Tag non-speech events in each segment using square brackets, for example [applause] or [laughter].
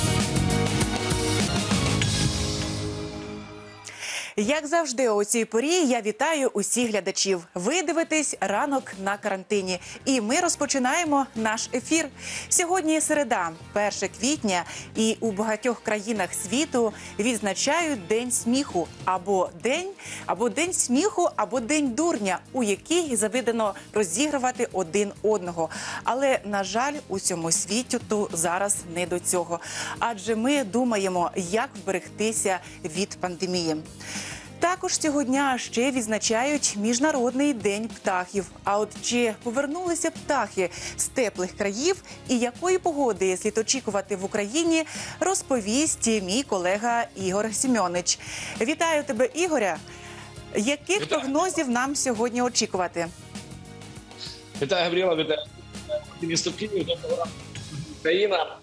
Peace. Як завжди, у цій порі я вітаю усіх глядачів. Ви дивитесь ранок на карантині, і ми розпочинаємо наш ефір. Сьогодні середа, 1 квітня, і у багатьох країнах світу відзначають День сміху або день, або день сміху, або день дурня, у який заведено розігрувати один одного. Але на жаль, у цьому світі то зараз не до цього. Адже ми думаємо, як вберегтися від пандемії. Також цього дня ще відзначають міжнародний день птахів. А от чи повернулися птахи з теплих країв і якої погоди слід очікувати в Україні, розповість мій колега Ігор Сімьонич. Вітаю тебе, Ігоря. Яких Вітаю. прогнозів нам сьогодні очікувати? Вітаю, Гавріла, вітаю місто Київ, доброго ранку. Україна.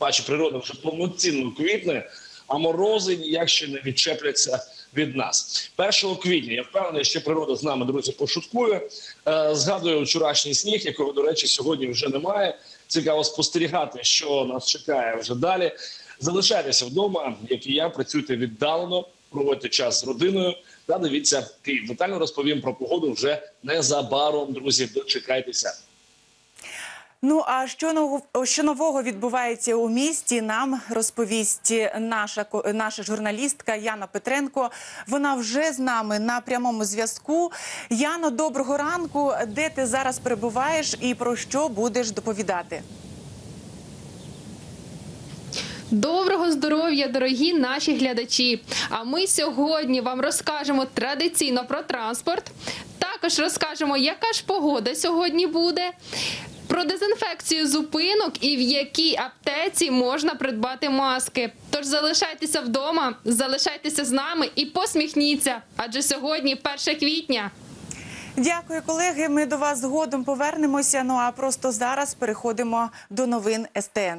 Бачу, природа вже повноцінно квітне, а морози ніяк ще не відчепляться від нас. 1 квітня я впевнений, що природа з нами, друзі, пошуткує. Е, згадую вчорашній сніг, якого, до речі, сьогодні вже немає. Цікаво спостерігати, що нас чекає вже далі. Залишайтеся вдома, як і я, працюйте віддалено, проводьте час з родиною та дивіться Київ. Детально розповім про погоду вже незабаром. Друзі, дочекайтеся. Ну а що нового, що нового відбувається у місті? Нам розповість наша наша журналістка Яна Петренко. Вона вже з нами на прямому зв'язку. Яно, доброго ранку. Де ти зараз перебуваєш і про що будеш доповідати? Доброго здоров'я, дорогі наші глядачі! А ми сьогодні вам розкажемо традиційно про транспорт. Також розкажемо, яка ж погода сьогодні буде. Про дезінфекцію зупинок і в якій аптеці можна придбати маски. Тож залишайтеся вдома, залишайтеся з нами і посміхніться. Адже сьогодні 1 квітня. Дякую, колеги. Ми до вас згодом повернемося. Ну а просто зараз переходимо до новин СТН.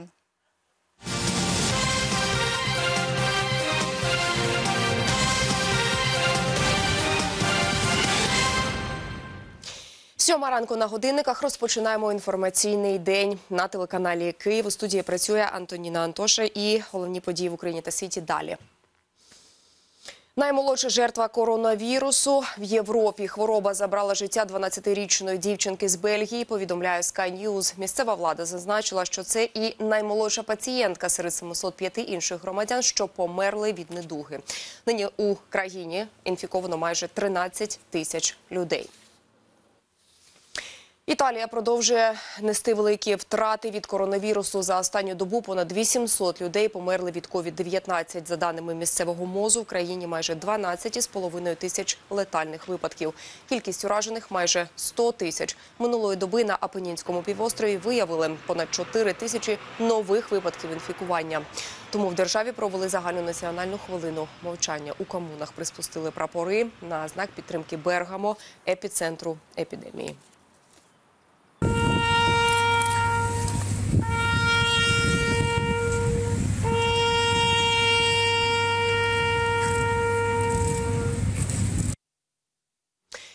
Сьома ранку на годинниках розпочинаємо інформаційний день на телеканалі Київ. У студії працює Антоніна Антоша і головні події в Україні та світі далі. Наймолодша жертва коронавірусу в Європі. Хвороба забрала життя 12-річної дівчинки з Бельгії. Повідомляє Sky News. Місцева влада зазначила, що це і наймолодша пацієнтка серед 705 інших громадян, що померли від недуги. Нині у країні інфіковано майже 13 тисяч людей. Італія продовжує нести великі втрати від коронавірусу. За останню добу понад 800 людей померли від COVID-19. За даними місцевого мозу, в країні майже 12,5 тисяч летальних випадків. Кількість уражених майже 100 тисяч. Минулої доби на Апенінському півострові виявили понад 4 тисячі нових випадків інфікування. Тому в державі провели загальну національну хвилину мовчання. У комунах приспустили прапори на знак підтримки Бергамо, епіцентру епідемії.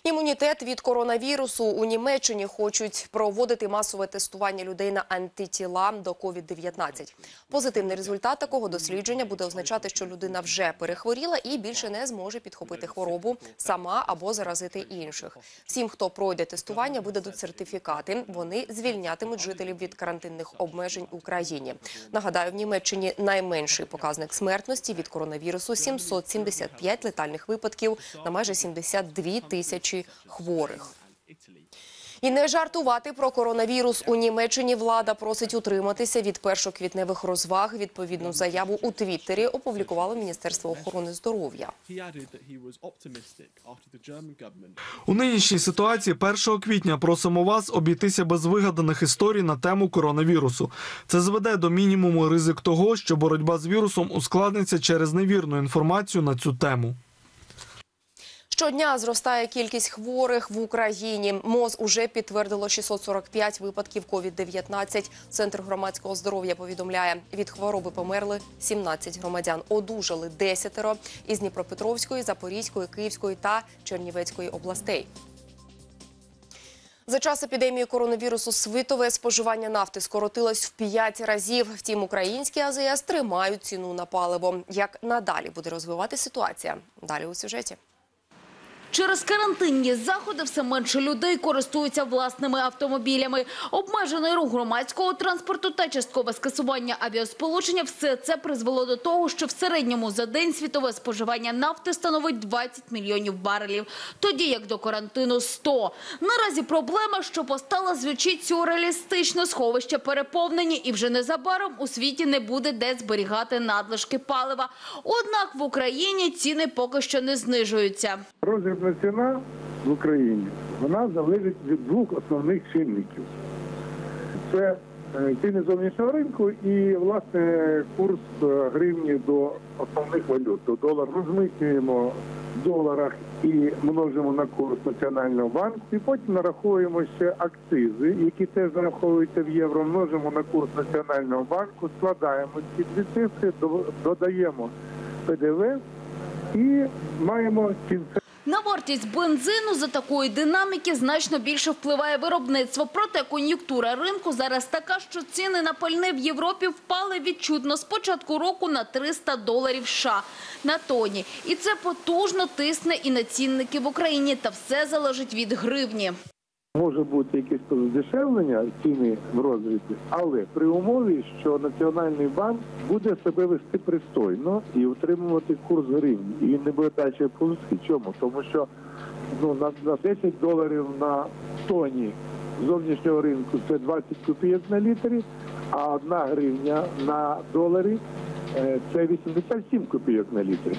Імунітет від коронавірусу у Німеччині хочуть проводити масове тестування людей на антитіла до COVID-19. Позитивний результат такого дослідження буде означати, що людина вже перехворіла і більше не зможе підхопити хворобу сама або заразити інших. Всім, хто пройде тестування, видадуть сертифікати. Вони звільнятимуть жителів від карантинних обмежень у країні. Нагадаю, в Німеччині найменший показник смертності від коронавірусу 775 летальних випадків на майже 72 тисячі хворих. І не жартувати про коронавірус у Німеччині влада просить утриматися від першоквітневих розваг. Відповідну заяву у Твіттері опублікувало Міністерство охорони здоров'я. У нинішній ситуації 1 квітня просимо вас обійтися без вигаданих історій на тему коронавірусу. Це зведе до мінімуму ризик того, що боротьба з вірусом ускладниться через невірну інформацію на цю тему. Щодня зростає кількість хворих в Україні. МОЗ уже підтвердило 645 випадків COVID-19. Центр громадського здоров'я повідомляє, від хвороби померли 17 громадян. Одужали 10 із Дніпропетровської, Запорізької, Київської та Чернівецької областей. За час епідемії коронавірусу світове споживання нафти скоротилось в 5 разів. Втім, українські АЗС тримають ціну на паливо. Як надалі буде розвивати ситуація? Далі у сюжеті. Через карантинні заходи все менше людей користуються власними автомобілями. Обмежений рух громадського транспорту та часткове скасування авіасполучення – все це призвело до того, що в середньому за день світове споживання нафти становить 20 мільйонів барелів, тоді як до карантину – 100. Наразі проблема, що постала, звучить сюрреалістично. Сховища переповнені і вже незабаром у світі не буде де зберігати надлишки палива. Однак в Україні ціни поки що не знижуються. Розрібна ціна в Україні вона залежить від двох основних чинників: це е, ціни зовнішнього ринку і власне курс е, гривні до основних валют. До долар розмитнюємо в доларах і множимо на курс національного банку, і потім нараховуємо ще акцизи, які теж зараховуються в євро. Множимо на курс національного банку, складаємо ці дві цифри, додаємо ПДВ і маємо кінцевий На вартість бензину за такої динаміки значно більше впливає виробництво. Проте кон'юнктура ринку зараз така, що ціни на пальне в Європі впали відчутно з початку року на 300 доларів США на тоні. І це потужно тисне і на цінники в Україні. Та все залежить від гривні. Може бути якесь здешевлення ціни в розрізі, але при умові, що Національний банк буде себе вести пристойно і утримувати курс гривні. І він не буде далі полоски. Чому? Тому що ну, на, на 10 доларів на тоні зовнішнього ринку це 20 копійок на літрі, а одна гривня на доларі е, це 87 копійок на літрі.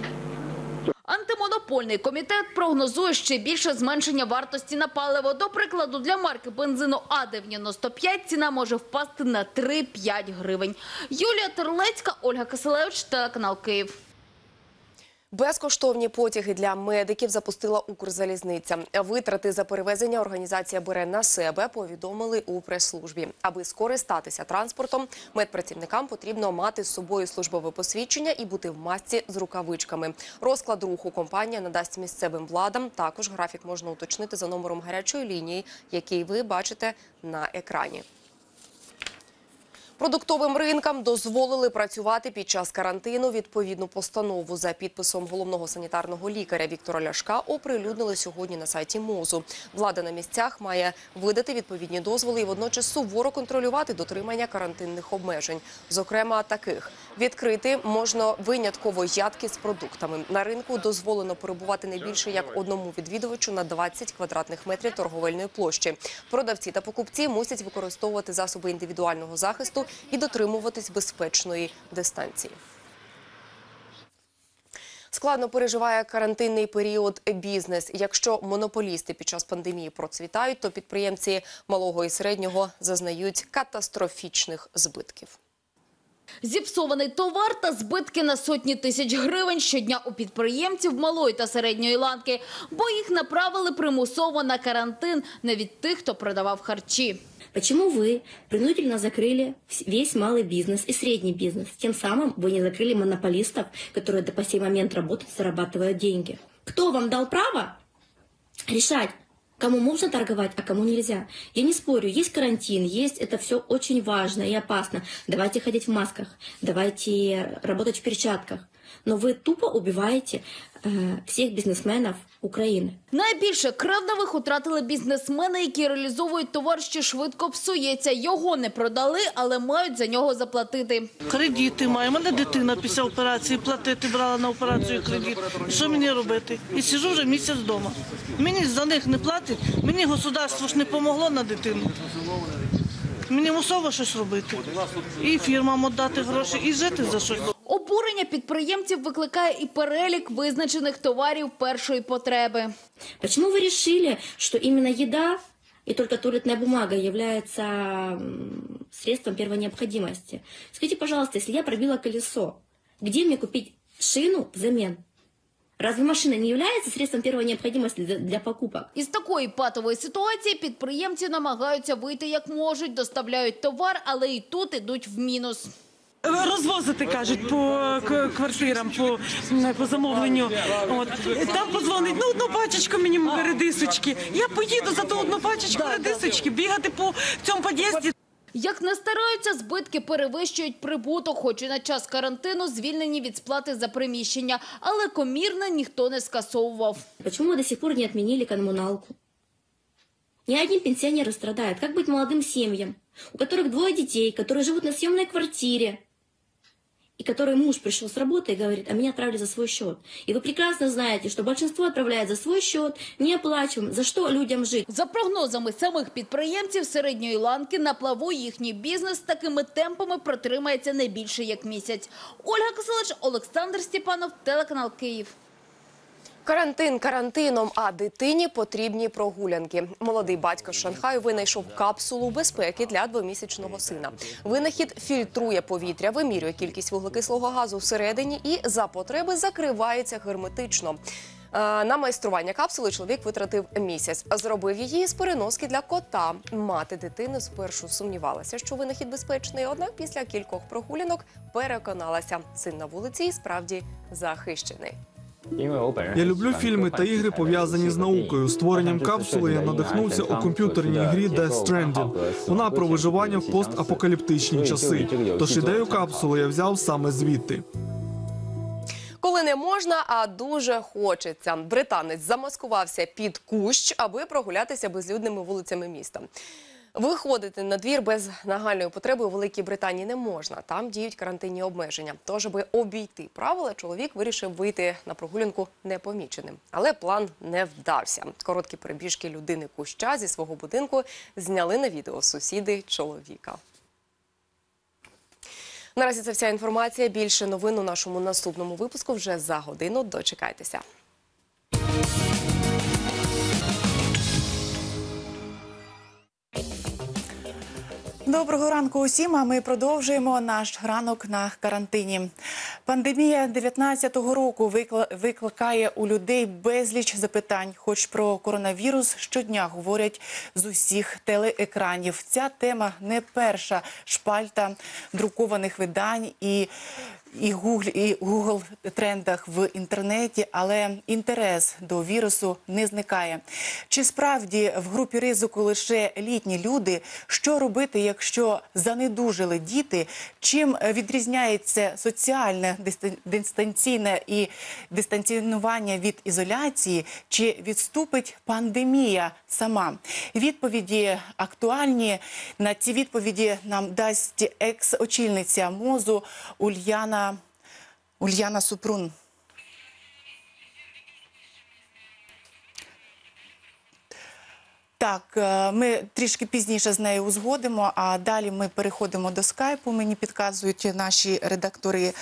Антимонопольний комітет прогнозує ще більше зменшення вартості на паливо. До прикладу, для марки бензину А95 ціна може впасти на 3-5 гривень. Юлія Терлецька, Ольга Киселевич, телеканал Київ. Безкоштовні потяги для медиків запустила Укрзалізниця. Витрати за перевезення організація бере на себе, повідомили у прес-службі. Аби скористатися транспортом, медпрацівникам потрібно мати з собою службове посвідчення і бути в масці з рукавичками. Розклад руху компанія надасть місцевим владам. Також графік можна уточнити за номером гарячої лінії, який ви бачите на екрані. Продуктовим ринкам дозволили працювати під час карантину. Відповідну постанову за підписом головного санітарного лікаря Віктора Ляшка оприлюднили сьогодні на сайті МОЗу. Влада на місцях має видати відповідні дозволи і водночас суворо контролювати дотримання карантинних обмежень. Зокрема, таких відкрити можна винятково ядки з продуктами. На ринку дозволено перебувати не більше як одному відвідувачу на 20 квадратних метрів торговельної площі. Продавці та покупці мусять використовувати засоби індивідуального захисту і дотримуватись безпечної дистанції. Складно переживає карантинний період бізнес. Якщо монополісти під час пандемії процвітають, то підприємці малого і середнього зазнають катастрофічних збитків. Зіпсований товар та збитки на сотні тисяч гривень щодня у підприємців малої та середньої ланки, бо їх направили примусово на карантин не від тих, хто продавав харчі. Почему вы принудительно закрыли весь малый бизнес и средний бизнес? Тем самым вы не закрыли монополистов, которые до по сей момент работают, зарабатывают деньги. Кто вам дал право решать, кому можно торговать, а кому нельзя? Я не спорю, есть карантин, есть это все очень важно и опасно. Давайте ходить в масках, давайте работать в перчатках. Но вы тупо убиваете э, всех бизнесменов Украины. Найбільше кривдових утратили бізнесмени, які реалізовують товар, що швидко псується. Його не продали, але мають за нього заплатити. Кредити маю. У мене дитина після операції платити брала на операцію кредит. Що мені робити? І сижу вже місяць вдома. Мені за них не платять, мені государство ж не помогло на дитину. Мені мусово щось робити. І фірмам віддати гроші, і жити за щось. Обурення підприємців викликає і перелік визначених товарів першої потреби. Почему вы решили, что именно еда и только туалетная бумага является м, средством первой необходимости? Скажите, пожалуйста, если я пробила колесо, где мне купить шину взамен? Разве машина не является средством первой необходимости для, для покупок? Із такої патової ситуації підприємці намагаються вийти як можуть, доставляють товар, але і тут ідуть в мінус. Розвозити кажуть по к- квартирам, по, по замовленню. От там подзвонить, ну одну пачечку мені редисочки. Я поїду за ту одну пачечку редисочки, бігати по цьому під'їзді. Як не стараються, збитки перевищують прибуток, хоч і на час карантину звільнені від сплати за приміщення. Але комірне ніхто не скасовував. Почему до сих пор не отменили коммуналку? Ни один пенсионер страдает. Как быть молодым семьям, у которых двое детей, которые живут на съемной квартире, и который муж пришел с работы и говорит, а меня отправили за свой счет. И вы прекрасно знаете, что большинство отправляет за свой счет, не оплачиваем. За что людям жить? За прогнозами самих підприємців середньої ланки на плаву їхній бізнес такими темпами протримається не більше як місяць. Ольга Киселич, Олександр Степанов, телеканал Київ. Карантин карантином, а дитині потрібні прогулянки. Молодий батько з Шанхаю винайшов капсулу безпеки для двомісячного сина. Винахід фільтрує повітря, вимірює кількість вуглекислого газу всередині і за потреби закривається герметично. Е, На майстрування капсули чоловік витратив місяць. Зробив її з переноски для кота. Мати дитини спершу сумнівалася, що винахід безпечний. Однак після кількох прогулянок переконалася, син на вулиці і справді захищений. Я люблю фільми та ігри пов'язані з наукою. Створенням капсули я надихнувся у комп'ютерній грі Death Stranding. Вона про виживання в постапокаліптичні часи. Тож ідею капсули я взяв саме звідти. Коли не можна, а дуже хочеться. Британець замаскувався під кущ, аби прогулятися безлюдними вулицями міста. Виходити на двір без нагальної потреби у Великій Британії не можна. Там діють карантинні обмеження. Тож, аби обійти правила, чоловік вирішив вийти на прогулянку непоміченим. Але план не вдався. Короткі перебіжки людини куща зі свого будинку зняли на відео сусіди чоловіка. Наразі це вся інформація. Більше новин у нашому наступному випуску вже за годину. Дочекайтеся. Доброго ранку усім. А ми продовжуємо наш ранок на карантині. Пандемія 19-го року викликає у людей безліч запитань. Хоч про коронавірус щодня говорять з усіх телеекранів. Ця тема не перша шпальта друкованих видань і. І Google, і Google трендах в інтернеті, але інтерес до вірусу не зникає. Чи справді в групі ризику лише літні люди? Що робити, якщо занедужили діти? Чим відрізняється соціальне дистанційне і дистанціонування від ізоляції? Чи відступить пандемія сама? Відповіді актуальні. На ці відповіді нам дасть екс-очільниця мозу Ульяна. Ульяна Супрун. Так, е, ми трішки пізніше з нею узгодимо, а далі ми переходимо до скайпу. Мені підказують наші редактори.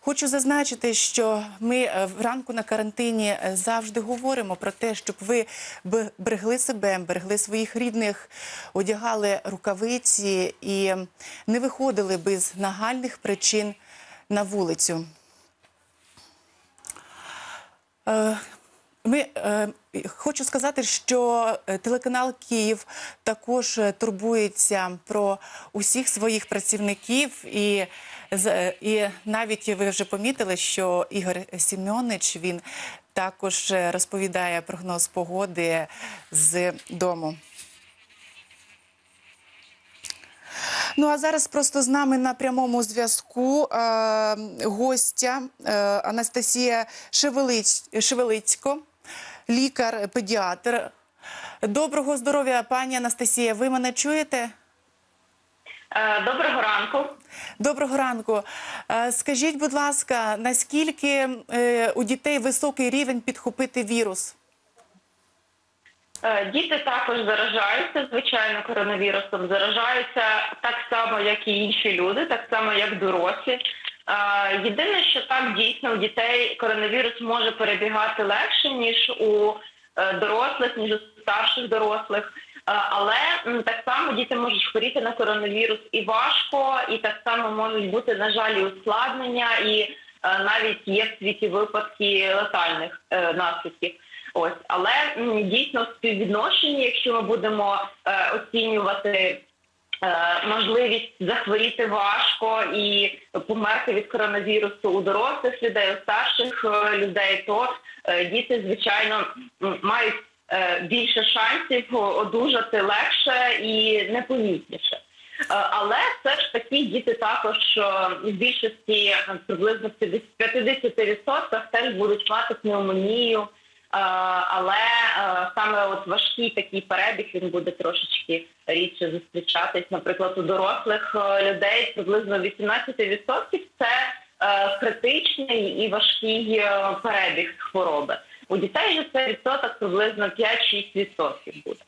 Хочу зазначити, що ми е, вранку на карантині е, завжди говоримо про те, щоб ви берегли себе, берегли своїх рідних, одягали рукавиці і не виходили без нагальних причин на вулицю. Е, Ми е, хочу сказати, що е, телеканал Київ також турбується про усіх своїх працівників, і, і навіть ви вже помітили, що Ігор Сімьонич він також розповідає прогноз погоди з дому. Ну а зараз просто з нами на прямому зв'язку е, гостя е, Анастасія Шевелиць, Шевелицько, лікар-педіатр. Доброго здоров'я, пані Анастасія. Ви мене чуєте? Е, Доброго ранку. Доброго ранку. Е, Скажіть, будь ласка, наскільки е, у дітей високий рівень підхопити вірус? Е, Діти також заражаються, звичайно, коронавірусом. Заражаються так само, як і інші люди, так само, як дорослі. Е, Єдине, що так дійсно у дітей коронавірус може перебігати легше, ніж у е, дорослих, ніж у старших дорослих. Але так само діти можуть хворіти на коронавірус і важко, і так само можуть бути, на жаль, і ускладнення, і навіть є в світі випадки летальних наслідків. Ось, але дійсно в співвідношенні, якщо ми будемо е, оцінювати е, можливість захворіти важко і померти від коронавірусу у дорослих людей, у старших е, людей, то е, діти, звичайно, мають більше шансів одужати легше і непомітніше. Але все ж таки діти також в більшості приблизно в 50% теж будуть мати пневмонію. Е, Але е, саме от важкий такий перебіг він буде трошечки рідше зустрічатись. Наприклад, у дорослих е, людей приблизно 18% це критичний і важкий перебіг хвороби. У дітей же це відсоток приблизно 5-6% буде.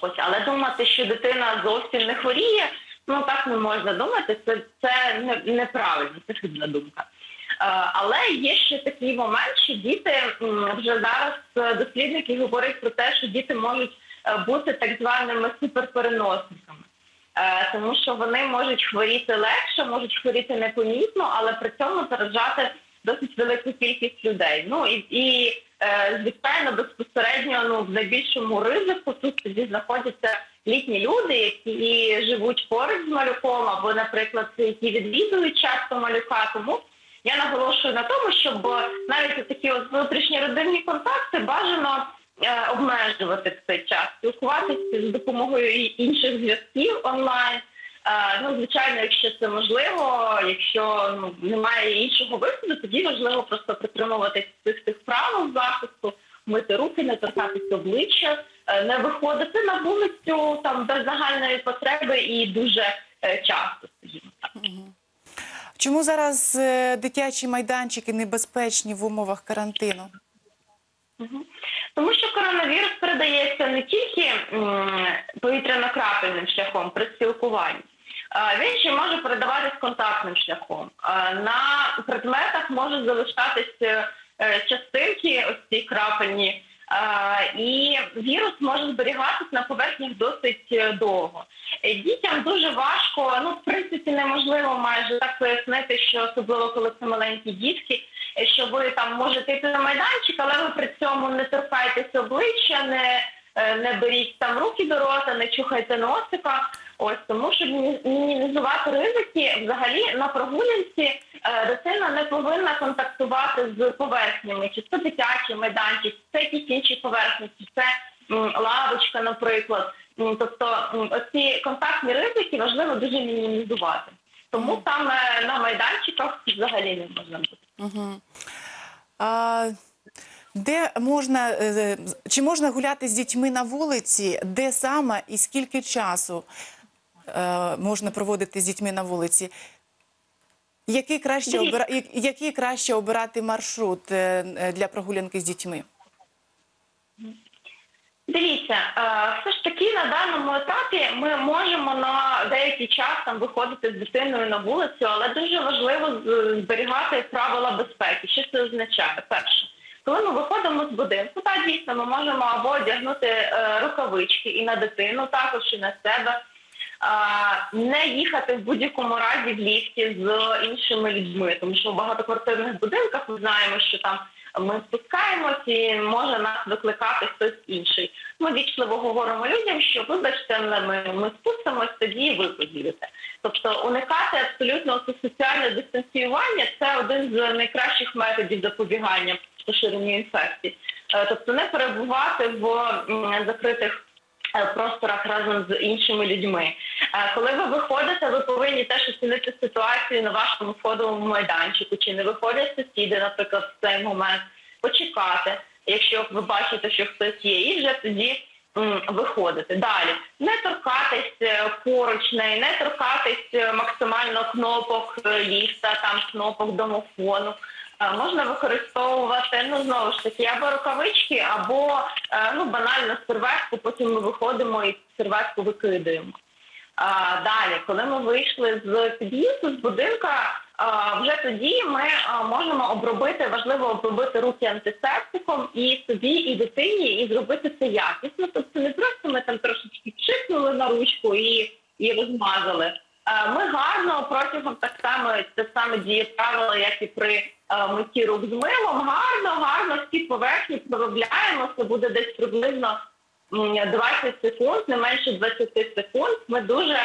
Ось, але думати, що дитина зовсім не хворіє, ну так не можна думати. Це, це не, неправильно, це хибна думка. Е, Але є ще такий момент, що діти вже зараз е, дослідники говорять про те, що діти можуть е, бути так званими суперпереносниками. Тому що вони можуть хворіти легше, можуть хворіти непомітно, але при цьому заражати досить велику кількість людей. Ну і, і звичайно, безпосередньо ну, в найбільшому ризику тут тоді знаходяться літні люди, які живуть поруч з малюком, або, наприклад, які відвідують часто малюка. Тому я наголошую на тому, щоб навіть такі внутрішні родинні контакти бажано е, обмежувати в цей час, спілкуватися з допомогою інших зв'язків онлайн. Е, Ну, звичайно, якщо це можливо, якщо ну, немає іншого виходу, тоді важливо просто притримуватись цих цих правил захисту, мити руки, не торкатися обличчя, е, не виходити на вулицю там без загальної потреби і дуже часто, скажімо так. Чому зараз е, дитячі майданчики небезпечні в умовах карантину? Тому що коронавірус передається не тільки повітряно-крапельним шляхом при спілкуванні, він ще може передаватись контактним шляхом. На предметах можуть залишатися е, частинки, ось ці крапельні, і вірус може зберігатись на поверхнях досить е, довго. Е, Дітям дуже важко, ну в принципі неможливо майже так пояснити, що особливо коли це маленькі дітки, е, що ви там можете йти на майданчик, але ви при цьому не торкаєтесь обличчя, не, не беріть там руки до рота, не чухайте носика. Ось тому, щоб мінімізувати ризики, взагалі на прогулянці е, дитина не повинна контактувати з поверхнями, чи це дитячий майданчик, чи це якісь інші поверхні, чи це лавочка, наприклад. Тобто м, оці контактні ризики важливо дуже мінімізувати. Тому саме на майданчиках взагалі не можна бути. Угу. А, де можна, е, чи можна гуляти з дітьми на вулиці? Де саме і скільки часу можна проводити з дітьми на вулиці? Який краще, обира... який краще обирати маршрут е, е, для прогулянки з дітьми? Дивіться, е, все ж таки на даному етапі ми можемо на деякий час там виходити з дитиною на вулицю, але дуже важливо зберігати правила безпеки. Що це означає? Перше, коли ми виходимо з будинку, так дійсно ми можемо або одягнути е, рукавички і на дитину, також і на себе. Не їхати в будь-якому разі в ліфті з іншими людьми, тому що в багатоквартирних будинках ми знаємо, що там ми спускаємось і може нас викликати хтось інший. Ми вічливо говоримо людям, що вибачте, ми, ми спустимось, тоді ви поїдете. Тобто уникати абсолютно соціальне дистанціювання це один з найкращих методів запобігання поширенню інфекцій. Е, Тобто не перебувати в закритих просторах разом з іншими людьми. Е, Коли ви виходите, ви повинні теж оцінити ситуацію на вашому входовому майданчику, чи не виходять сусіди, наприклад, в цей момент, почекати, якщо ви бачите, що хтось є, і вже тоді виходити. Далі не торкатись е, не торкатись е, максимально кнопок е, ліфта, там кнопок домофону. Можна використовувати ну знову ж таки або рукавички, або е, ну банально серветку. Потім ми виходимо і серветку викидаємо. Далі, коли ми вийшли з під'їзду, з будинка, вже тоді ми можемо обробити, важливо обробити руки антисептиком і собі, і дитині, і зробити це якісно. Тобто не просто ми там трошечки чикнули на ручку і, і розмазали. А, Ми гарно протягом так само те саме діє правило, як і при а, митті рук з милом, гарно, гарно всі поверхні проробляємо. Це буде десь приблизно м, 20 секунд, не менше 20 секунд. Ми дуже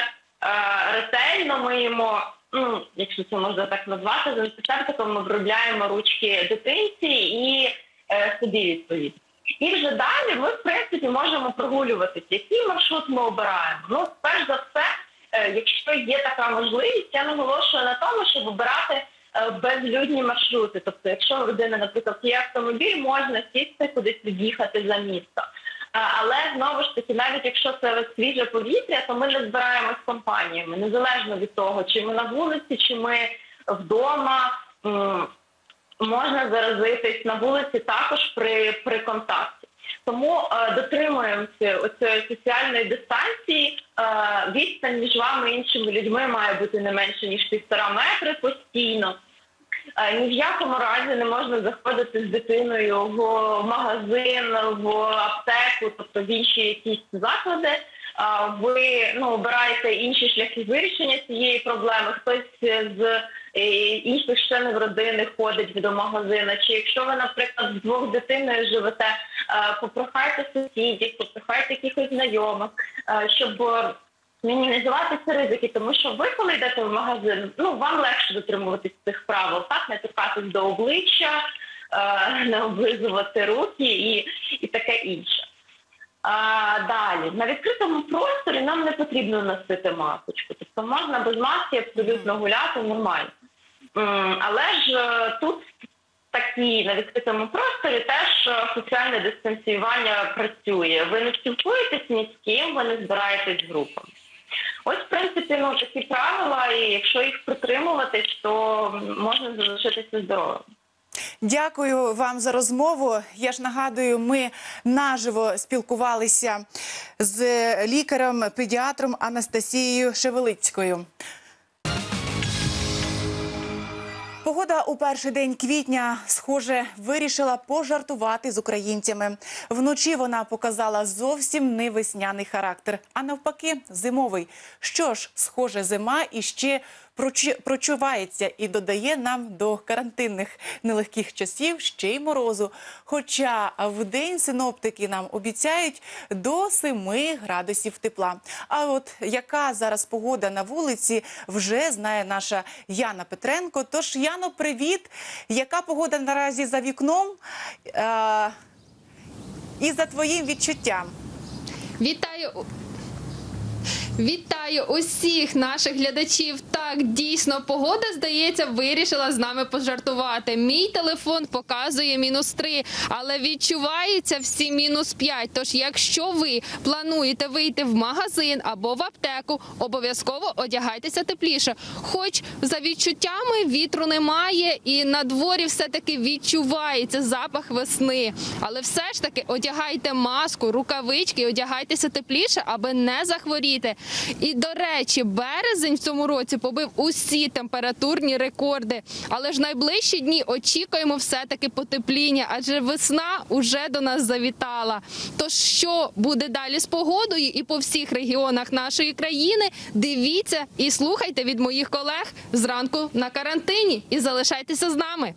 ретельно миємо, ну, якщо це можна так назвати, з антисептиком ми обробляємо ручки дитинці і е, собі відповідно. І вже далі ми, в принципі, можемо прогулюватися. Який маршрут ми обираємо? Ну, перш за все, е, якщо є така можливість, я наголошую на тому, щоб обирати е, безлюдні маршрути. Тобто, якщо у людини, наприклад, є автомобіль, можна сісти кудись від'їхати за місто. Але знову ж таки, навіть якщо це свіже повітря, то ми не збираємось компаніями, незалежно від того, чи ми на вулиці, чи ми вдома. Можна заразитись на вулиці також при, при контакті. Тому е, дотримуємося оцієї соціальної дистанції. Е, відстань між вами і іншими людьми має бути не менше ніж півтора метри постійно. Е, Ні в якому разі не можна заходити з дитиною в магазин, в аптеку, тобто в інші якісь заклади. А Ви ну, обираєте інші шляхи вирішення цієї проблеми. Хтось з е, інших членів родини ходить до магазину. Чи якщо ви, наприклад, з двох дитиною живете, е, попрохайте сусідів, попрохайте якихось знайомих, е, щоб мінімізувати ці ризики, тому що ви, коли йдете в магазин, ну вам легше дотримуватись цих правил, так не торкатись до обличчя, е, не облизувати руки і, і таке інше. А, далі, на відкритому просторі нам не потрібно носити масочку. Тобто можна без маски абсолютно гуляти нормально. Але ж е, тут такі на відкритому просторі теж е, соціальне дистанціювання працює. Ви не спілкуєтесь ні з ким, ви не збираєтесь групами. Ось, в принципі, ну такі правила, і якщо їх притримуватись, то можна залишитися здоровим. Дякую вам за розмову. Я ж нагадую, ми наживо спілкувалися з лікарем-педіатром Анастасією Шевелицькою. Погода у перший день квітня, схоже, вирішила пожартувати з українцями. Вночі вона показала зовсім не весняний характер, а навпаки, зимовий. Що ж, схоже, зима і ще прочувається і додає нам до карантинних нелегких часів ще й морозу. Хоча в день синоптики нам обіцяють до 7 градусів тепла. А от яка зараз погода на вулиці, вже знає наша Яна Петренко. Тож, Яно, привіт! Яка погода наразі за вікном? Е- і за твоїм відчуттям. Вітаю. Вітаю усіх наших глядачів. Так, дійсно, погода, здається, вирішила з нами пожартувати. Мій телефон показує мінус 3, але відчувається всі мінус 5. Тож, якщо ви плануєте вийти в магазин або в аптеку, обов'язково одягайтеся тепліше. Хоч за відчуттями вітру немає, і на дворі все-таки відчувається запах весни. Але все ж таки одягайте маску, рукавички, одягайтеся тепліше, аби не захворіти. І до речі, березень в цьому році побив усі температурні рекорди. Але ж найближчі дні очікуємо все-таки потепління, адже весна уже до нас завітала. Тож що буде далі з погодою і по всіх регіонах нашої країни? Дивіться і слухайте від моїх колег зранку на карантині і залишайтеся з нами.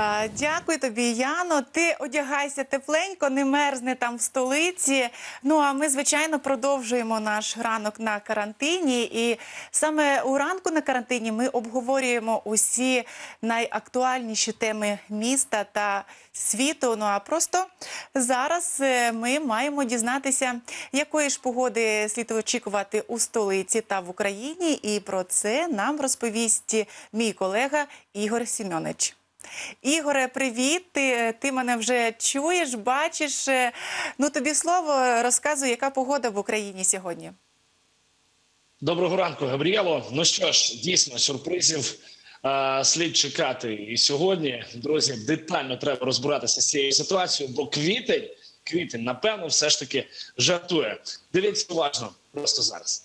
А, Дякую тобі, Яно. Ти одягайся тепленько, не мерзне там в столиці. Ну а ми, звичайно, продовжуємо наш ранок на карантині. І саме у ранку на карантині ми обговорюємо усі найактуальніші теми міста та світу. Ну а просто зараз е, ми маємо дізнатися, якої ж погоди слід очікувати у столиці та в Україні. І про це нам розповість мій колега Ігор Сімьонич. Ігоре, привіт! Ти, ти мене вже чуєш, бачиш. Е, Ну тобі слово розказуй, яка погода в Україні сьогодні. Доброго ранку, Габріело. Ну що ж, дійсно, сюрпризів е, слід чекати і сьогодні. Друзі, детально треба розбиратися з цією ситуацією, бо квітень, квітень, напевно, все ж таки жартує. Дивіться уважно, просто зараз.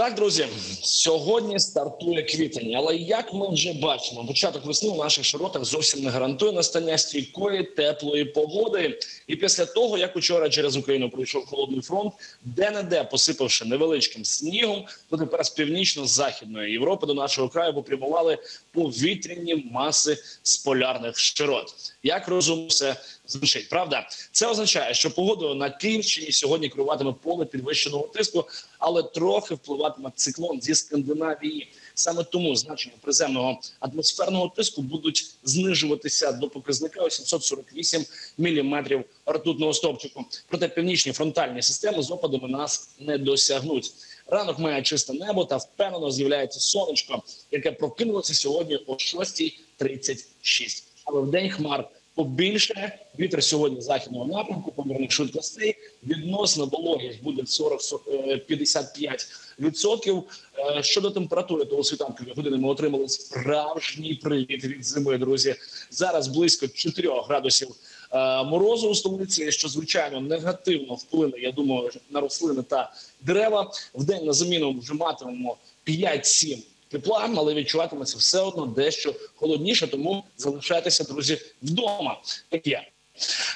Так, друзі, сьогодні стартує квітень, але як ми вже бачимо, початок весни у наших широтах зовсім не гарантує настання стійкої теплої погоди. І після того, як учора через Україну пройшов холодний фронт, де-не-де посипавши невеличким снігом, то тепер з північно-західної Європи до нашого краю попрямували повітряні маси з полярних широт. Як розум все звучить, правда? Це означає, що погодою на Київщині сьогодні керуватиме поле підвищеного тиску, але трохи впливатиме циклон зі Скандинавії. Саме тому значення приземного атмосферного тиску будуть знижуватися до показника 848 міліметрів ртутного стовпчику. Проте північні фронтальні системи з опадами нас не досягнуть. Ранок має чисте небо та впевнено з'являється сонечко, яке прокинулося сьогодні о 6.36. Але в день хмар побільше. Вітер сьогодні західного напрямку, помірних швидкостей. Відносна вологість буде 40-55 відсотків. Е, Щодо температури, то у світанкові години ми отримали справжній привіт від зими. Друзі, зараз близько 4 градусів е, морозу у столиці, що звичайно негативно вплине. Я думаю, на рослини та дерева. В день на заміну вже матимемо 5-7 тепла, але відчуватиметься все одно дещо холодніше. Тому залишайтеся, друзі, вдома. Як я.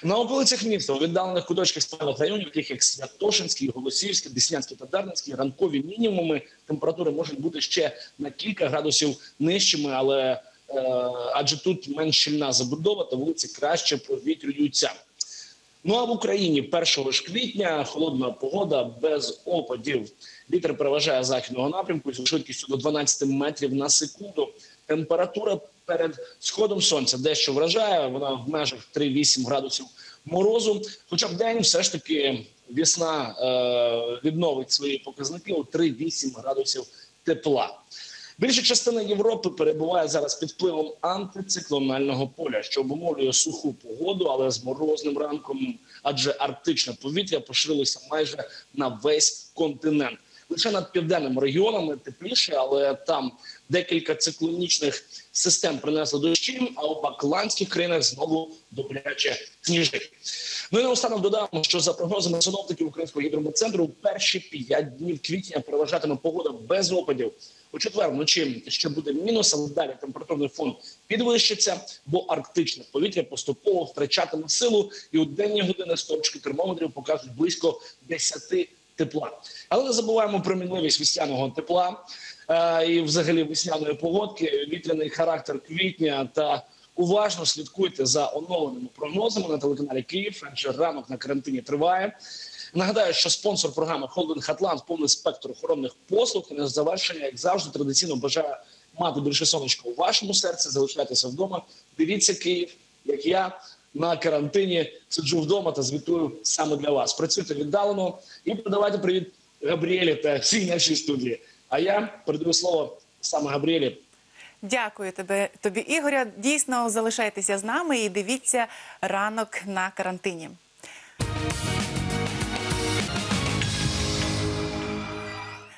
На околицях міста у віддалених куточках спальних районів, таких як Святошинський, Голосівський, Деснянський та Дарницький, ранкові мінімуми температури можуть бути ще на кілька градусів нижчими, але е, адже тут менш щільна забудова та вулиці краще провітрюються. Ну а в Україні 1 ж квітня холодна погода без опадів. Вітер переважає західного напрямку зі швидкістю до 12 метрів на секунду. Температура перед сходом сонця дещо вражає. Вона в межах 3-8 градусів морозу. Хоча в день все ж таки весна е, відновить свої показники у 3-8 градусів тепла. Більша частина Європи перебуває зараз під впливом антициклонального поля, що обумовлює суху погоду, але з морозним ранком, адже арктичне повітря поширилося майже на весь континент. Лише над південними регіонами тепліше, але там декілька циклонічних систем принесли дощі, а у бакландських країнах знову добряче сніжить. Ну і наостанок додамо, що за прогнозами синоптиків Українського гідрометцентру, перші п'ять днів квітня переважатиме погода без опадів. У четвер вночі ще буде мінус, але далі температурний фон підвищиться, бо арктичне повітря поступово втрачатиме силу, і у денні години стопчики термометрів покажуть близько 10 тепла. Але не забуваємо про мінливість весняного тепла е, і, взагалі, весняної погодки, вітряний характер квітня та. Уважно слідкуйте за оновленими прогнозами на телеканалі Київ. Адже ранок на карантині триває. Нагадаю, що спонсор програми Холдинг Атлант повний спектр охоронних послуг. На завершення, як завжди, традиційно бажаю мати більше сонечка у вашому серці. Залишайтеся вдома. Дивіться Київ, як я на карантині сиджу вдома та звітую саме для вас. Працюйте віддалено і передавайте привіт Габріелі та всій нашій студії. А я передаю слово саме Габріелі. Дякую тебе, тобі, Ігоря. Дійсно, залишайтеся з нами і дивіться ранок на карантині.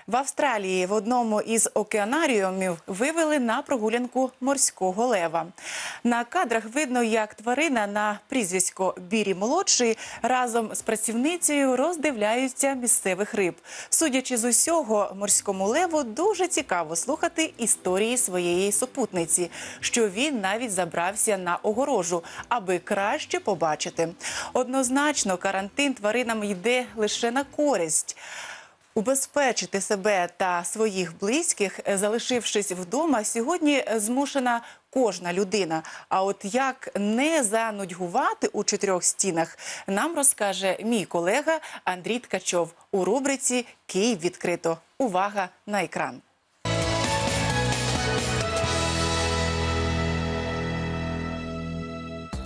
В Австралії в одному із океанаріумів вивели на прогулянку морського лева. На кадрах видно, як тварина на прізвисько Бірі молодший разом з працівницею роздивляються місцевих риб. Судячи з усього, морському леву дуже цікаво слухати історії своєї супутниці, що він навіть забрався на огорожу, аби краще побачити. Однозначно, карантин тваринам йде лише на користь. Убезпечити себе та своїх близьких, е, залишившись вдома, сьогодні змушена кожна людина. А от як не занудьгувати у чотирьох стінах, нам розкаже мій колега Андрій Ткачов у рубриці Київ відкрито. Увага на екран.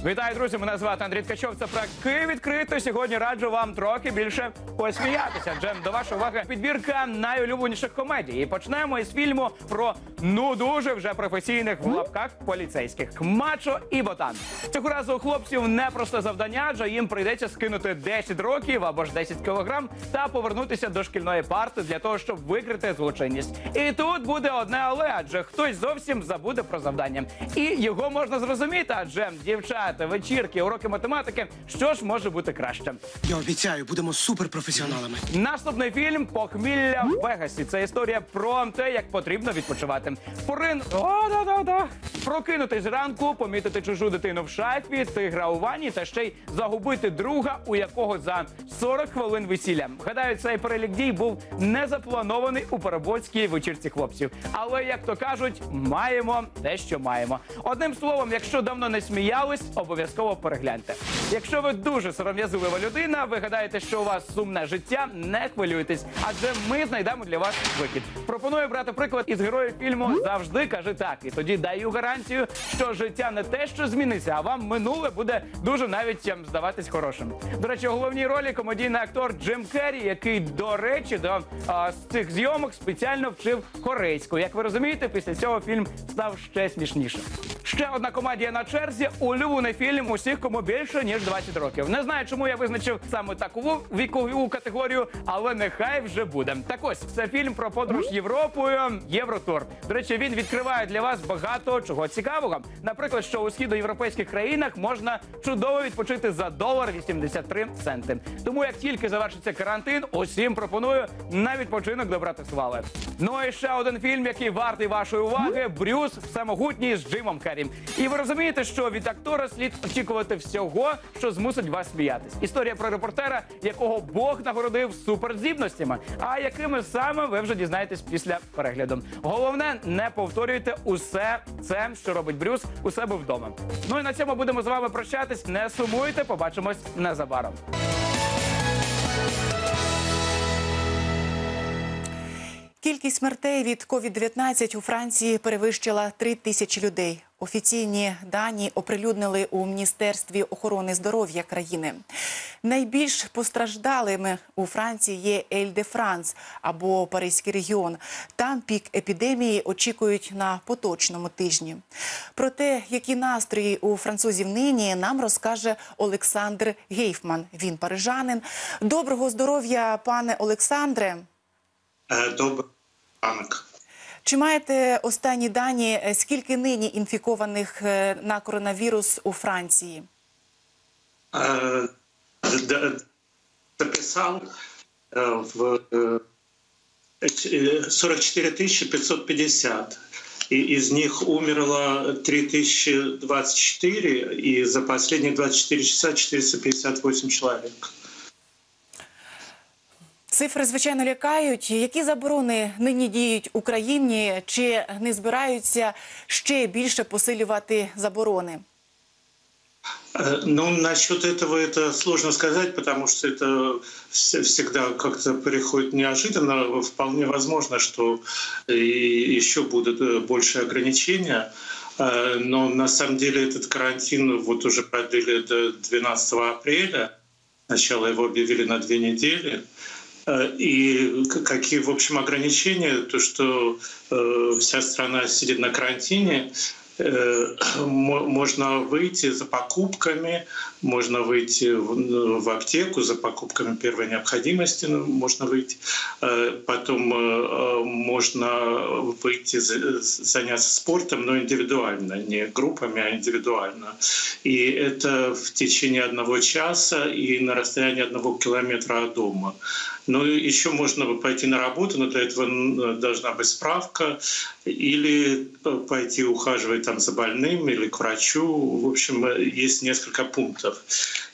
Вітаю, друзі! Мене звати Андрій Ткачов. Це проект Київ відкрито. Сьогодні раджу вам трохи більше посміятися. Джем, до вашої уваги підбірка найулюбленіших комедій. І почнемо із фільму про ну дуже вже професійних в лапках поліцейських Мачо і Ботан. Цього разу у хлопців непросте завдання, адже їм прийдеться скинути 10 років або ж 10 кілограм та повернутися до шкільної парти для того, щоб викрити злочинність. І тут буде одне але, адже хтось зовсім забуде про завдання. І його можна зрозуміти, адже дівчат свята, вечірки, уроки математики. Що ж може бути краще? Я обіцяю, будемо суперпрофесіоналами. Наступний фільм Похмілля в Вегасі. Це історія про те, як потрібно відпочивати. Порин О, да, да, да. прокинутись зранку, помітити чужу дитину в шафі, тигра у ванні та ще й загубити друга, у якого за 40 хвилин весілля. Гадаю, цей перелік дій був не запланований у перебольській вечірці хлопців. Але як то кажуть, маємо те, що маємо. Одним словом, якщо давно не сміялись, обов'язково перегляньте. Якщо ви дуже сором'язлива людина, ви гадаєте, що у вас сумне життя, не хвилюйтесь, адже ми знайдемо для вас вихід. Пропоную брати приклад із героїв фільму Завжди кажи так. І тоді даю гарантію, що життя не те, що зміниться, а вам минуле буде дуже навіть ем, здаватись хорошим. До речі, у головній ролі комедійний актор Джим Керрі, який, до речі, до а, цих зйомок спеціально вчив корейську. Як ви розумієте, після цього фільм став ще смішнішим. Ще одна комедія на черзі. Улюблений фільм усіх, кому більше ніж 20 років. Не знаю, чому я визначив саме таку вікову категорію, але нехай вже буде. Так ось це фільм про подорож Європою. Євротур. До речі, він відкриває для вас багато чого цікавого. Наприклад, що у східноєвропейських країнах можна чудово відпочити за долар 83 центи. Тому як тільки завершиться карантин, усім пропоную на відпочинок добрати свали. Ну і ще один фільм, який вартий вашої уваги: Брюс всемогутній з Джимом Керрі. І ви розумієте, що від актора слід очікувати всього, що змусить вас сміятись. Історія про репортера, якого Бог нагородив суперздібностями, а якими саме ви вже дізнаєтесь після перегляду. Головне, не повторюйте усе це, що робить Брюс у себе вдома. Ну і на цьому будемо з вами прощатись. Не сумуйте, побачимось незабаром. Кількість смертей від COVID-19 у Франції перевищила 3 тисячі людей. Офіційні дані оприлюднили у Міністерстві охорони здоров'я країни. Найбільш постраждалими у Франції є Іль-де-Франс або Паризький регіон. Там пік епідемії очікують на поточному тижні. Про те, які настрої у французів нині, нам розкаже Олександр Гейфман. Він парижанин. Доброго здоров'я, пане Олександре. Добрий ранок. Чи маєте останні дані, е, скільки нині інфікованих е, на коронавірус у Франції? Э, д- Записал э, в э, э, 44 550. И из них умерло 3024, и за последние 24 часа 458 человек. Цифри звичайно лякають. Які заборони нині діють у країні? Чи не збираються ще більше посилювати заборони? Э, Ну, насчет этого это сложно сказать, потому что это вс- всегда как-то приходит неожиданно. Вполне возможно, что и еще будут э, больше ограничения. Э, Но на самом деле этот карантин вот уже продлили до 12 апреля. Сначала его объявили на две недели. Э, И какие, в общем, ограничения? То, что э, вся страна сидит на карантине, э, мо- можно выйти за покупками, можно выйти в, аптеку за покупками первой необходимости, ну, можно выйти. Потом можно выйти за- заняться спортом, но индивидуально, не группами, а индивидуально. И это в течение одного часа и на расстоянии одного километра от дома. Ну, еще можно пойти на работу, но для этого должна быть справка, или э, пойти ухаживать там за больным, или к врачу. В общем, э, есть несколько пунктов.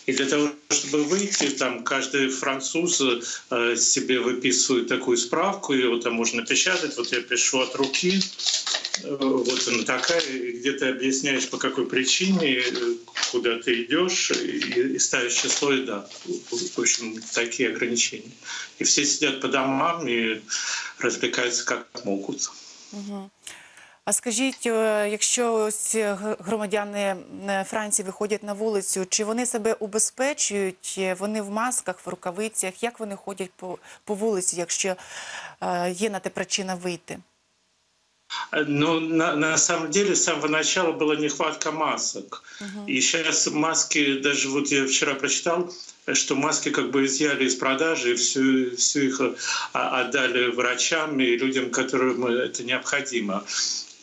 И для того, чтобы выйти, там каждый француз э, себе выписывает такую справку, ее там можно печатать. Вот я пишу от руки, Э, вот она такая, где ты объясняешь, по какой причине, э, куда ты идешь, и, и ставишь число и дату. В общем, такие ограничения. И все сидят по домам и развлекаются как могут. Угу. А скажіть, е, якщо ось г- громадяни е, Франції виходять на вулицю, чи вони себе убезпечують? Е, Вони в масках, в рукавицях? Як вони ходять по, по вулиці, якщо е, є на те причина вийти? Ну, на, на самом деле, с самого начала была нехватка масок. И сейчас маски, даже вот я вчера прочитал, что маски как бы изъяли из продажи, и всю, всю их а, отдали врачам и людям, которым это необходимо.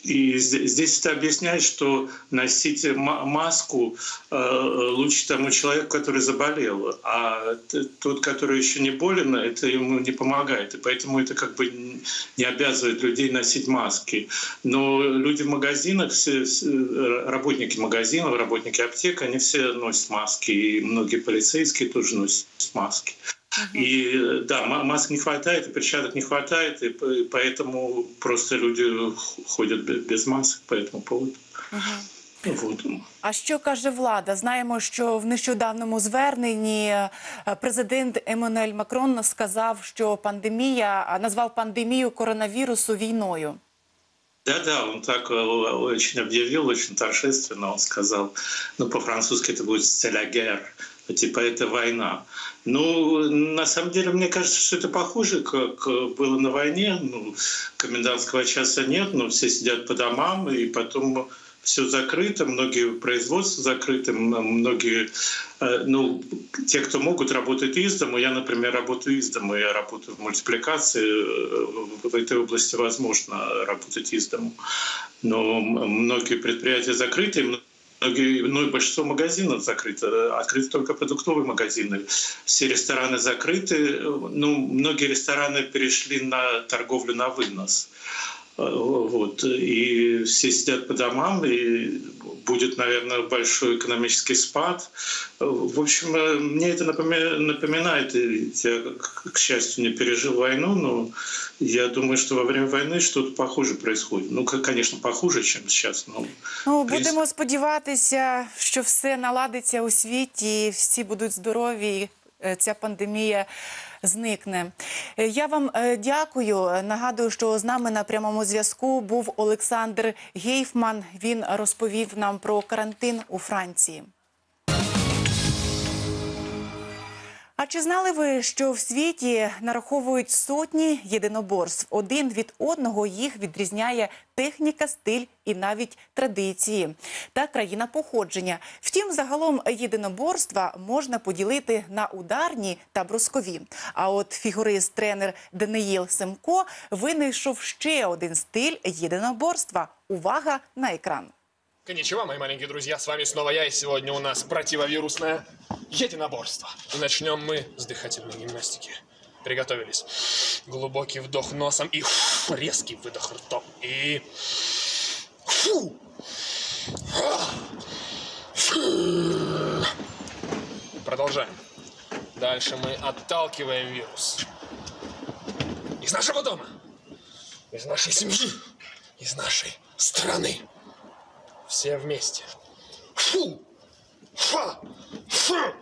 И зд- здесь это объясняет, что носить ма- маску э, лучше тому человеку, который заболел, а тот, который еще не болен, это ему не помогает. И поэтому это как бы не обязывает людей носить маски. Но люди в магазинах, все, э, работники магазинов, работники аптек, они все носят маски. И многие полицейские тоже носят маски. И э, да, ма- масок не хватает, и перчаток не хватает, и п- поэтому просто люди х- ходят бе- без масок по этому поводу. Вот. А що каже влада? Знаємо, що в нещодавному зверненні е, президент Еммануель Макрон сказав, що пандемія а, назвав пандемію коронавірусу війною. Да-да, он так э, очень объявил, очень торжественно он сказал. Ну, по-французски это будет «c'est la guerre», ну, типа это война. Ну, на самом деле, мне кажется, что это похоже, как было на войне. Ну, комендантского часа нет, но все сидят по домам, и потом все закрыто, многие производства закрыты, многие, э, ну, те, кто могут, работают из дома. Я, например, работаю из дома, я работаю в мультипликации, э, в этой области возможно работать из дома. Но многие предприятия закрыты, ну и большинство магазинов закрыто, открыты только продуктовые магазины. Все рестораны закрыты, ну, многие рестораны перешли на торговлю на вынос. Э, Вот. И все сидят по домам, и будет, наверное, большой экономический спад. Э, В общем, э, мне это напоми- напоминает, и я, к к счастью, не пережил войну, но я думаю, что во время войны что-то похуже происходит. Ну, к- конечно, похуже, чем сейчас, но Ну в принципе, будемо сподіватися, що все наладиться у світі, всі будуть здорові. і, е, Ця пандемія зникне. Е, Я вам е, дякую. Нагадую, що з нами на прямому зв'язку був Олександр Гейфман. Він розповів нам про карантин у Франції. А чи знали ви, що в світі нараховують сотні єдиноборств? Один від одного їх відрізняє техніка, стиль і навіть традиції та країна походження. Втім, загалом єдиноборства можна поділити на ударні та броскові. А от фігурист-тренер Даниїл Семко винайшов ще один стиль єдиноборства. Увага на екран. Коничева, мои маленькие друзья, с вами снова я, и сегодня у нас противовирусное единоборство. И начнем мы с дыхательной гимнастики. Приготовились. Глубокий вдох носом и фу, резкий выдох ртом. И... Фу! Фу! Продолжаем. Дальше мы отталкиваем вирус. Из нашего дома. Из нашей семьи. Из нашей страны. Все вместе. Фу! Фа! Фу!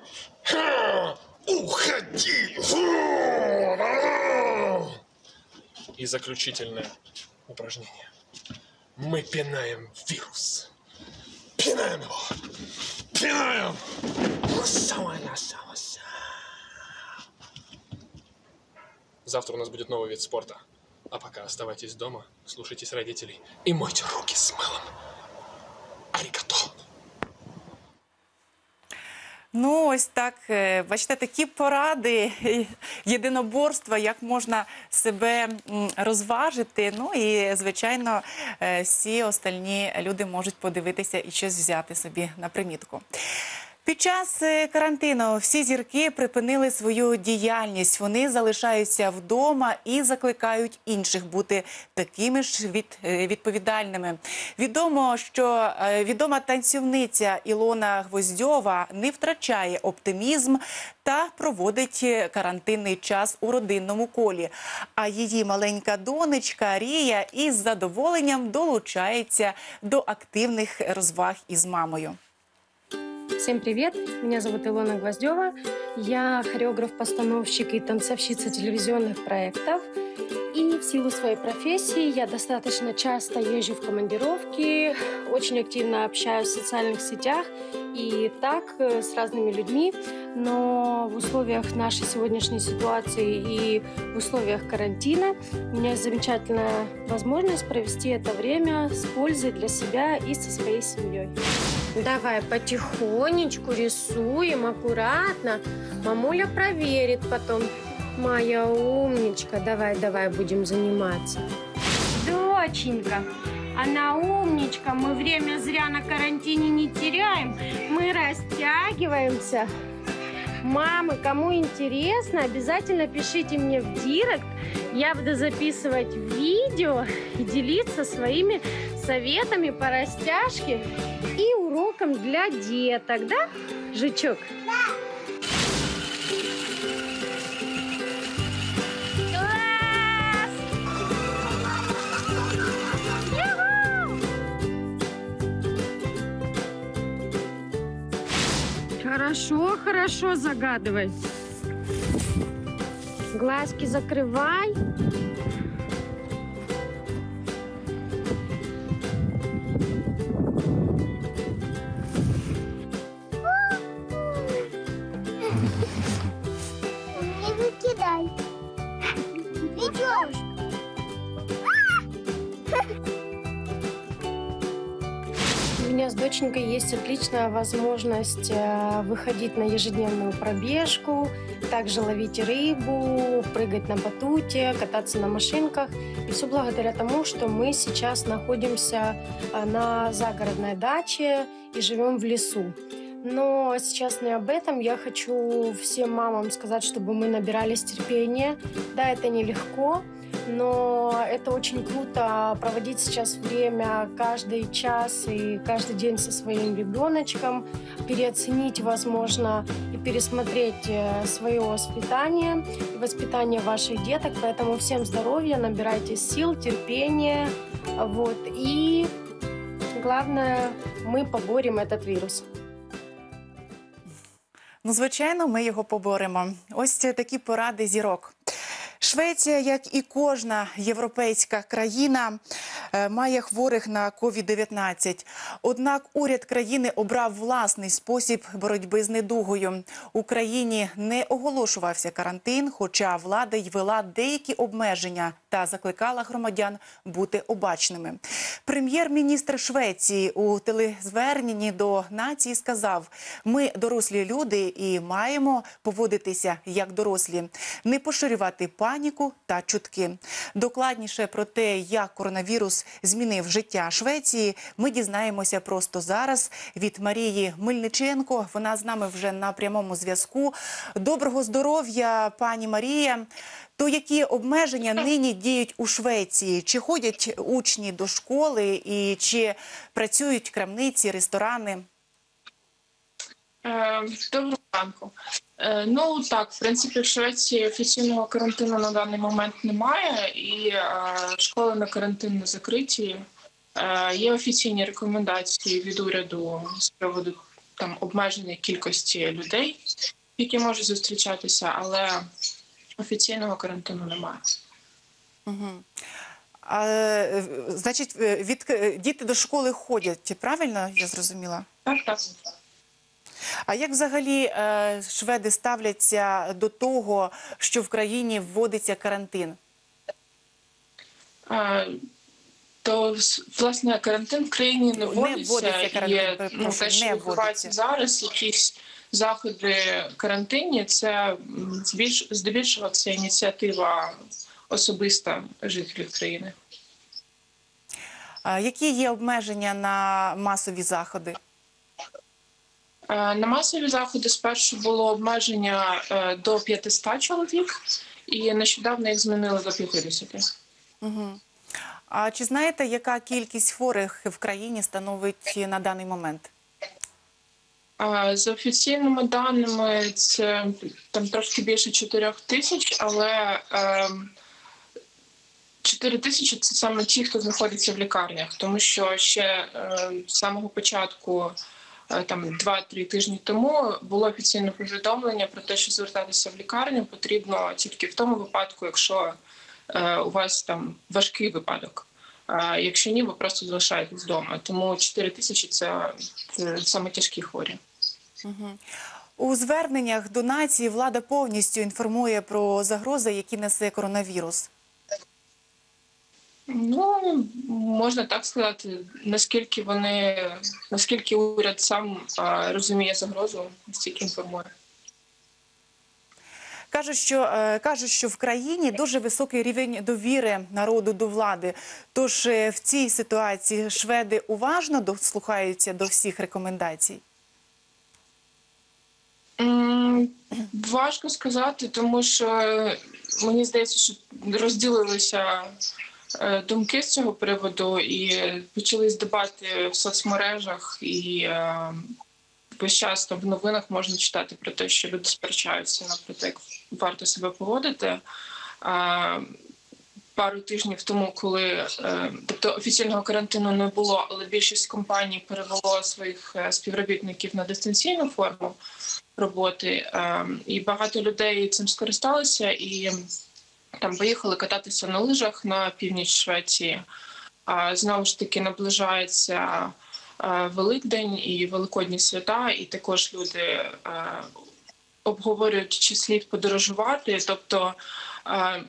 Ха! Уходи! Фу! И заключительное упражнение. Мы пинаем вирус. Пинаем его. Пинаем! Завтра у нас будет новый вид спорта. А пока оставайтесь дома, слушайтесь родителей и мойте руки с мылом. Аригато. Ну, ось так. е, Бачите, такі поради [laughs] єдиноборства, як можна себе розважити. Ну і звичайно, е, всі остальні люди можуть подивитися і щось взяти собі на примітку. Під час е, карантину всі зірки припинили свою діяльність. Вони залишаються вдома і закликають інших бути такими ж від, е, відповідальними. Відомо, що е, відома танцівниця Ілона Гвоздьова не втрачає оптимізм та проводить карантинний час у родинному колі. А її маленька донечка Рія із задоволенням долучається до активних розваг із мамою. Всем привет! Меня зовут Илона Гвоздева. Я хореограф-постановщик и танцовщица телевизионных проектов. И в силу своей профессии я достаточно часто езжу в командировки, очень активно общаюсь в социальных сетях и так э, с разными людьми. Но в условиях нашей сегодняшней ситуации и в условиях карантина у меня есть замечательная возможность провести это время с пользой для себя и со своей семьей. Давай потихонечку рисуем, аккуратно. Мамуля проверит потом. Моя умничка, давай, давай будем заниматься. Доченька, Она умничка, мы время зря на карантине не теряем, мы растягиваемся. Мамы, кому интересно, обязательно пишите мне в директ. Я буду записывать видео и делиться своими советами по растяжке и урокам для деток, да, Жучок? Хорошо, хорошо загадывай. Глазки закрывай. Доченькой есть отличная возможность э, выходить на ежедневную пробежку, также ловить рыбу, прыгать на батуте, кататься на машинках. И все благодаря тому, что мы сейчас находимся э, на загородной даче и живем в лесу. Но сейчас не об этом. Я хочу всем мамам сказать, чтобы мы набирались терпения. Да, это нелегко, но это очень круто проводить сейчас время каждый час и каждый день со своим ребеночком, переоценить, возможно, и пересмотреть э, свое воспитание и воспитание ваших деток. Поэтому всем здоровья, набирайте сил, терпения. Вот. И главное, мы поборем этот вирус. Ну, звичайно, ми його поборемо. Ось це такі поради зірок. Швеція, як і кожна європейська країна, е, має хворих на COVID-19. Однак уряд країни обрав власний спосіб боротьби з недугою. Україні не оголошувався карантин, хоча влада й вела деякі обмеження та закликала громадян бути обачними. Прем'єр-міністр Швеції у телезверненні до нації сказав: ми дорослі люди і маємо поводитися як дорослі, не поширювати паніку та чутки. Докладніше про те, як коронавірус змінив життя Швеції, ми дізнаємося просто зараз від Марії Мельниченко. Вона з нами вже на прямому зв'язку. Доброго здоров'я, пані Марія. То які обмеження нині діють у Швеції? Чи ходять учні до школи і чи працюють крамниці, ресторани? Е, Доброго ранку. Е, Ну так, в принципі, в Швеції офіційного карантину на даний момент немає, і е, школи на карантин не закриті. Е, Є офіційні рекомендації від уряду з приводу там обмеженої кількості людей, які можуть зустрічатися, але офіційного карантину немає. Угу. А, е, значить, е, від, е, діти до школи ходять, правильно я зрозуміла? Так, так. А як взагалі е, шведи ставляться до того, що в країні вводиться карантин? Е, То власне карантин в країні не вводиться. не вводиться карантин, Є, ну, те, що не вводиться. зараз, якісь заходи карантинні, це збільш здебільшого це ініціатива особиста жителів країни. А, які є обмеження на масові заходи? Е, На масові заходи спершу було обмеження е, до 500 чоловік, і нещодавно їх змінили до 50. Угу. А чи знаєте, яка кількість хворих в країні становить на даний момент? За офіційними даними, це там трошки більше 4 тисяч, але ем, 4 тисячі це саме ті, хто знаходиться в лікарнях, тому що ще е, з самого початку, е, там 2-3 тижні тому, було офіційне повідомлення про те, що звертатися в лікарню потрібно тільки в тому випадку, якщо е, у вас там важкий випадок. Якщо ні, ви просто залишаєтесь вдома. Тому 4 тисячі це, це саме тяжкі хворі. Угу. У зверненнях до нації влада повністю інформує про загрози, які несе коронавірус. Ну можна так сказати, наскільки вони наскільки уряд сам а, розуміє загрозу, настільки інформує. Кажуть, що е, кажуть, що в країні дуже високий рівень довіри народу до влади. Тож е, в цій ситуації шведи уважно дослухаються до всіх рекомендацій. Важко сказати, тому що мені здається, що розділилися е, думки з цього приводу, і почались дебати в соцмережах, і е, весь час в новинах можна читати про те, що люди сперечаються наприклад, як варто себе поводити. Пару тижнів тому, коли е, тобто офіційного карантину не було, але більшість компаній перевело своїх співробітників на дистанційну форму роботи, е, і багато людей цим скористалися і там поїхали кататися на лижах на північ Швеції. А знову ж таки наближається е, Великдень і Великодні свята, і також люди е, обговорюють, чи слід подорожувати. Тобто е,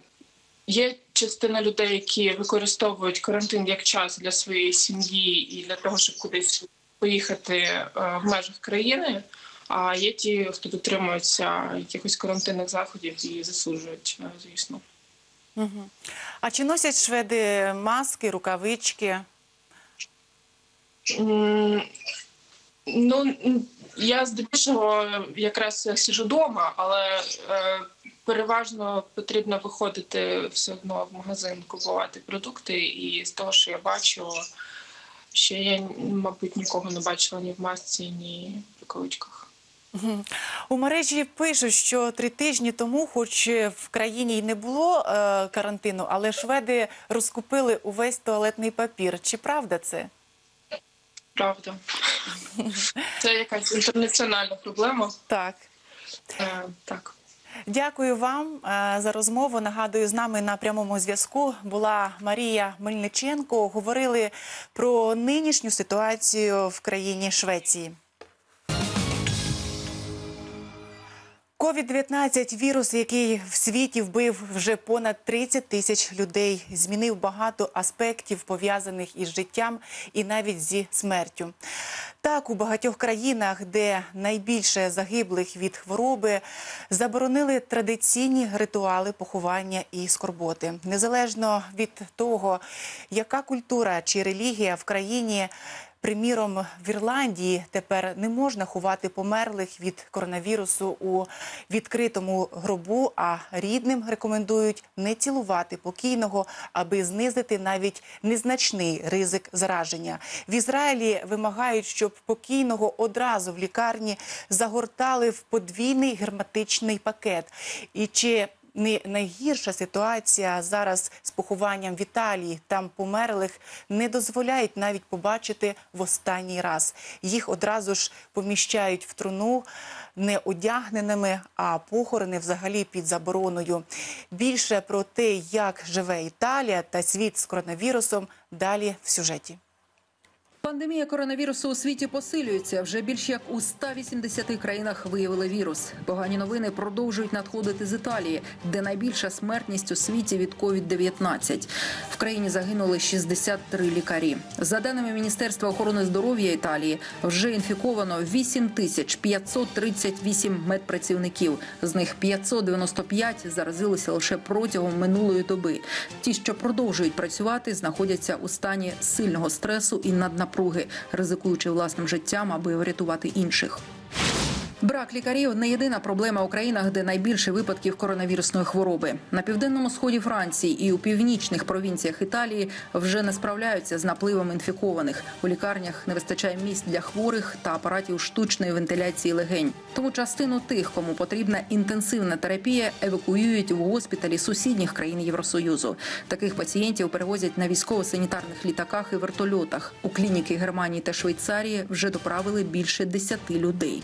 є частина людей, які використовують карантин як час для своєї сім'ї і для того, щоб кудись поїхати в межах країни. А є ті, хто дотримується якихось карантинних заходів і засуджують, е, звісно. Угу. А чи носять шведи маски, рукавички? Ну я здебільшого якраз сижу вдома, але е, переважно потрібно виходити все одно в магазин купувати продукти. І з того, що я бачу, ще я, мабуть, нікого не бачила ні в масці, ні в рукавичках. У мережі пишуть, що три тижні тому, хоч в країні й не було е, карантину, але шведи розкупили увесь туалетний папір. Чи правда це? Правда. Це якась інтернаціональна проблема. Так. Е, так. Дякую вам е, за розмову. Нагадую, з нами на прямому зв'язку була Марія Мельниченко. Говорили про нинішню ситуацію в країні Швеції. Covid-19 – вірус, який в світі вбив вже понад 30 тисяч людей, змінив багато аспектів, пов'язаних із життям і навіть зі смертю. Так, у багатьох країнах, де найбільше загиблих від хвороби, заборонили традиційні ритуали поховання і скорботи. Незалежно від того, яка культура чи релігія в країні. Приміром, в Ірландії тепер не можна ховати померлих від коронавірусу у відкритому гробу, а рідним рекомендують не цілувати покійного, аби знизити навіть незначний ризик зараження. В Ізраїлі вимагають, щоб покійного одразу в лікарні загортали в подвійний герметичний пакет. І чи найгірша ситуація зараз з похованням в Італії. Там померлих не дозволяють навіть побачити в останній раз. Їх одразу ж поміщають в труну не одягненими, а похорони взагалі під забороною. Більше про те, як живе Італія та світ з коронавірусом, далі в сюжеті. Пандемія коронавірусу у світі посилюється. Вже більш як у 180 країнах виявили вірус. Погані новини продовжують надходити з Італії, де найбільша смертність у світі від COVID-19. В країні загинули 63 лікарі. За даними Міністерства охорони здоров'я Італії, вже інфіковано 8 тисяч 538 медпрацівників. З них 595 заразилися лише протягом минулої доби. Ті, що продовжують працювати, знаходяться у стані сильного стресу і наднапруги, ризикуючи власним життям, аби врятувати інших. Брак лікарів не єдина проблема у країнах, де найбільше випадків коронавірусної хвороби. На південному сході Франції і у північних провінціях Італії вже не справляються з напливом інфікованих. У лікарнях не вистачає місць для хворих та апаратів штучної вентиляції легень. Тому частину тих, кому потрібна інтенсивна терапія, евакуюють в госпіталі сусідніх країн Євросоюзу. Таких пацієнтів перевозять на військово-санітарних літаках і вертольотах. У клініки Германії та Швейцарії вже доправили більше 10 людей.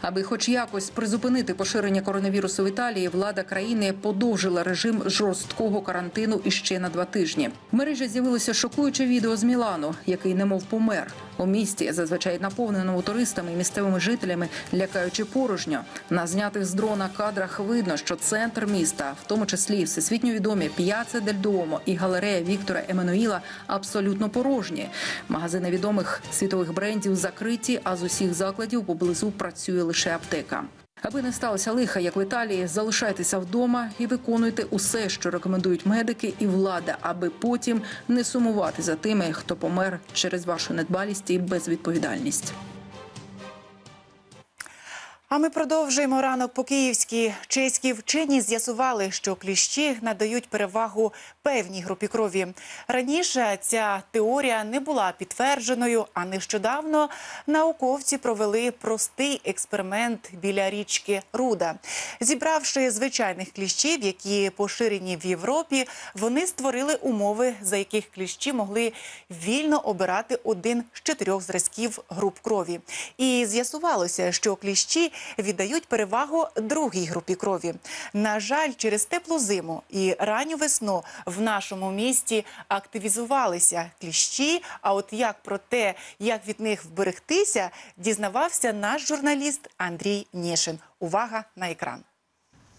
Аби хоч якось призупинити поширення коронавірусу в Італії, влада країни подовжила режим жорсткого карантину іще на два тижні. В мережі з'явилося шокуюче відео з Мілану, який немов помер. У місті, зазвичай наповненому туристами і місцевими жителями, лякаючи порожньо. На знятих з дрона кадрах видно, що центр міста, в тому числі всесвітньо відомі П'яце дель Дуомо і галерея Віктора Еммануїла, абсолютно порожні. Магазини відомих світових брендів закриті, а з усіх закладів поблизу працює лише аптека. Аби не сталося лиха, як в Італії, залишайтеся вдома і виконуйте усе, що рекомендують медики і влада, аби потім не сумувати за тими, хто помер через вашу недбалість і безвідповідальність. А ми продовжуємо ранок по київськи. Чеські вчені з'ясували, що кліщі надають перевагу певній групі крові. Раніше ця теорія не була підтвердженою, а нещодавно науковці провели простий експеримент біля річки Руда. Зібравши звичайних кліщів, які поширені в Європі, вони створили умови, за яких кліщі могли вільно обирати один з чотирьох зразків груп крові. І з'ясувалося, що кліщі віддають перевагу другій групі крові. На жаль, через теплу зиму і ранню весну в нашому місті активізувалися кліщі. А от як про те, як від них вберегтися, дізнавався наш журналіст Андрій Нєшин. Увага на екран.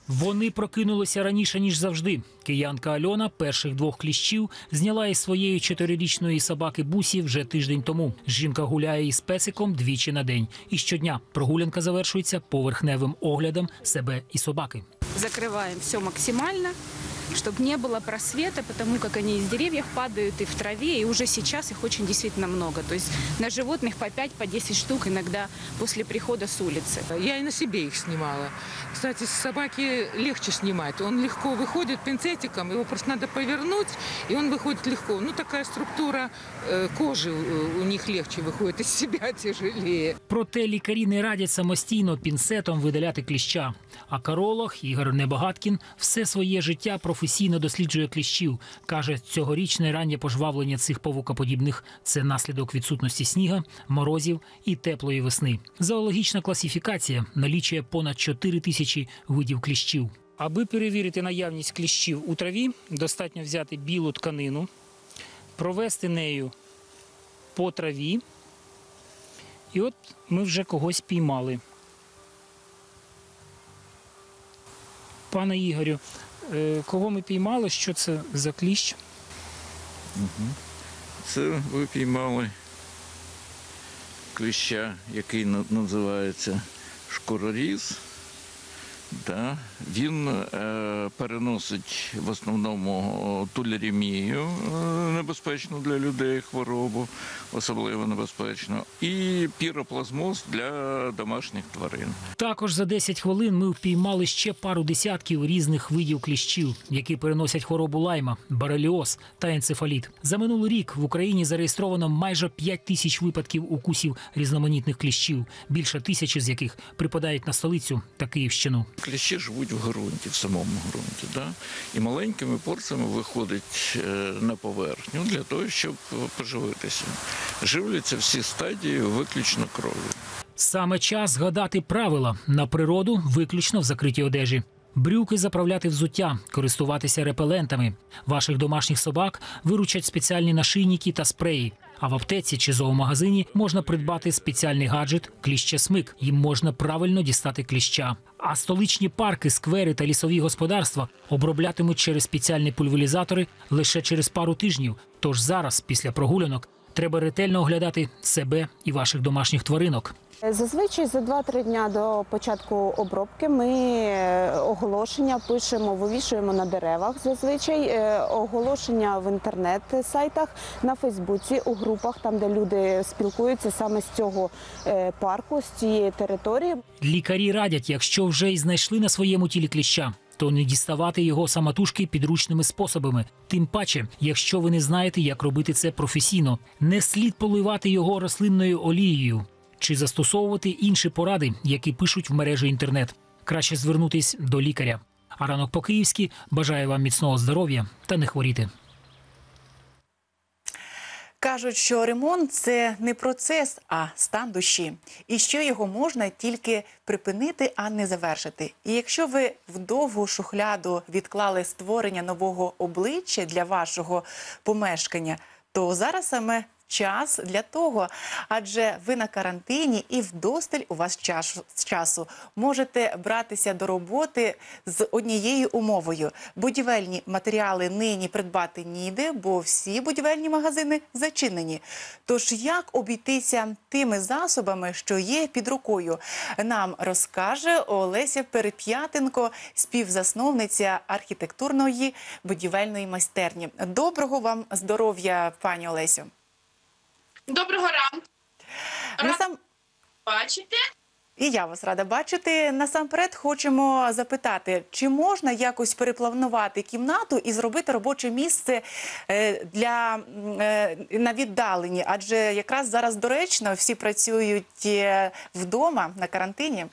Вони прокинулися раніше ніж завжди. Киянка Альона перших двох кліщів зняла із своєї чотирирічної собаки Бусі вже тиждень тому. Жінка гуляє із песиком двічі на день. І щодня прогулянка завершується поверхневим оглядом себе і собаки. Закрываем все максимально, чтобы не было просвета, потому как они из деревьев падают и в траве, и уже сейчас их очень действительно много. То есть на животных по 5, по 10 штук иногда после прихода с улицы. Я и на себе их снимала. Кстати, с собаки легче снимать. Он легко выходит пинцетиком, его просто надо повернуть, и он выходит легко. Ну, такая структура э, кожи у у них легче выходит, из себя тяжелее. [laughs] Проте лікарі не радять самостійно пінцетом видаляти кліща. А каролог Ігор Небагаткін все своє життя професійно досліджує кліщів. каже, цьогорічне раннє пожвавлення цих павукоподібних це наслідок відсутності сніга, морозів і теплої весни. Зоологічна класифікація налічує понад 4 тисячі видів кліщів. Аби перевірити наявність кліщів у траві, достатньо взяти білу тканину, провести нею по траві. І от ми вже когось піймали. Пане Ігорю, кого ми піймали? Що це за кліщ? Це ви піймали кліща, який називається шкуроріз. Да. Він е, переносить в основному тулеремію, е, небезпечну для людей хворобу, особливо небезпечну, і піроплазмоз для домашніх тварин. Також за 10 хвилин ми впіймали ще пару десятків різних видів кліщів, які переносять хворобу лайма, бареліоз та енцефаліт. За минулий рік в Україні зареєстровано майже 5 тисяч випадків укусів різноманітних кліщів, більше тисячі з яких припадають на столицю та Київщину. Кліщі живуть в ґрунті, в самому ґрунті. Да? І маленькими порціями виходить е, на поверхню для того, щоб поживитися. Живляться всі стадії виключно кров'ю. Саме час згадати правила на природу виключно в закритій одежі. Брюки заправляти взуття, користуватися репелентами. Ваших домашніх собак виручать спеціальні нашийники та спреї. А в аптеці чи зоомагазині можна придбати спеціальний гаджет кліщесмик. Їм можна правильно дістати кліща. А столичні парки, сквери та лісові господарства оброблятимуть через спеціальні пульверізатори лише через пару тижнів. Тож зараз, після прогулянок, треба ретельно оглядати себе і ваших домашніх тваринок. Зазвичай за 2-3 дня до початку обробки ми е, оголошення пишемо, вивішуємо на деревах. Зазвичай е, оголошення в інтернет-сайтах, на Фейсбуці, у групах, там де люди спілкуються саме з цього е, парку, з цієї території. Лікарі радять, якщо вже й знайшли на своєму тілі кліща, то не діставати його самотужки підручними способами. Тим паче, якщо ви не знаєте, як робити це професійно, не слід поливати його рослинною олією чи застосовувати інші поради, які пишуть в мережі інтернет. Краще звернутись до лікаря. А ранок по-київськи бажає вам міцного здоров'я та не хворіти. Кажуть, що ремонт це не процес, а стан душі, і що його можна тільки припинити, а не завершити. І якщо ви в довгу шухляду відклали створення нового обличчя для вашого помешкання, то зараз саме час для того, адже ви на карантині і вдосталь у вас часу, часу можете братися до роботи з однією умовою. Будівельні матеріали нині придбати ніде, бо всі будівельні магазини зачинені. Тож як обійтися тими засобами, що є під рукою, нам розкаже Олеся Переп'ятенко, співзасновниця архітектурної будівельної майстерні. Доброго вам здоров'я, пані Олесю. Доброго ранку. Насам... Бачите? І я вас рада бачити. Насамперед хочемо запитати, чи можна якось перепланувати кімнату і зробити робоче місце е, для е, на віддаленні? Адже якраз зараз доречно всі працюють е, вдома на карантині.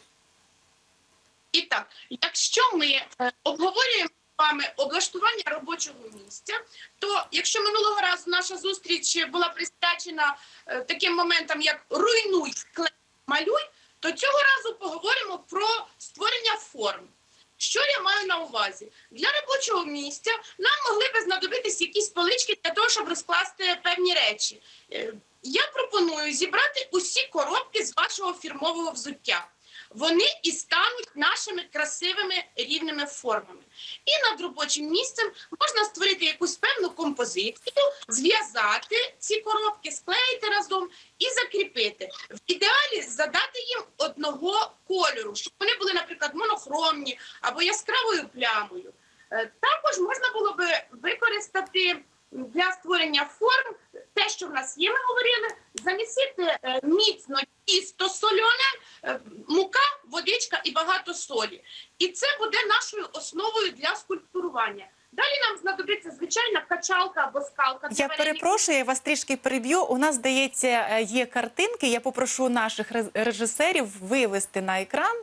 І так, якщо ми обговорюємо вами облаштування робочого місця, то якщо минулого разу наша зустріч була присвячена е, таким моментам, як руйнуй, склей, малюй, то цього разу поговоримо про створення форм. Що я маю на увазі? Для робочого місця нам могли би знадобитись якісь полички для того, щоб розкласти певні речі. Е, Я пропоную зібрати усі коробки з вашого фірмового взуття. Вони і стануть нашими красивими рівними формами. І над робочим місцем можна створити якусь певну композицію, зв'язати ці коробки, склеїти разом і закріпити. В ідеалі задати їм одного кольору, щоб вони були, наприклад, монохромні або яскравою плямою. Е, Також можна було би використати для створення форм те, що в нас є, ми говорили, замісити е, міцно тісто сольоне, е, мука, водичка і багато солі. І це буде нашою основою для скульптурування. Далі нам знадобиться звичайна качалка або скалка. Я перепрошую, я вас трішки переб'ю. У нас здається, е, є картинки. Я попрошу наших режисерів вивести на екран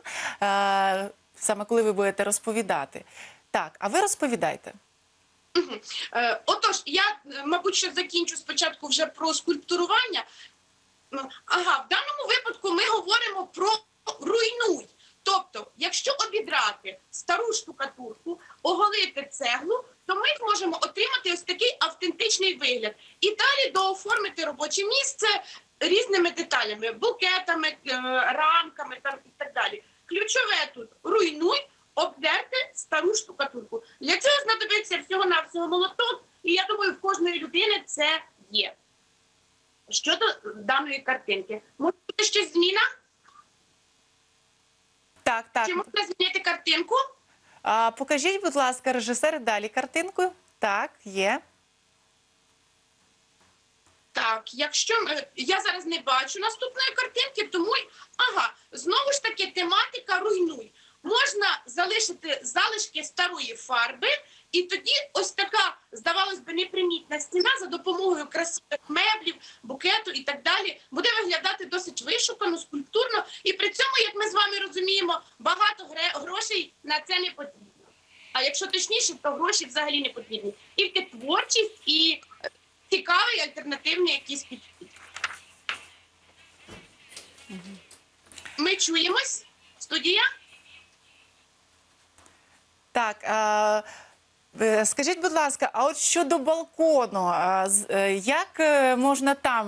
саме коли ви будете розповідати. Так, а ви розповідайте. Е, Отож, я, е, мабуть, що закінчу спочатку вже про скульптурування. Ага, в даному випадку ми говоримо про руйнуй. Тобто, якщо обідрати стару штукатурку, оголити цеглу, то ми зможемо отримати ось такий автентичний вигляд. І далі дооформити робоче місце різними деталями, букетами, е, рамками там, і так далі. Ключове тут руйнуй, обдерти стару штукатурку. Для цього знадобиться всього-навсього молоток, і я думаю, в кожної людини це є. Щодо даної картинки, може бути щось зміна? Так, так. Чи можна змінити картинку? А, покажіть, будь ласка, режисер, далі картинку. Так, є. Так, якщо я зараз не бачу наступної картинки, тому ага, знову ж таки тематика руйнуй. Можна залишити залишки старої фарби, і тоді ось така, здавалось би, непримітна стіна за допомогою красивих меблів, букету і так далі буде виглядати досить вишукано, скульптурно. І при цьому, як ми з вами розуміємо, багато грошей на це не потрібно. А якщо точніше, то гроші взагалі не потрібні. Тільки творчість і цікавий альтернативний якийсь підхід. Ми чуємось, студія? Так. А... е, Скажіть, будь ласка, а от щодо балкону, е, як е, можна там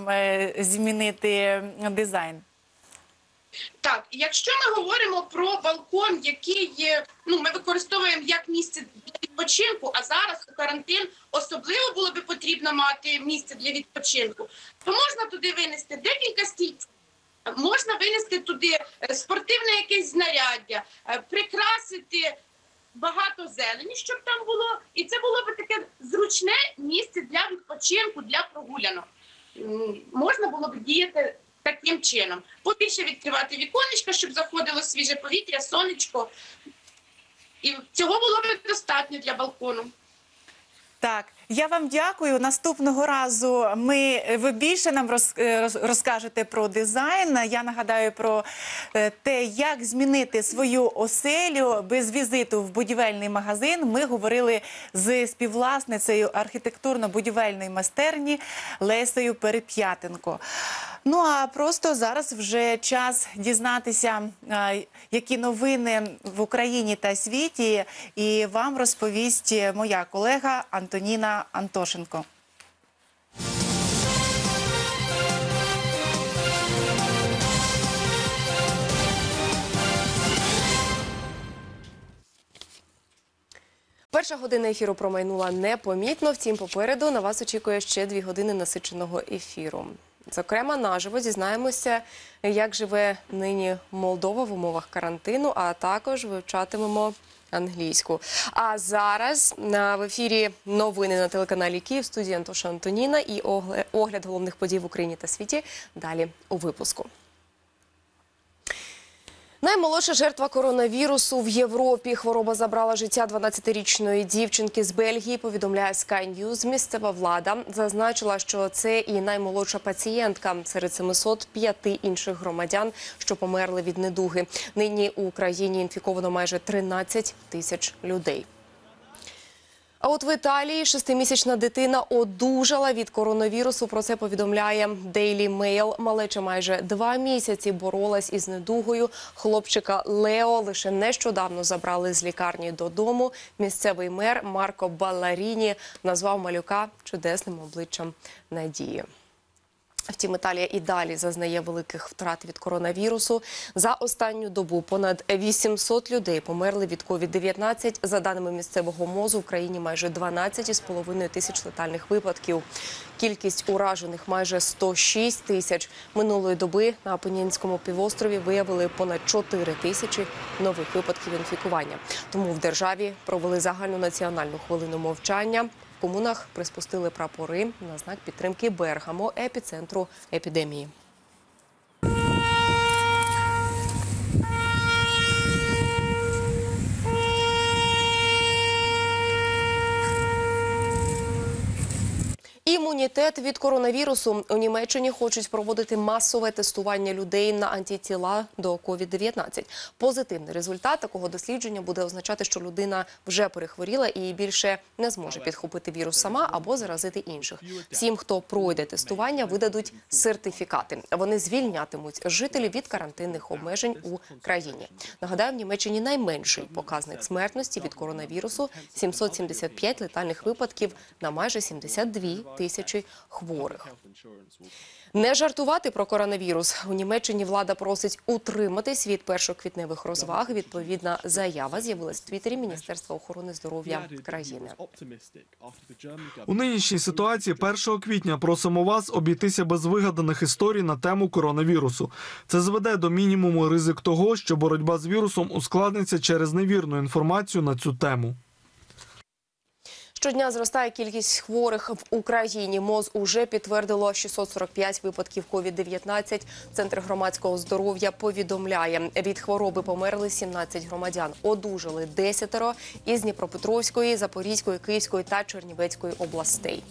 змінити дизайн? Так, якщо ми говоримо про балкон, який є, ну ми використовуємо як місце для відпочинку, а зараз у карантин особливо було би потрібно мати місце для відпочинку, то можна туди винести декілька стільців. Можна винести туди спортивне якесь знаряддя, прикрасити багато зелені, щоб там було, і це було б таке зручне місце для відпочинку, для прогулянок. Можна було б діяти таким чином. Побільше відкривати віконечка, щоб заходило свіже повітря, сонечко. І цього було б достатньо для балкону. Так, я вам дякую. Наступного разу ми ви більше нам роз, е, роз- розкажете про дизайн. Я нагадаю про е, те, як змінити свою оселю без візиту в будівельний магазин. Ми говорили з співвласницею архітектурно-будівельної майстерні Лесею Переп'ятенко. Ну а просто зараз вже час дізнатися, е, які новини в Україні та світі, і вам розповість моя колега Антоніна Антошенко. Перша година ефіру промайнула непомітно. Втім, попереду на вас очікує ще дві години насиченого ефіру. Зокрема, наживо дізнаємося, як живе нині Молдова в умовах карантину, а також вивчатимемо англійську. А зараз на в ефірі новини на телеканалі Київ, студія Антоша Антоніна і огляд головних подій в Україні та світі. Далі у випуску. Наймолодша жертва коронавірусу в Європі. Хвороба забрала життя 12-річної дівчинки з Бельгії. Повідомляє Sky News. Місцева влада зазначила, що це і наймолодша пацієнтка серед 705 інших громадян, що померли від недуги. Нині у Україні інфіковано майже 13 тисяч людей. А от в Італії шестимісячна дитина одужала від коронавірусу. Про це повідомляє Daily Mail. Малеча майже два місяці боролась із недугою. Хлопчика Лео лише нещодавно забрали з лікарні додому. Місцевий мер Марко Балларіні назвав малюка чудесним обличчям надії. Втім, Італія і далі зазнає великих втрат від коронавірусу. За останню добу понад 800 людей померли від COVID-19. За даними місцевого мозу, в країні майже 12,5 тисяч летальних випадків. Кількість уражених майже 106 тисяч. Минулої доби на Апенінському півострові виявили понад 4 тисячі нових випадків інфікування. Тому в державі провели загальну національну хвилину мовчання. В комунах приспустили прапори на знак підтримки Бергамо, епіцентру епідемії. Імунітет від коронавірусу у Німеччині хочуть проводити масове тестування людей на антитіла до COVID-19. Позитивний результат такого дослідження буде означати, що людина вже перехворіла і більше не зможе підхопити вірус сама або заразити інших. Всім, хто пройде тестування, видадуть сертифікати. Вони звільнятимуть жителів від карантинних обмежень у країні. Нагадаю, в Німеччині найменший показник смертності від коронавірусу 775 летальних випадків на майже 72 тисячі хворих. Не жартувати про коронавірус. У Німеччині влада просить утриматись від першоквітневих розваг. Відповідна заява з'явилась в твіттері Міністерства охорони здоров'я країни. У нинішній ситуації 1 квітня просимо вас обійтися без вигаданих історій на тему коронавірусу. Це зведе до мінімуму ризик того, що боротьба з вірусом ускладниться через невірну інформацію на цю тему. Щодня зростає кількість хворих в Україні. МОЗ уже підтвердило 645 випадків COVID-19. Центр громадського здоров'я повідомляє, від хвороби померли 17 громадян. Одужали 10 із Дніпропетровської, Запорізької, Київської та Чернівецької областей.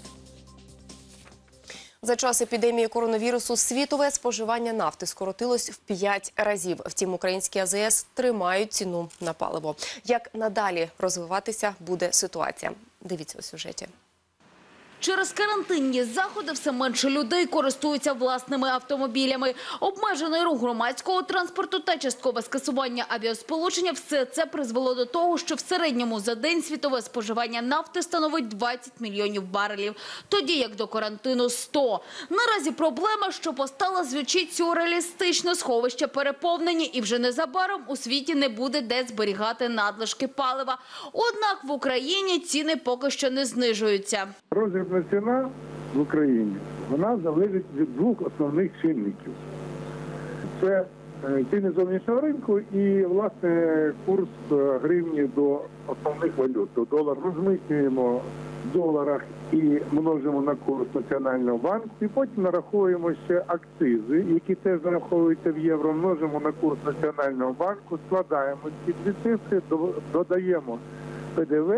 За час епідемії коронавірусу світове споживання нафти скоротилось в 5 разів. Втім, українські АЗС тримають ціну на паливо. Як надалі розвиватися буде ситуація? Дивіться у сюжеті. Через карантинні заходи все менше людей користуються власними автомобілями. Обмежений рух громадського транспорту та часткове скасування авіасполучення – все це призвело до того, що в середньому за день світове споживання нафти становить 20 мільйонів барелів, тоді як до карантину – 100. Наразі проблема, що постала, звучить сюрреалістично. Сховища переповнені і вже незабаром у світі не буде де зберігати надлишки палива. Однак в Україні ціни поки що не знижуються. Розрібна ціна в Україні вона залежить від двох основних чинників: це е, ціни зовнішнього ринку і власне курс е, гривні до основних валют. До долар розмитнюємо в доларах і множимо на курс національного банку, і потім нараховуємо ще акцизи, які теж зараховуються в євро. Множимо на курс національного банку, складаємо ці дві цифри, додаємо ПДВ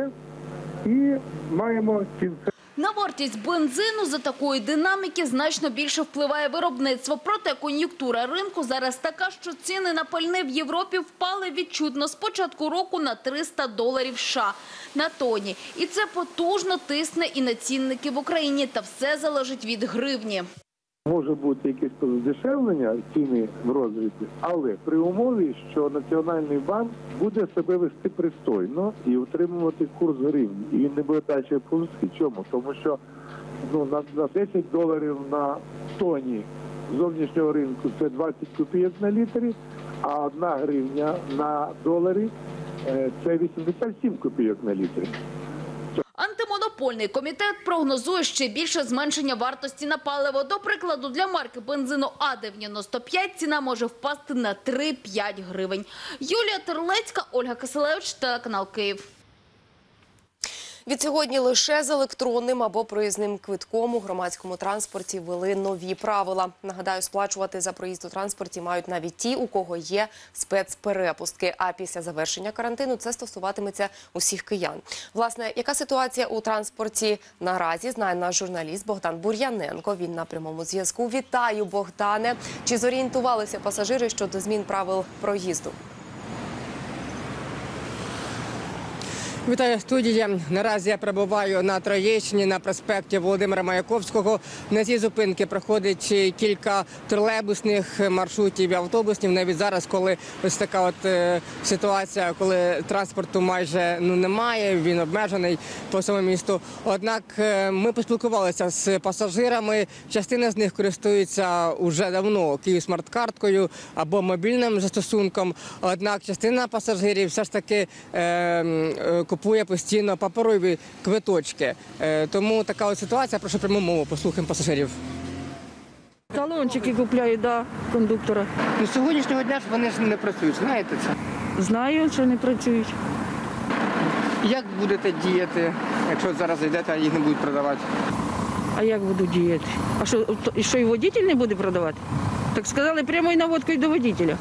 і маємо кінцевий На вартість бензину за такої динаміки значно більше впливає виробництво. Проте кон'юнктура ринку зараз така, що ціни на пальне в Європі впали відчутно з початку року на 300 доларів США на тоні. І це потужно тисне і на цінники в Україні. Та все залежить від гривні. Може бути якесь здешевлення ціни в розрізі, але при умові, що Національний банк буде себе вести пристойно і утримувати курс гривні, і він не буде далі повзти. Чому? Тому що ну на, на 10 доларів на тоні зовнішнього ринку це 20 копійок на літрі, а одна гривня на доларі е, це 87 копійок на літр. Антимонопольний комітет прогнозує ще більше зменшення вартості на паливо. До прикладу, для марки бензину А95 ціна може впасти на 3-5 гривень. Юлія Терлецька, Ольга Киселевич, телеканал Київ. Від сьогодні лише з електронним або проїзним квитком у громадському транспорті ввели нові правила. Нагадаю, сплачувати за проїзд у транспорті мають навіть ті, у кого є спецперепустки. А після завершення карантину це стосуватиметься усіх киян. Власне, яка ситуація у транспорті наразі знає наш журналіст Богдан Бур'яненко. Він на прямому зв'язку. Вітаю, Богдане. Чи зорієнтувалися пасажири щодо змін правил проїзду? Вітаю студія. Наразі я перебуваю на Троєщині на проспекті Володимира Маяковського. На цій зупинці проходить кілька тролейбусних маршрутів і автобусів. Навіть зараз, коли ось така от е, ситуація, коли транспорту майже ну немає, він обмежений по всьому місту. Однак е, ми поспілкувалися з пасажирами. Частина з них користується уже давно Київ смарт-карткою або мобільним застосунком. Однак частина пасажирів все ж таки е, е, купує постійно паперові квиточки. Е, тому така от ситуація. Прошу пряму мову, послухаємо пасажирів. Талончики купляють, да, кондуктора. Ну, з сьогоднішнього дня ж вони ж не працюють, знаєте це? Знаю, що не працюють. Як будете діяти, якщо зараз зайдете, а їх не будуть продавати? А як буду діяти? А що, то- і що і водитель не буде продавати? Так сказали, прямою наводкою до водителя.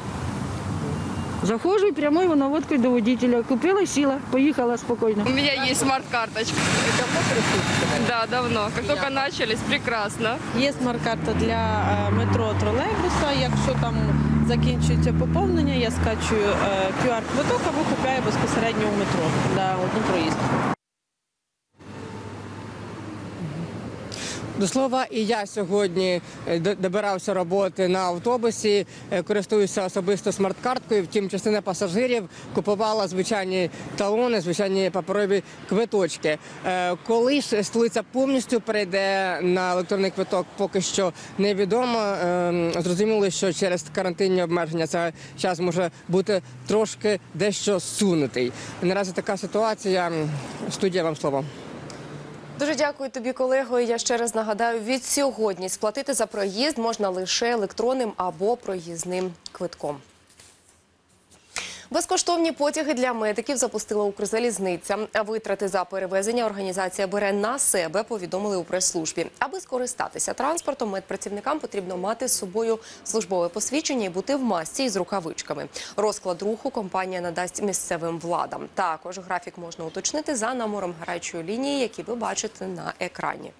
Заходжу і прямою наводкою до водителя. Купила, сіла, поїхала спокійно. У меня есть смарт-карточка. Да, давно. Как только начались, прекрасно. Є смарт-карта для е, метро тролейбуса. Якщо там закінчується поповнення, я скачую е, QR-квиток або купляю безпосередньо у метро на одну проїздку. До слова, і я сьогодні е, добирався роботи на автобусі, е, користуюся особисто смарт-карткою. Втім, частина пасажирів купувала звичайні талони, звичайні паперові квиточки. Е, Коли ж столиця повністю перейде на електронний квиток, поки що невідомо. Е, Зрозуміло, що через карантинні обмеження цей час може бути трошки дещо сунутий. Наразі така ситуація. Студія вам слово. Дуже дякую тобі, колего. Я ще раз нагадаю, від сьогодні сплатити за проїзд можна лише електронним або проїзним квитком. Безкоштовні потяги для медиків запустила Укрзалізниця. Витрати за перевезення організація бере на себе, повідомили у прес-службі. Аби скористатися транспортом, медпрацівникам потрібно мати з собою службове посвідчення і бути в масці із рукавичками. Розклад руху компанія надасть місцевим владам. Також графік можна уточнити за номером гарячої лінії, який ви бачите на екрані.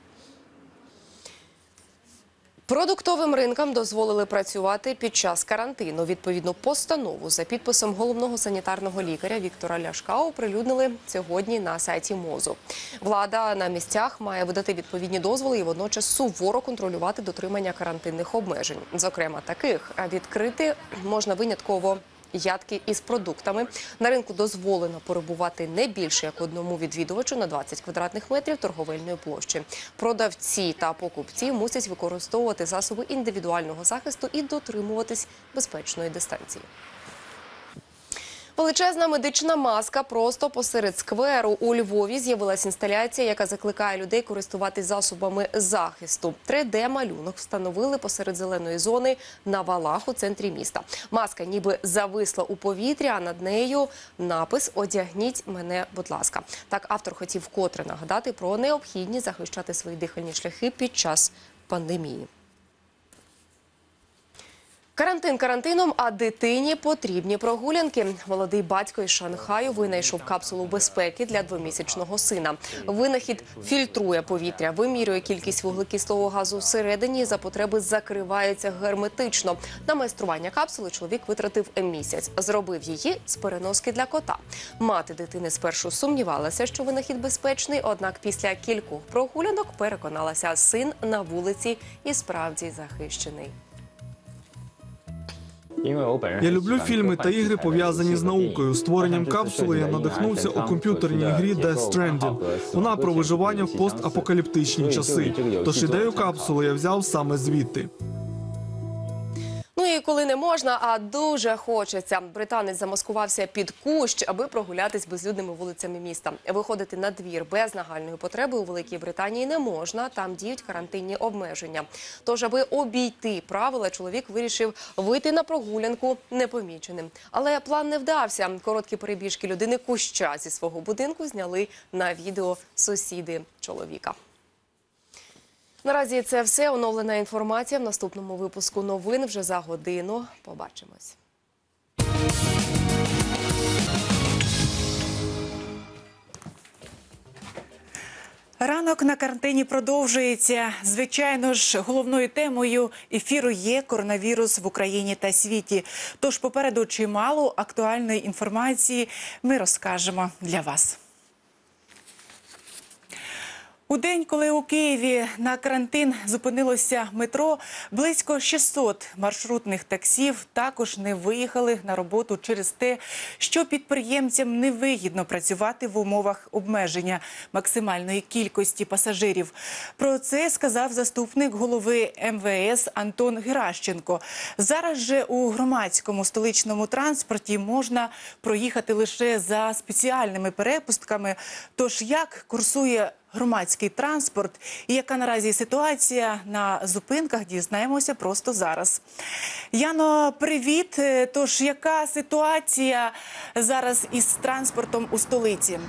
Продуктовим ринкам дозволили працювати під час карантину. Відповідну постанову за підписом головного санітарного лікаря Віктора Ляшка оприлюднили сьогодні на сайті МОЗу. Влада на місцях має видати відповідні дозволи і водночас суворо контролювати дотримання карантинних обмежень. Зокрема, таких відкрити можна винятково. Ядки із продуктами на ринку дозволено перебувати не більше як одному відвідувачу на 20 квадратних метрів торговельної площі. Продавці та покупці мусять використовувати засоби індивідуального захисту і дотримуватись безпечної дистанції. Величезна медична маска просто посеред скверу. У Львові з'явилась інсталяція, яка закликає людей користуватись засобами захисту. 3D-малюнок встановили посеред зеленої зони на валах у центрі міста. Маска ніби зависла у повітрі, а над нею напис Одягніть мене, будь ласка. Так автор хотів вкотре нагадати про необхідність захищати свої дихальні шляхи під час пандемії. Карантин карантином, а дитині потрібні прогулянки. Молодий батько із Шанхаю винайшов капсулу безпеки для двомісячного сина. Винахід фільтрує повітря, вимірює кількість вуглекислого газу всередині і за потреби закривається герметично. На майстрування капсули чоловік витратив місяць. Зробив її з переноски для кота. Мати дитини спершу сумнівалася, що винахід безпечний, однак після кількох прогулянок переконалася, син на вулиці і справді захищений. Я люблю фільми та ігри пов'язані з наукою. Створенням капсули я надихнувся у комп'ютерній грі Death Stranding. Вона про виживання в постапокаліптичні часи. Тож ідею капсули я взяв саме звідти. Ну і коли не можна, а дуже хочеться. Британець замаскувався під кущ, аби прогулятись безлюдними вулицями міста. Виходити на двір без нагальної потреби у Великій Британії не можна. Там діють карантинні обмеження. Тож, аби обійти правила, чоловік вирішив вийти на прогулянку непоміченим. Але план не вдався. Короткі перебіжки людини куща зі свого будинку зняли на відео сусіди чоловіка. Наразі це все оновлена інформація в наступному випуску новин вже за годину. Побачимось. Ранок на карантині продовжується. Звичайно ж, головною темою ефіру є коронавірус в Україні та світі. Тож попереду чимало актуальної інформації ми розкажемо для вас. У день, коли у Києві на карантин зупинилося метро, близько 600 маршрутних таксів також не виїхали на роботу через те, що підприємцям невигідно працювати в умовах обмеження максимальної кількості пасажирів. Про це сказав заступник голови МВС Антон Геращенко. Зараз же у громадському столичному транспорті можна проїхати лише за спеціальними перепустками. Тож як курсує громадський транспорт і яка наразі ситуація на зупинках, дізнаємося просто зараз. Яно, привіт. Е, Тож, яка ситуація зараз із транспортом у столиці?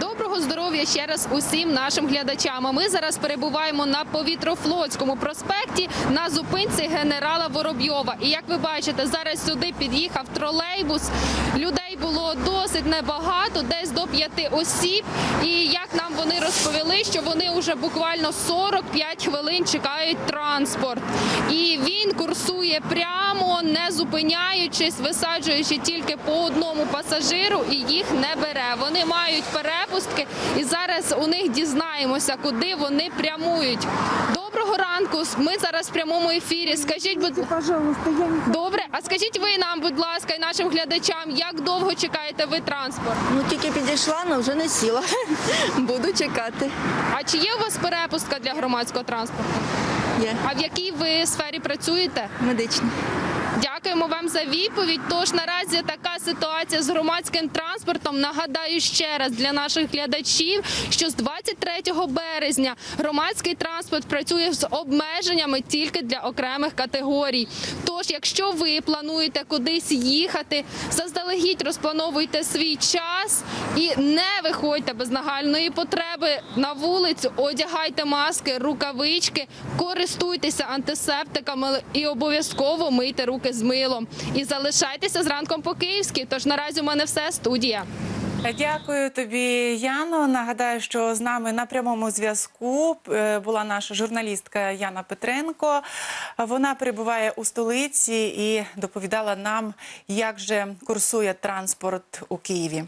Доброго здоров'я ще раз усім нашим глядачам. А Ми зараз перебуваємо на повітрофлотському проспекті на зупинці генерала Воробйова. І як ви бачите, зараз сюди під'їхав тролейбус. Людей було досить небагато, десь до п'яти осіб. І як нам вони розповіли, що вони вже буквально 45 хвилин чекають транспорт. І він курсує прямо, не зупиняючись, висаджуючи тільки по одному пасажиру, і їх не бере. Вони мають перепустки, і зараз у них дізнаємося, куди вони прямують. Доброго ранку. Ми зараз в прямому ефірі. Скажіть, будь добре. А скажіть ви нам, будь ласка, і нашим глядачам, як довго чекаєте ви транспорт? Ну тільки підійшла, але вже не сіла. [laughs] Буду чекати. А чи є у вас перепустка для громадського транспорту? Є. А в якій ви сфері працюєте? Медична. Дякуємо вам за відповідь. Тож наразі така ситуація з громадським транспортом. Нагадаю ще раз для наших глядачів, що з 23 березня громадський транспорт працює з обмеженнями тільки для окремих категорій. Тож, якщо ви плануєте кудись їхати, заздалегідь розплановуйте свій час і не виходьте без нагальної потреби на вулицю, одягайте маски, рукавички, користуйтеся антисептиками і обов'язково мийте руки з милом. І залишайтеся зранком по київськи. Тож наразі у мене все студія. Дякую тобі, Яно. Нагадаю, що з нами на прямому зв'язку е, була наша журналістка Яна Петренко. Вона перебуває у столиці і доповідала нам, як же курсує транспорт у Києві.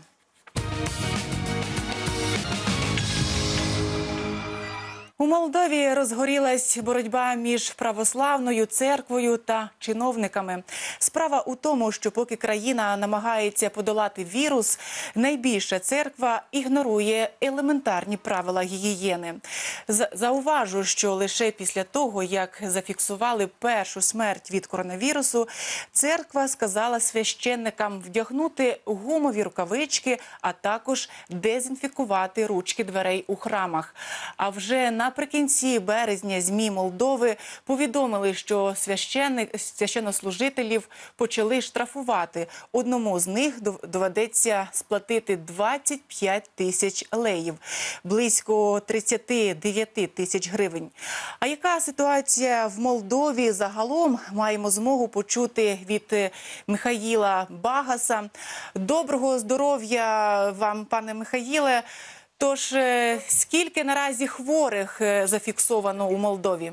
У Молдові розгорілась боротьба між православною церквою та чиновниками. Справа у тому, що поки країна намагається подолати вірус, найбільша церква ігнорує елементарні правила гігієни. Зауважу, що лише після того, як зафіксували першу смерть від коронавірусу, церква сказала священникам вдягнути гумові рукавички, а також дезінфікувати ручки дверей у храмах. А вже наприкінці березня ЗМІ Молдови повідомили, що священнослужителів почали штрафувати. Одному з них доведеться сплатити 25 тисяч леїв, близько 39 тисяч гривень. А яка ситуація в Молдові загалом маємо змогу почути від е, Михаїла Багаса. Доброго здоров'я вам, пане Михаїле. Тож е, скільки наразі хворих е, зафіксовано у Молдові?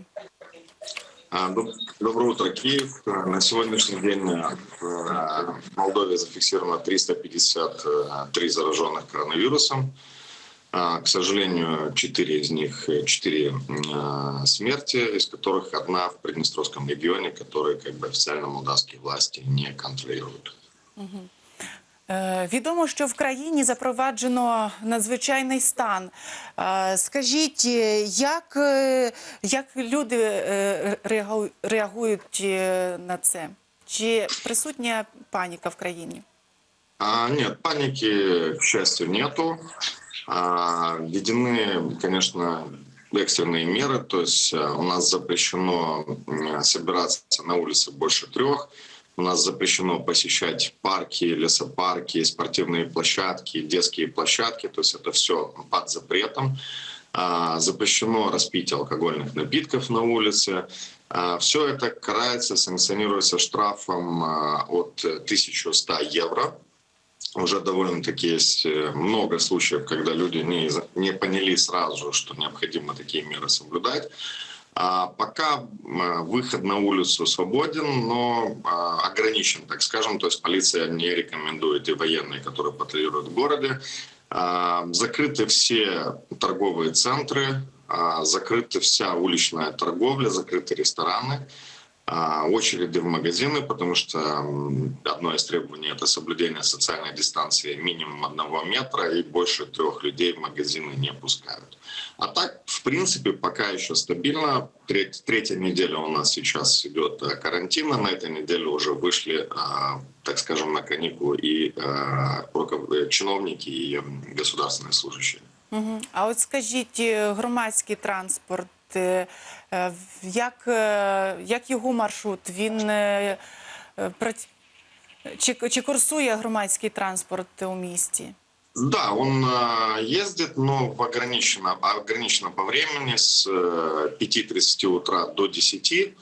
А, доб- Доброе утро, Киев. Э, На сегодняшний день э, в э, Молдове зафиксировано 353 зараженных коронавирусом. А, К сожалению, 4 из них, 4 смерти, из которых одна в Приднестровском регионе, который как бы официально молдавские власти не контролируют. Е, Відомо, що в країні запроваджено надзвичайний стан. Е, Скажіть, е, як, е, як люди е, реагу- реагують е, на це? Чи присутня паніка в країні? А, нет, паники, к счастью, нету. А, введены, конечно, экстренные меры, то есть э, у нас запрещено м, собираться на улице больше трех, У нас запрещено посещать парки, лесопарки, спортивные площадки, детские площадки, то есть это все под запретом. А, запрещено распитие алкогольных напитков на улице. Все это карается, санкционируется штрафом а, от 1100 евро уже довольно-таки есть э, много случаев, когда люди не, не поняли сразу, что необходимо такие меры соблюдать. А пока м, выход на улицу свободен, но а, ограничен, так скажем. То есть полиция не рекомендует и военные, которые патрулируют в городе. А, Закрыты все торговые центры, а, закрыта вся уличная торговля, закрыты рестораны очереди в магазины, потому что одно из требований это соблюдение социальной дистанции минимум одного метра и больше трех людей в магазины не пускают. А так, в принципе, пока еще стабильно. Треть- третья неделя у нас сейчас идет э, карантина. На этой неделе уже вышли, а, так скажем, на каникулы и а, э, чиновники и государственные служащие. А от скажіть, е, громадський транспорт, як, е, як його маршрут? Він е, е, прац- чи, чи курсує громадський транспорт у місті? Да, он э, ездит, но в ограниченно, ограниченно по времени с э, 5.30 утра до 10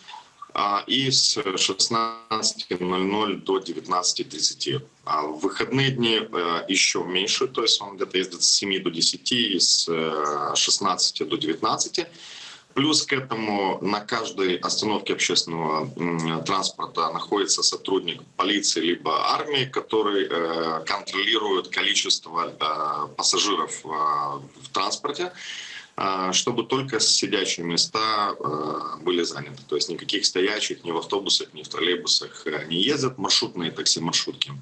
а, и с 16.00 до 19.30. А в выходные дни э, еще меньше, то есть он где-то ездит с 7 до 10 и с э, 16 до 19. Плюс к этому на каждой остановке общественного транспорта находится сотрудник полиции либо армии, который э, контролирует количество э, пассажиров э, в транспорте, чтобы только сидячие места были заняты. То есть никаких стоячих ни в автобусах, ни в троллейбусах не ездят. Маршрутные такси-маршрутки.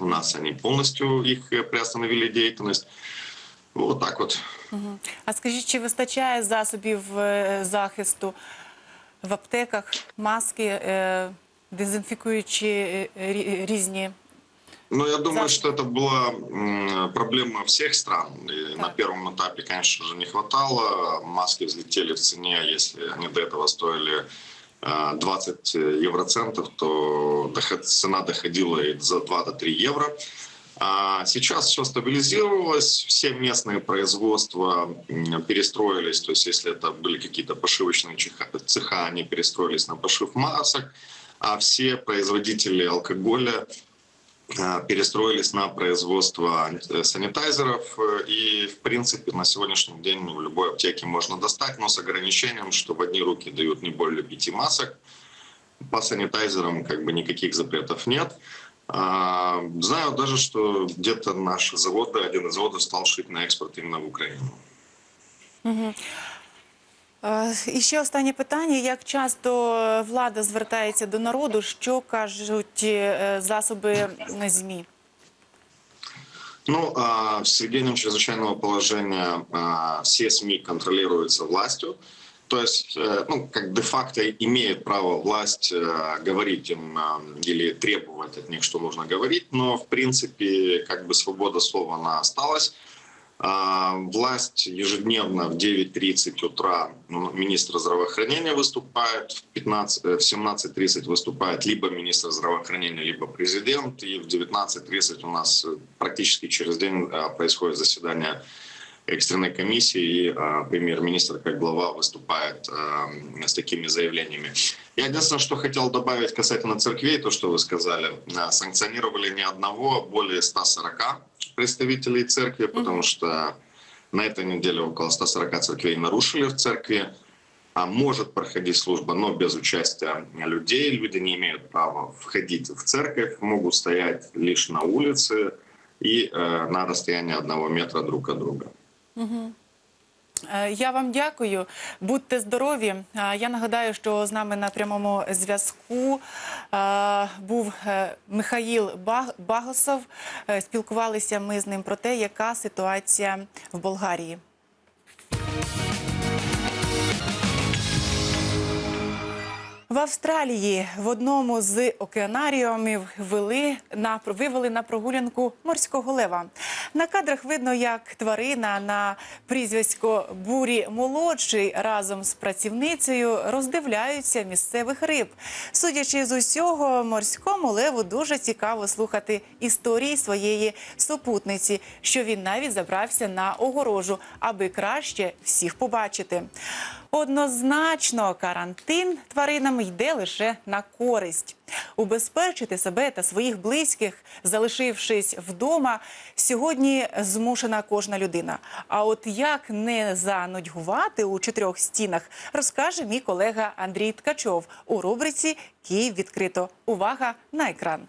У нас они полностью их приостановили деятельность. Вот так вот. Угу. А скажіть, чи вистачає засобів е, захисту в аптеках, маски, е, дезінфікуючі е, рі- різні? Ну, я думаю, что это была м, проблема всех стран. И на первом этапе, конечно же, не хватало. Маски взлетели в цене. Если они до этого стоили э, 20 евроцентов, то доход- цена доходила и за 2 до 3 евро. А сейчас все стабилизировалось, все местные производства перестроились, то есть если это были какие-то пошивочные цеха, они перестроились на пошив масок, а все производители алкоголя э, перестроились на производство э, санитайзеров. И, в принципе, на сегодняшний день в любой аптеке можно достать, но с ограничением, что в одни руки дают не более пяти масок. По санитайзерам как бы никаких запретов нет. А, Знаю даже, что где-то наши заводы, один из заводов стал шить на экспорт именно в Украину. Угу. Е, І ще останнє питання: як часто е, влада звертається до народу, що кажуть е, засоби е, ЗМІ? Ну, а, в середине чрезвычайного положения а, все СМИ контролируются властью. То есть, э, ну, как де-факто имеет право власть э, говорить им а, или требовать от них, что нужно говорить, но, в принципе, как бы свобода слова, она осталась. А, Власть ежедневно в 9.30 утра министр здравоохранения выступает, в, 15, э, в 17.30 выступает либо министр здравоохранения, либо президент, и в 19.30 у нас э, практически через день э, происходит заседание экстренной комиссии, и э, премьер-министр как глава выступает э, с такими заявлениями. Я единственное, что хотел добавить касательно церквей, то, что вы сказали, Э, санкционировали не одного, а более 140 представителей церкви, потому что на этой неделе около 140 церквей нарушили в церкви. А может проходить служба, но без участия людей. Люди не имеют права входить в церковь, могут стоять лишь на улице и э, на расстоянии одного метра друг от друга. Угу. Я вам дякую. Будьте здорові. Е, Я нагадаю, що з нами на прямому зв'язку е, був Михаїл Баг- Багосов. Спілкувалися ми з ним про те, яка ситуація в Болгарії. В Австралії в одному з океанаріумів вели на вивели на прогулянку морського лева. На кадрах видно, як тварина на прізвисько бурі молодший разом з працівницею роздивляються місцевих риб. Судячи з усього, морському леву дуже цікаво слухати історії своєї супутниці, що він навіть забрався на огорожу, аби краще всіх побачити. Однозначно, карантин тваринам йде лише на користь. Убезпечити себе та своїх близьких, залишившись вдома, сьогодні змушена кожна людина. А от як не занудьгувати у чотирьох стінах, розкаже мій колега Андрій Ткачов у рубриці Київ відкрито. Увага на екран.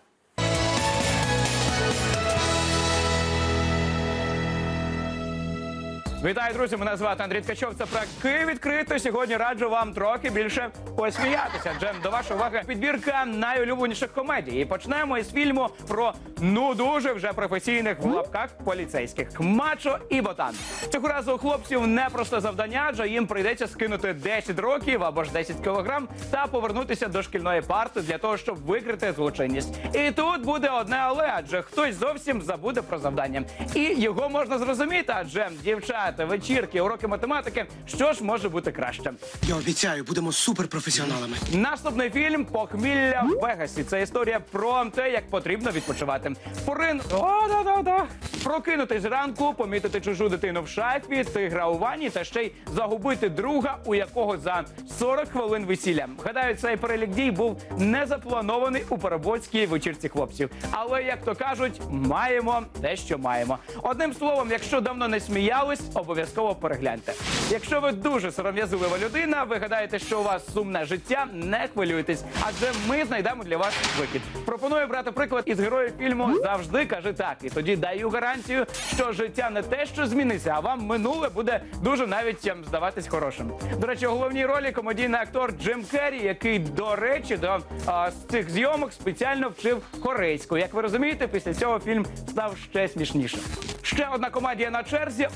Вітаю, друзі! Мене звати Андрій Ткачов. Це проект Київ відкрито. Сьогодні раджу вам трохи більше посміятися. Джем, до вашої уваги підбірка найулюбленіших комедій. І почнемо із фільму про ну дуже вже професійних в лапках поліцейських Мачо і Ботан. Цього разу у хлопців непросте завдання, адже їм прийдеться скинути 10 років або ж 10 кілограм та повернутися до шкільної парти для того, щоб викрити злочинність. І тут буде одне але, адже хтось зовсім забуде про завдання. І його можна зрозуміти, адже дівчата, вечірки, уроки математики. Що ж може бути краще? Я обіцяю, будемо суперпрофесіоналами. Наступний фільм Похмілля в Вегасі. Це історія про те, як потрібно відпочивати. Порин о, да, да, да. прокинутись зранку, помітити чужу дитину в шафі, тигра у ванні та ще й загубити друга, у якого за 40 хвилин весілля. Гадаю, цей перелік дій був не запланований у перебоцькій вечірці хлопців. Але як то кажуть, маємо те, що маємо. Одним словом, якщо давно не сміялись, обов'язково перегляньте. Якщо ви дуже сором'язлива людина, ви гадаєте, що у вас сумне життя, не хвилюйтесь, адже ми знайдемо для вас вихід. Пропоную брати приклад із героїв фільму Завжди кажи так. І тоді даю гарантію, що життя не те, що зміниться, а вам минуле буде дуже навіть ем, здаватись хорошим. До речі, у головній ролі комедійний актор Джим Керрі, який, до речі, до а, з цих зйомок спеціально вчив корейську. Як ви розумієте, після цього фільм став ще смішнішим. Ще одна комедія на черзі.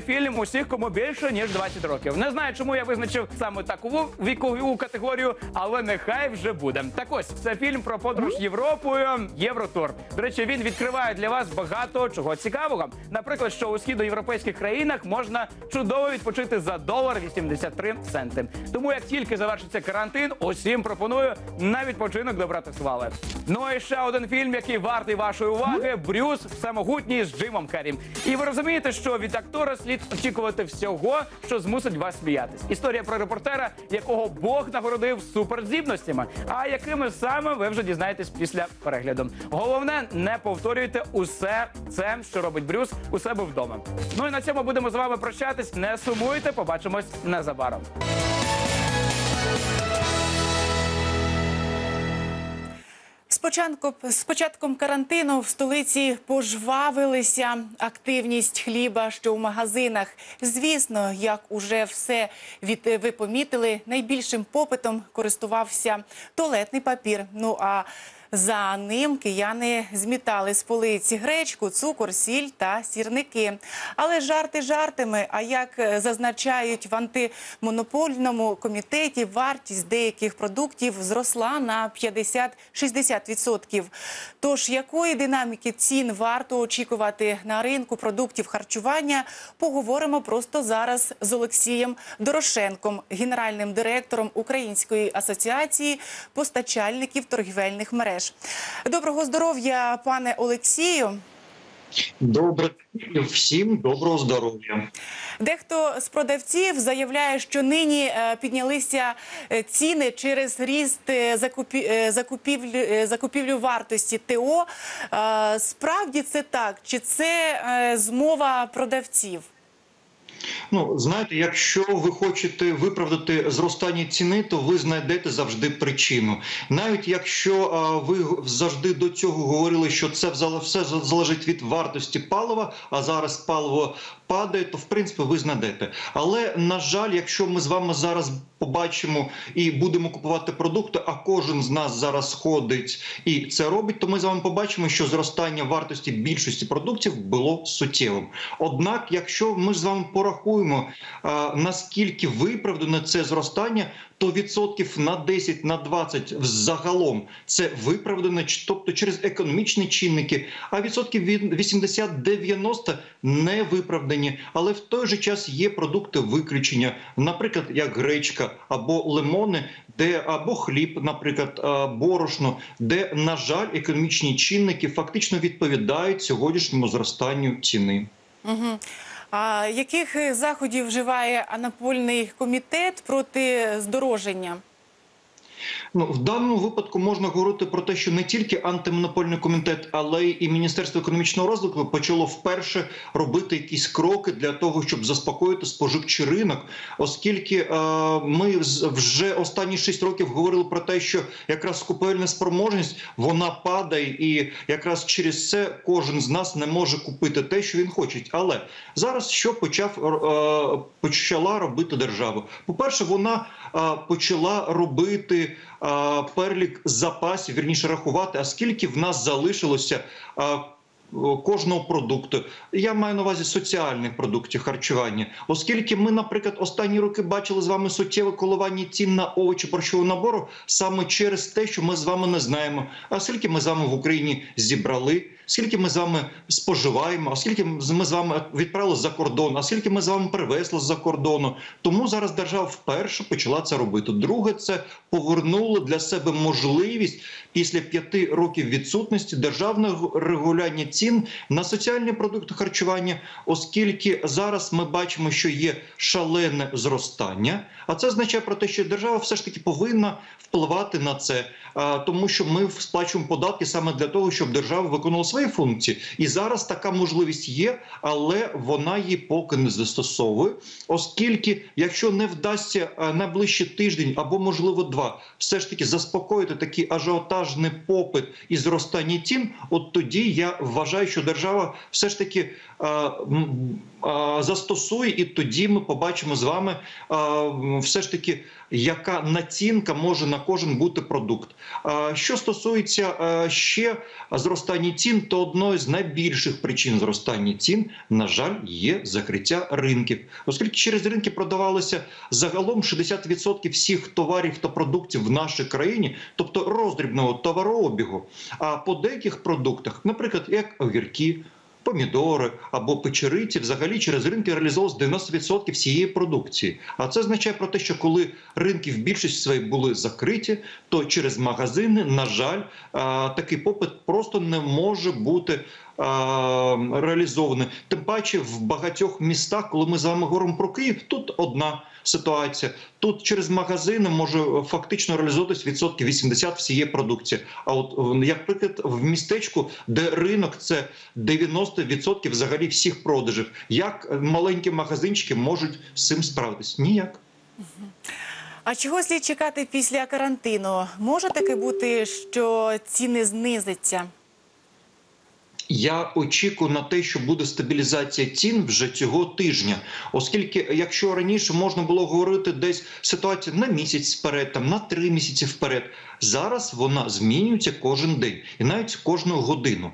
Фільм усіх, кому більше ніж 20 років. Не знаю, чому я визначив саме таку вікову категорію, але нехай вже буде. Так ось це фільм про подорож Європою. Євротур. До речі, він відкриває для вас багато чого цікавого. Наприклад, що у східноєвропейських країнах можна чудово відпочити за долар 83 центи. Тому як тільки завершиться карантин, усім пропоную на відпочинок до Братислави. Ну і ще один фільм, який вартий вашої уваги: Брюс всемогутній з Джимом Керрі. І ви розумієте, що від актора слід очікувати всього, що змусить вас сміятись. Історія про репортера, якого Бог нагородив суперздібностями, а якими саме ви вже дізнаєтесь після перегляду. Головне, не повторюйте усе це, що робить Брюс у себе вдома. Ну і на цьому будемо з вами прощатись. Не сумуйте, побачимось незабаром. З початку з початком карантину в столиці пожвавилися активність хліба, що в магазинах. Звісно, як уже все від ви помітили, найбільшим попитом користувався туалетний папір. Ну а за ним кияни змітали з полиці гречку, цукор, сіль та сірники. Але жарти жартами. А як е, зазначають в антимонопольному комітеті, вартість деяких продуктів зросла на 50-60%. Тож якої динаміки цін варто очікувати на ринку продуктів харчування, поговоримо просто зараз з Олексієм Дорошенком, генеральним директором Української асоціації постачальників торгівельних мереж. Доброго здоров'я, пане Олексію. Добре всім доброго здоров'я. Дехто з продавців заявляє, що нині е, піднялися е, ціни через ріст е, е, закупівлю... закупівлю вартості ТО. Справді це так? Чи це змова продавців? Ну, знаєте, якщо ви хочете виправдати зростання ціни, то ви знайдете завжди причину. Навіть якщо а, ви завжди до цього говорили, що це все залежить від вартості палива, а зараз паливо падає, то в принципі ви знайдете. Але на жаль, якщо ми з вами зараз побачимо і будемо купувати продукти, а кожен з нас зараз ходить і це робить, то ми з вами побачимо, що зростання вартості більшості продуктів було суттєвим. Однак, якщо ми з вами порахуємо, наскільки виправдане це зростання, то відсотків на 10, на 20 загалом це виправдане, тобто через економічні чинники, а відсотків від 80-90 не виправдані. Але в той же час є продукти виключення, наприклад, як гречка або лимони, де або хліб, наприклад, борошно, де, на жаль, економічні чинники фактично відповідають сьогоднішньому зростанню ціни. Угу. А яких е, заходів вживає анапольний комітет проти здороження? Ну в даному випадку можна говорити про те, що не тільки антимонопольний комітет, але й міністерство економічного розвитку почало вперше робити якісь кроки для того, щоб заспокоїти споживчий ринок, оскільки е, ми вже останні 6 років говорили про те, що якраз купівельна спроможність вона падає, і якраз через це кожен з нас не може купити те, що він хоче. Але зараз що почав е, почала робити держава? По перше, вона е, почала робити е, перлік запасів, вірніше рахувати, а скільки в нас залишилося. е, Кожного продукту я маю на увазі соціальних продуктів харчування, оскільки ми, наприклад, останні роки бачили з вами суттєве коливання цін на овочі борщового набору саме через те, що ми з вами не знаємо. А скільки ми з вами в Україні зібрали, скільки ми з вами споживаємо, а скільки ми з вами відправили за кордон, а скільки ми з вами привезли з-за кордону. Тому зараз держава вперше почала це робити. Друге, це повернуло для себе можливість після п'яти років відсутності державного регулювання цін на соціальні продукти харчування, оскільки зараз ми бачимо, що є шалене зростання. А це означає про те, що держава все ж таки повинна впливати на це, тому що ми сплачуємо податки саме для того, щоб держава виконувала свої функції. І зараз така можливість є, але вона її поки не застосовує, оскільки, якщо не вдасться найближчий тиждень або можливо два, все ж таки заспокоїти такий ажіотажний попит і зростання цін, от тоді я вважаю, що держава все ж таки застосує, і тоді ми побачимо з вами все ж таки, яка націнка може на кожен бути продукт. Що стосується ще зростання цін, то одною з найбільших причин зростання цін, на жаль, є закриття ринків, оскільки через ринки продавалося загалом 60% всіх товарів та продуктів в нашій країні, тобто роздрібного товарообігу. А по деяких продуктах, наприклад, як огірки. Помідори або печериці взагалі через ринки реалізовувалось 90% всієї продукції. А це означає про те, що коли ринки в більшості своїй були закриті, то через магазини, на жаль, такий попит просто не може бути а, реалізований. Тим паче в багатьох містах, коли ми з вами говоримо про Київ, тут одна ситуація. Тут через магазини може фактично реалізовуватись відсотки 80 всієї продукції. А от як приклад в містечку, де ринок це 90% взагалі всіх продажів. Як маленькі магазинчики можуть з цим справитись? Ніяк. А чого слід чекати після карантину? Може таке бути, що ціни знизяться? Я очікую на те, що буде стабілізація цін вже цього тижня, оскільки, якщо раніше можна було говорити десь ситуація на місяць вперед, там на три місяці вперед, зараз вона змінюється кожен день і навіть кожну годину.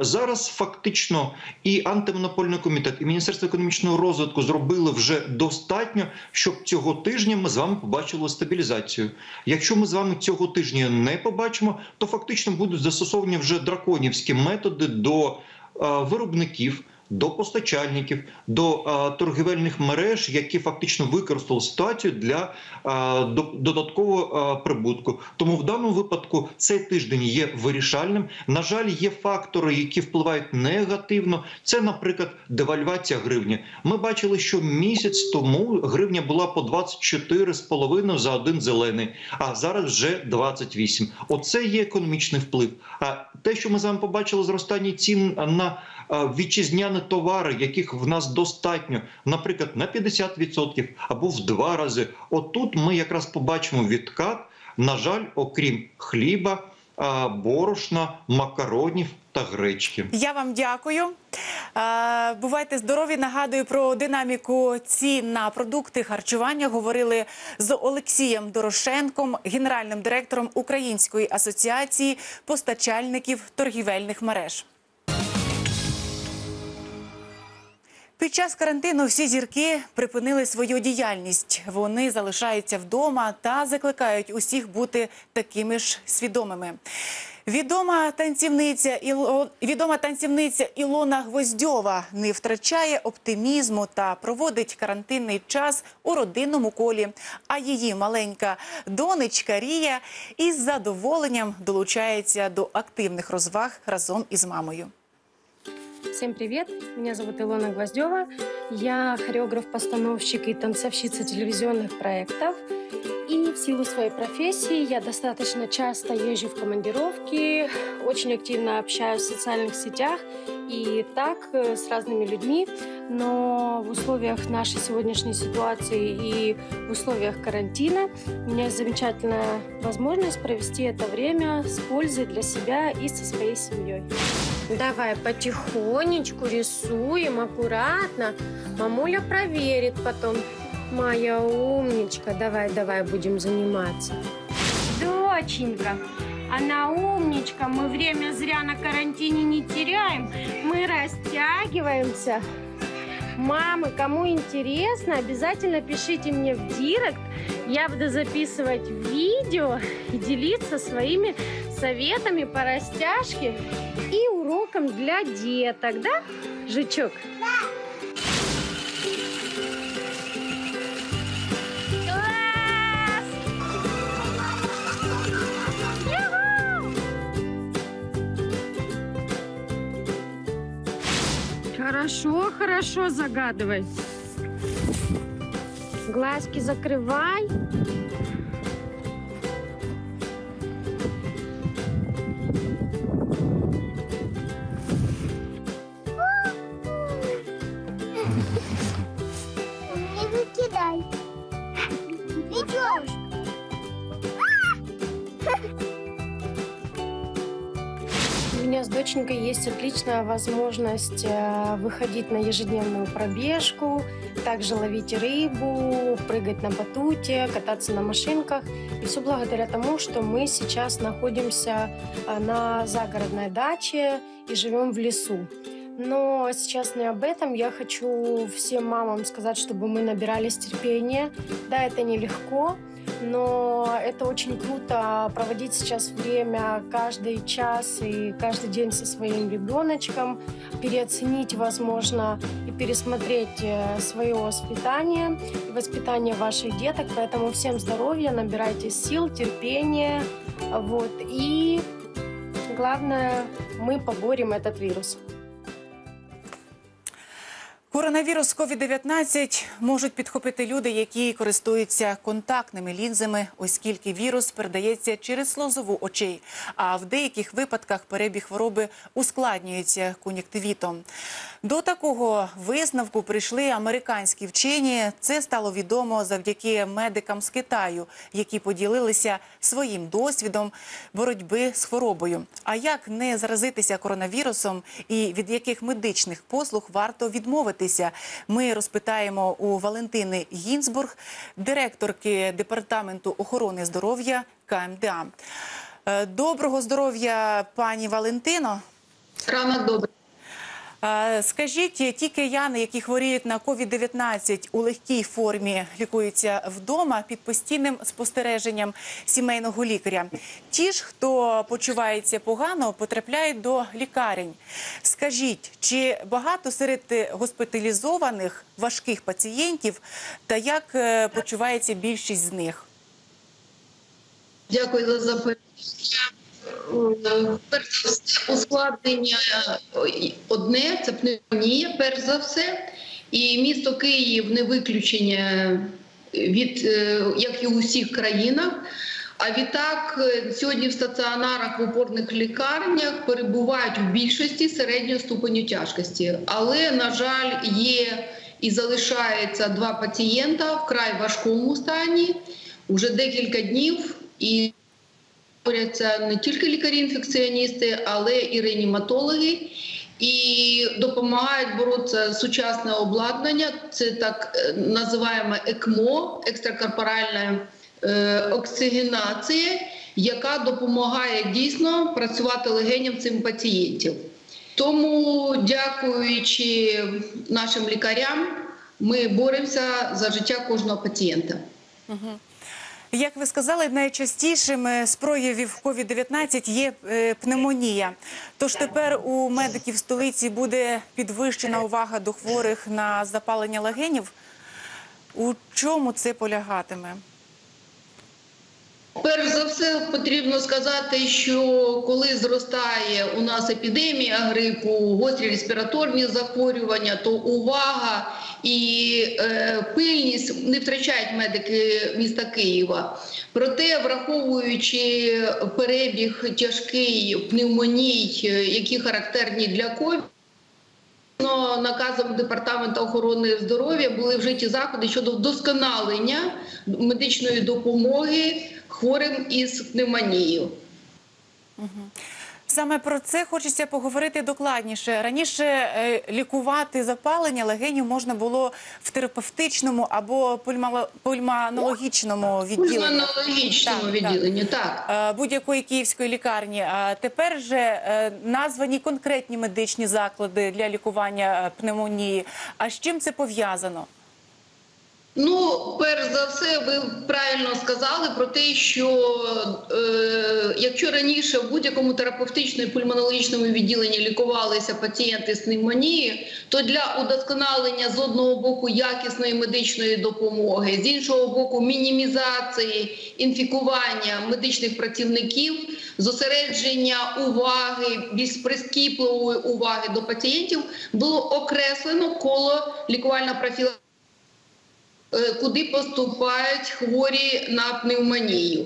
Зараз фактично і антимонопольний комітет, і міністерство економічного розвитку зробили вже достатньо, щоб цього тижня ми з вами побачили стабілізацію. Якщо ми з вами цього тижня не побачимо, то фактично будуть застосовані вже драконівські методи до виробників. До постачальників, до е, торгівельних мереж, які фактично використали ситуацію для е, до, додаткового е, прибутку. Тому в даному випадку цей тиждень є вирішальним. На жаль, є фактори, які впливають негативно. Це, наприклад, девальвація гривні. Ми бачили, що місяць тому гривня була по 24,5 за один зелений, а зараз вже 28. Оце є економічний вплив. А те, що ми з вами побачили зростання цін на вітчизняне товари, яких в нас достатньо, наприклад, на 50% або в два рази. Отут ми якраз побачимо відкат. На жаль, окрім хліба, борошна, макаронів та гречки. Я вам дякую. Бувайте здорові. Нагадую про динаміку цін на продукти харчування. Говорили з Олексієм Дорошенком, генеральним директором Української асоціації постачальників торгівельних мереж. Під час карантину всі зірки припинили свою діяльність. Вони залишаються вдома та закликають усіх бути такими ж свідомими. Відома танцівниця Іло... відома танцівниця Ілона Гвоздьова не втрачає оптимізму та проводить карантинний час у родинному колі. А її маленька донечка Рія із задоволенням долучається до активних розваг разом із мамою. Всем привет! Меня зовут Илона Гвоздева. Я хореограф-постановщик и танцовщица телевизионных проектов. И в силу своей профессии я достаточно часто езжу в командировки, очень активно общаюсь в социальных сетях и так э, с разными людьми. Но в условиях нашей сегодняшней ситуации и в условиях карантина у меня есть замечательная возможность провести это время с пользой для себя и со своей семьей. Давай потихонечку рисуем, аккуратно. Мамуля проверит потом. Моя умничка, давай, давай будем заниматься. Доченька, она умничка, мы время зря на карантине не теряем. Мы растягиваемся. Мамы, кому интересно, обязательно пишите мне в директ. Я буду записывать видео и делиться своими советами по растяжке и уроком для деток, да, жучок? Да. Хорошо, хорошо загадывай. Глазки закрывай. Не выкидай. Идешь. Меня с доченькой есть отличная возможность э, выходить на ежедневную пробежку, также ловить рыбу, прыгать на батуте, кататься на машинках. И все благодаря тому, что мы сейчас находимся э, на загородной даче и живем в лесу. Но сейчас не об этом. Я хочу всем мамам сказать, чтобы мы набирались терпения. Да, это нелегко, но это очень круто проводить сейчас время каждый час и каждый день со своим ребеночком, переоценить, возможно, и пересмотреть э, свое воспитание воспитание ваших деток. Поэтому всем здоровья, набирайте сил, терпения. Вот. И главное, мы поборем этот вирус. Коронавірус COVID-19 можуть підхопити люди, які користуються контактними лінзами, оскільки вірус передається через слозову очей. А в деяких випадках перебіг хвороби ускладнюється кон'юктивітом. До такого висновку прийшли американські вчені. Це стало відомо завдяки медикам з Китаю, які поділилися своїм досвідом боротьби з хворобою. А як не заразитися коронавірусом і від яких медичних послуг варто відмовитися? Ми розпитаємо у Валентини Гінзбург, директорки департаменту охорони здоров'я КМДА. Е, Доброго здоров'я, пані Валентино. Ранок добрий. Скажіть, ті кияни, які хворіють на COVID-19 у легкій формі, лікуються вдома під постійним спостереженням сімейного лікаря. Ті ж, хто почувається погано, потрапляють до лікарень. Скажіть, чи багато серед госпіталізованих важких пацієнтів та як е, почувається більшість з них? Дякую за запитання. Перш за все, ускладнення е, одне це пневмонія, перш за все. І місто Київ не виключення від, е, як і у всіх країнах. А відтак е, сьогодні в стаціонарах в опорних лікарнях перебувають в більшості середнього ступеню тяжкості. Але, на жаль, є і залишається два пацієнта в край важкому стані уже декілька днів. І борються не тільки лікарі-інфекціоністи, але і реаніматологи. І допомагають боротися сучасне обладнання. Це так е, називаємо ЕКМО, екстракорпоральна е, оксигенація, яка допомагає дійсно працювати легеням цим пацієнтів. Тому, дякуючи нашим лікарям, ми боремося за життя кожного пацієнта. Як ви сказали, найчастішим е, з проявів COVID-19 є е, пневмонія. Тож тепер у медиків столиці буде підвищена увага до хворих на запалення легенів. У чому це полягатиме? Перш за все потрібно сказати, що коли зростає у нас епідемія грипу, гострі респіраторні захворювання, то увага і е, пильність не втрачають медики міста Києва. Проте, враховуючи перебіг тяжкий пневмоній, е, які характерні для ковід, наказом департаменту охорони здоров'я були вжиті заходи щодо вдосконалення медичної допомоги хворим із пневмонією. Саме про це хочеться поговорити докладніше. Раніше е, лікувати запалення легенів можна було в терапевтичному або пульмонологічному відділенні. Пульмонологічному відділенні, так. Е, будь-якої київської лікарні. А тепер же е, названі конкретні медичні заклади для лікування пневмонії. А з чим це пов'язано? Ну, перш за все, ви правильно сказали про те, що е, якщо раніше в будь-якому терапевтичному і пульмонологічному відділенні лікувалися пацієнти з пневмонією, то для удосконалення з одного боку якісної медичної допомоги, з іншого боку, мінімізації інфікування медичних працівників, зосередження уваги, більш прискіпливої уваги до пацієнтів було окреслено коло лікувально профілактичних е, куди поступають хворі на пневмонію.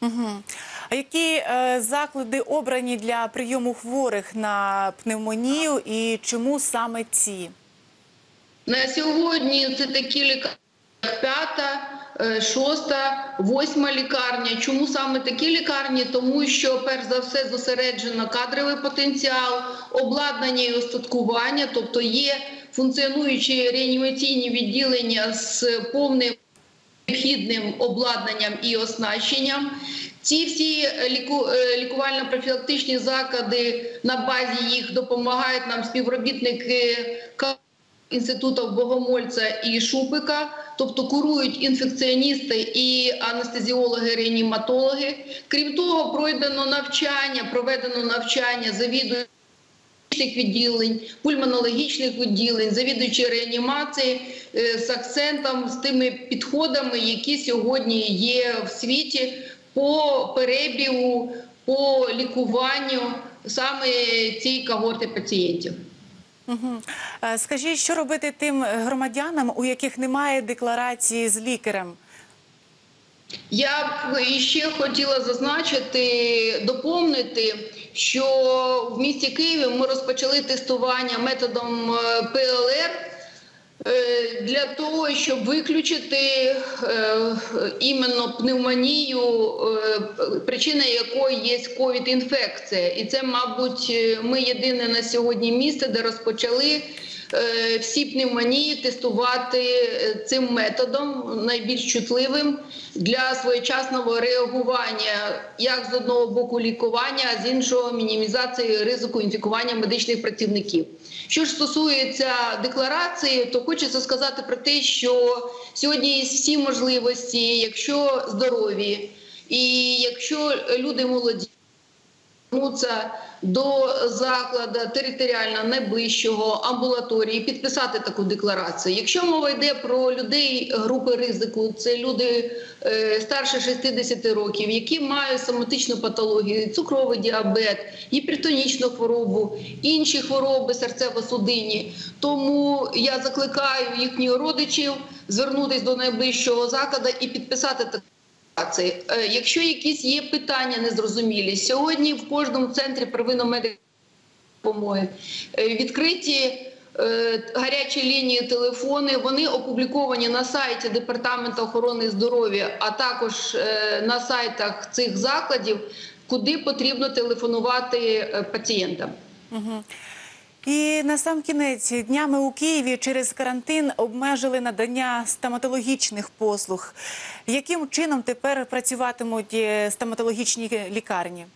Угу. А які е, заклади обрані для прийому хворих на пневмонію і чому саме ці? На сьогодні це такі лікарні, як п'ята, е, шоста, восьма лікарня. Чому саме такі лікарні? Тому що, перш за все, зосереджено кадровий потенціал, обладнання і остаткування, тобто є функціонуючі реанімаційні відділення з повним необхідним обладнанням і оснащенням. Ці всі ліку, е, лікувально-профілактичні заклади на базі їх допомагають нам співробітники інститутів Богомольця і Шупика, тобто курують інфекціоністи і анестезіологи, реаніматологи. Крім того, пройдено навчання, проведено навчання завідуючи відділень, пульмонологічних відділень, завідуючи реанімації е, з акцентом, з тими підходами, які сьогодні є в світі по перебігу, по лікуванню саме цієї когорти пацієнтів. Угу. Скажіть, що робити тим громадянам, у яких немає декларації з лікарем? Я б ще хотіла зазначити, доповнити, що в місті Києві ми розпочали тестування методом е, ПЛР е, для того, щоб виключити е, іменно пневмонію, причина якої є ковід-інфекція. І це, мабуть, ми єдине на сьогодні місце, де розпочали всі пневмонії тестувати е, цим методом найбільш чутливим для своєчасного реагування, як з одного боку лікування, а з іншого мінімізації ризику інфікування медичних працівників. Що ж стосується декларації, то хочеться сказати про те, що сьогодні є всі можливості, якщо здорові, і якщо люди молоді звернутися до закладу територіально найближчого амбулаторії, підписати таку декларацію. Якщо мова йде про людей групи ризику, це люди е, старше 60 років, які мають соматичну патологію, цукровий діабет, гіпертонічну хворобу, інші хвороби серцево-судинні. Тому я закликаю їхніх родичів звернутися до найближчого закладу і підписати таку Це, е, Якщо якісь є питання незрозумілі, сьогодні в кожному центрі первинно-медичної допомоги е, відкриті е, гарячі лінії, телефони. Вони опубліковані на сайті Департаменту охорони здоров'я, а також на сайтах цих закладів, куди потрібно телефонувати пацієнтам. Угу. І на сам кінець днями у Києві через карантин обмежили надання стоматологічних послуг. Яким чином тепер працюватимуть е, стоматологічні лікарні?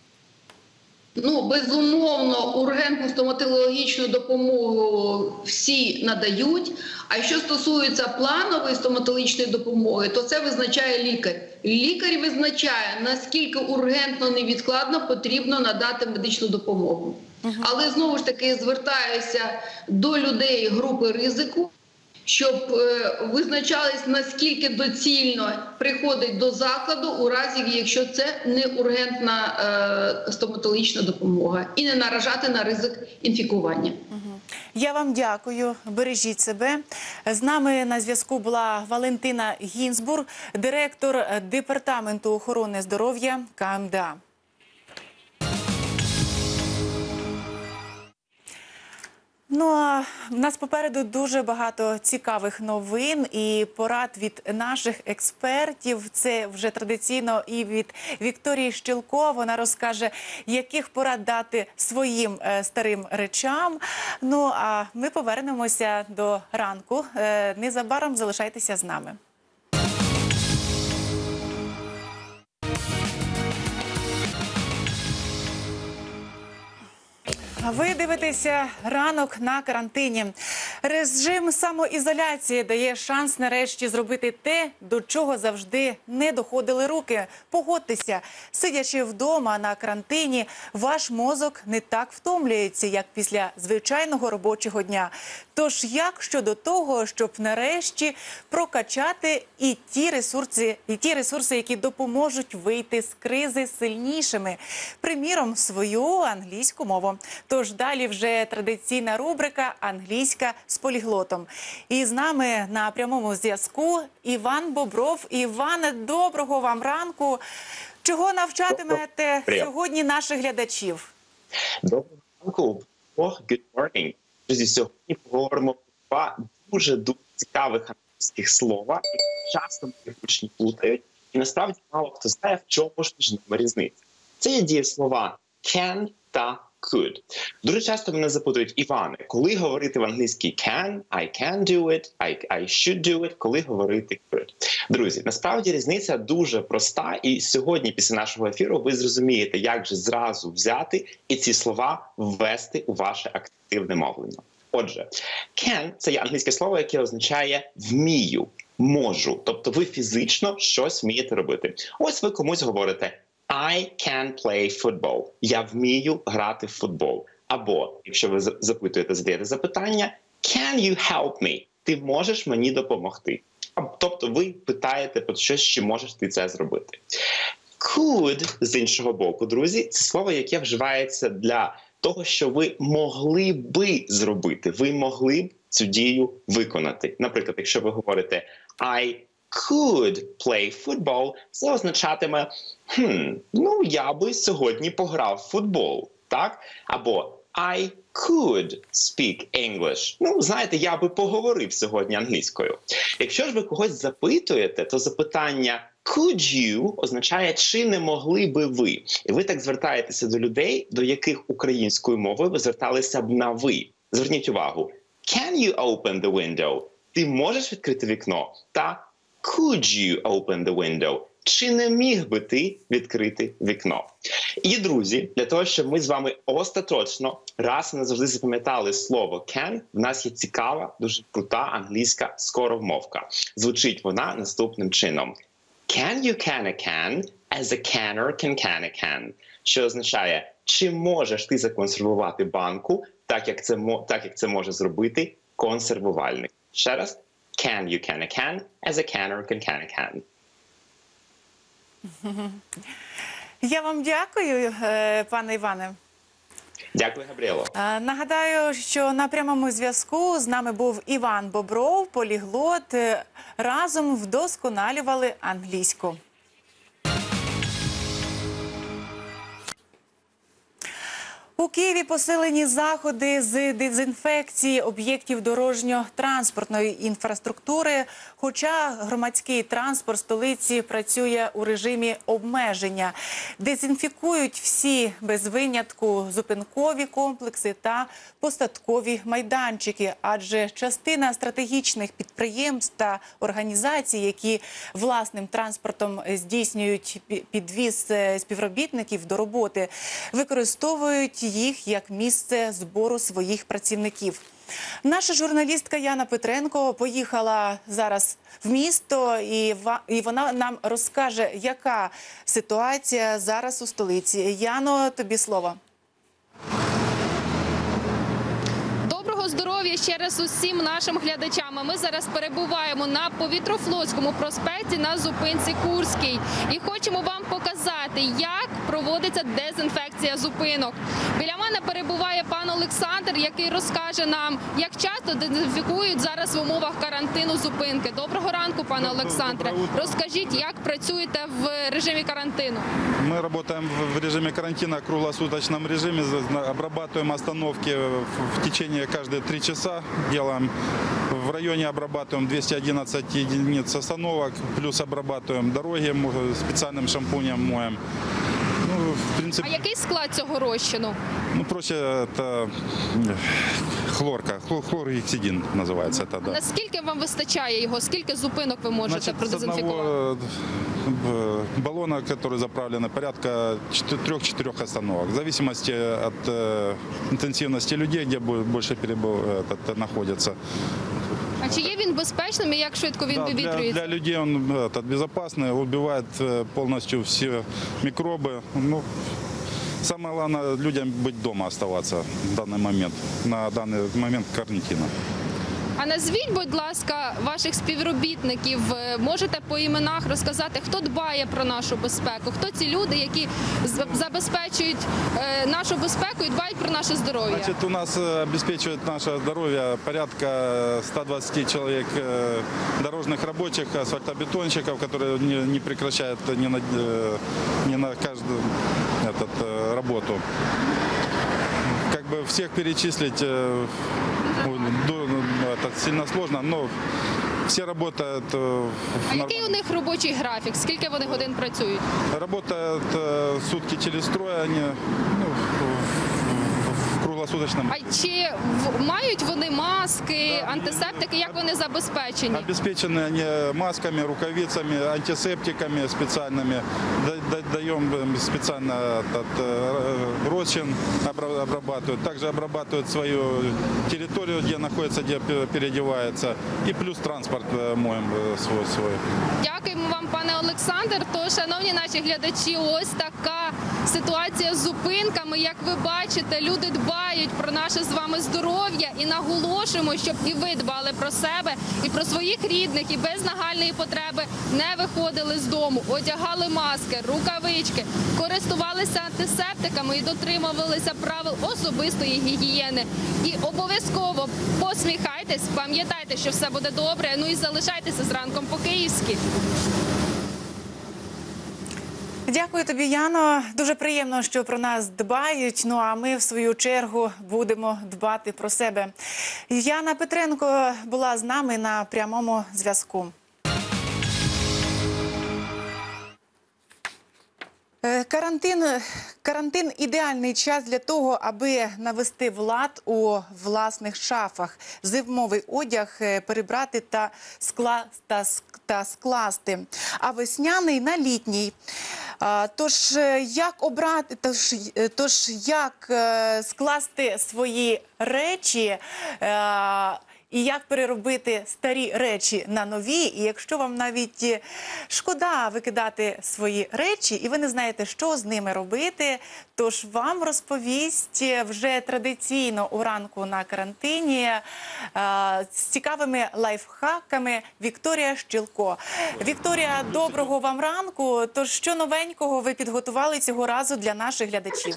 Ну, безумовно, ургентну стоматологічну допомогу всі надають. А що стосується планової стоматологічної допомоги, то це визначає лікар. Лікар визначає, наскільки ургентно невідкладно потрібно надати медичну допомогу. Але знову ж таки звертаюся до людей групи ризику, щоб е, визначались наскільки доцільно приходить до закладу у разі, якщо це не ургентна е, стоматологічна допомога, і не наражати на ризик інфікування. Я вам дякую. Бережіть себе. З нами на зв'язку була Валентина Гінзбур, директор департаменту охорони здоров'я КМДА. Ну а в нас попереду дуже багато цікавих новин і порад від наших експертів. Це вже традиційно і від Вікторії Щелко. Вона розкаже, яких порад дати своїм е, старим речам. Ну а ми повернемося до ранку. Е, незабаром залишайтеся з нами. Ви дивитеся ранок на карантині. Режим самоізоляції дає шанс нарешті зробити те, до чого завжди не доходили руки. Погодьтеся, сидячи вдома на карантині, ваш мозок не так втомлюється, як після звичайного робочого дня. Тож як щодо того, щоб нарешті прокачати і ті ресурси, і ті ресурси, які допоможуть вийти з кризи сильнішими, приміром, свою англійську мову. Тож далі вже традиційна рубрика Англійська з поліглотом. І з нами на прямому зв'язку Іван Бобров. Іване, доброго вам ранку. Чого навчатимете Привіт. сьогодні наших глядачів? Доброго ранку. Good morning. Друзі, сьогодні поговоримо два дуже дуже цікавих англійських слова, які часто мої учні плутають, і насправді мало хто знає, в чому ж між ними різниця. Це є дієслова can та could. Дуже часто мене запитують, Іване, коли говорити в англійській can, I can do it, I, I should do it, коли говорити could. Друзі, насправді різниця дуже проста, і сьогодні, після нашого ефіру, ви зрозумієте, як же зразу взяти і ці слова ввести у ваше активне мовлення. Отже, can – це є англійське слово, яке означає вмію, можу. Тобто ви фізично щось вмієте робити. Ось ви комусь говорите I can play football. Я вмію грати в футбол. Або, якщо ви запитуєте, задаєте запитання, can you help me? Ти можеш мені допомогти? Тобто ви питаєте про щось, чи можеш ти це зробити. Could, з іншого боку, друзі, це слово, яке вживається для того, що ви могли би зробити. Ви могли б цю дію виконати. Наприклад, якщо ви говорите I could play football, це означатиме хм, ну я би сьогодні пограв в футбол, так? Або I could speak English. Ну, знаєте, я би поговорив сьогодні англійською. Якщо ж ви когось запитуєте, то запитання could you означає, чи не могли би ви. І ви так звертаєтеся до людей, до яких українською мовою ви зверталися б на ви. Зверніть увагу. Can you open the window? Ти можеш відкрити вікно? Та could you open the window? Чи не міг би ти відкрити вікно? І друзі, для того, щоб ми з вами остаточно раз і назавжди запам'ятали слово can, в нас є цікава, дуже крута англійська скоромовка. Звучить вона наступним чином: Can you can a can as a canner can can a can? Що означає, чи можеш ти законсервувати банку, так як це так як це може зробити консервувальник? Ще раз. Can you can a can as a canner can can a can? [laughs] Я вам дякую, е, пане Іване. Дякую, Габріело. Е, Нагадаю, що на прямому зв'язку з нами був Іван Бобров, поліглот. Е, Разом вдосконалювали англійську. У Києві посилені заходи з дезінфекції об'єктів дорожньо-транспортної інфраструктури. Хоча громадський транспорт столиці працює у режимі обмеження, дезінфікують всі без винятку зупинкові комплекси та постаткові майданчики, адже частина стратегічних підприємств та організацій, які власним транспортом здійснюють підвіз е, співробітників до роботи, використовують їх як місце збору своїх працівників. Наша журналістка Яна Петренко поїхала зараз в місто, і і вона нам розкаже, яка ситуація зараз у столиці. Яно, тобі слово. Доброго здоров'я ще раз усім нашим глядачам. Ми зараз перебуваємо на повітрофлотському проспекті на зупинці Курський і хочемо вам показати, як проводиться дезінфекція зупинок. Біля мене перебуває пан Олександр, який розкаже нам, як часто дезінфікують зараз в умовах карантину зупинки. Доброго ранку, пане Олександре. Розкажіть, як працюєте в режимі карантину. Мы работаем в в режиме карантина, круглосуточном режиме, за- на- остановки в в течение каждые три часа, делаем в районе обрабатываем 211 единиц остановок, плюс обрабатываем дороги, мо- специальным шампунем моем. Ну, в А принципе, який склад цього розчину? ну, проще это э, хлорка, хлор- хлоргексидин называется это, да. Наскільки вам вистачає його? Скільки зупинок ви можете Значит, с продезінфікувати? одного э, баллона, который заправлен, порядка 3-4 остановок. В зависимости от э, интенсивности людей, где бо- больше перебыл, этот, находится. А чи є він безпечним і як швидко він Да, для, вивітрюється? для людей он этот, безопасный, убивает э, полностью все микробы. Ну, самое главное людям быть дома оставаться в данный момент, на данный момент карантина. А назвіть, будь ласка, ваших співробітників. Е, Можете по іменах розказати, хто дбає про нашу безпеку, хто ці люди, які з- забезпечують е, нашу безпеку і дбають про наше здоров'я. Значит, у нас э, обеспечивает наше здоровье порядка 120 человек э, дорожных рабочих, асфальтобетонщиков, которые не, не прекращают ни на, э, ни на каждую этот, э, работу. Как бы всех перечислить э, ну, до- ну, это сильно сложно, но все работают э, А в який у них робочий графік? Скільки вони годин працюють? Работают э, сутки через трое, они ну, в, в круглосуточном А чи в- мають вони маски, антисептики? Як вони забезпечені? Обеспечены они масками, рукавицами, антисептиками специальными. Да- да- Даем им специально этот э, рочин обра- обрабатывают. Также обрабатывают свою территорию, где находится, где пе- переодевается. И плюс транспорт э, моем э, свой. свой. Дякуємо вам, пане Олександр. То, шановні наші глядачі, ось така ситуація з зупинками. Як ви бачите, люди дбають про наше з вами здоров'я і наголошуємо, щоб і ви дбали про себе і про своїх рідних, і без нагальної потреби не виходили з дому, одягали маски, рукавички, користувалися антисептиками і дотримувалися правил особистої гігієни. І обов'язково посміхайтесь, пам'ятайте, що все буде добре. Ну і залишайтеся зранком по-київськи. Дякую тобі, Яно. Дуже приємно, що про нас дбають. Ну а ми, в свою чергу, будемо дбати про себе. Яна Петренко була з нами на прямому зв'язку. Е, Карантин, карантин ідеальний час для того, аби навести влад у власних шафах, зимовий одяг е, перебрати та, скла, та, та скласти, а весняний на літній. Тож е, як обрати, тож, е, тож як е, скласти свої речі? І як переробити старі речі на нові. І якщо вам навіть е, шкода викидати свої речі, і ви не знаєте, що з ними робити, тож вам розповість е, вже традиційно у ранку на карантині е, з цікавими лайфхаками Вікторія Щілко. Вікторія, доброго вам ранку. Тож що новенького ви підготували цього разу для наших глядачів?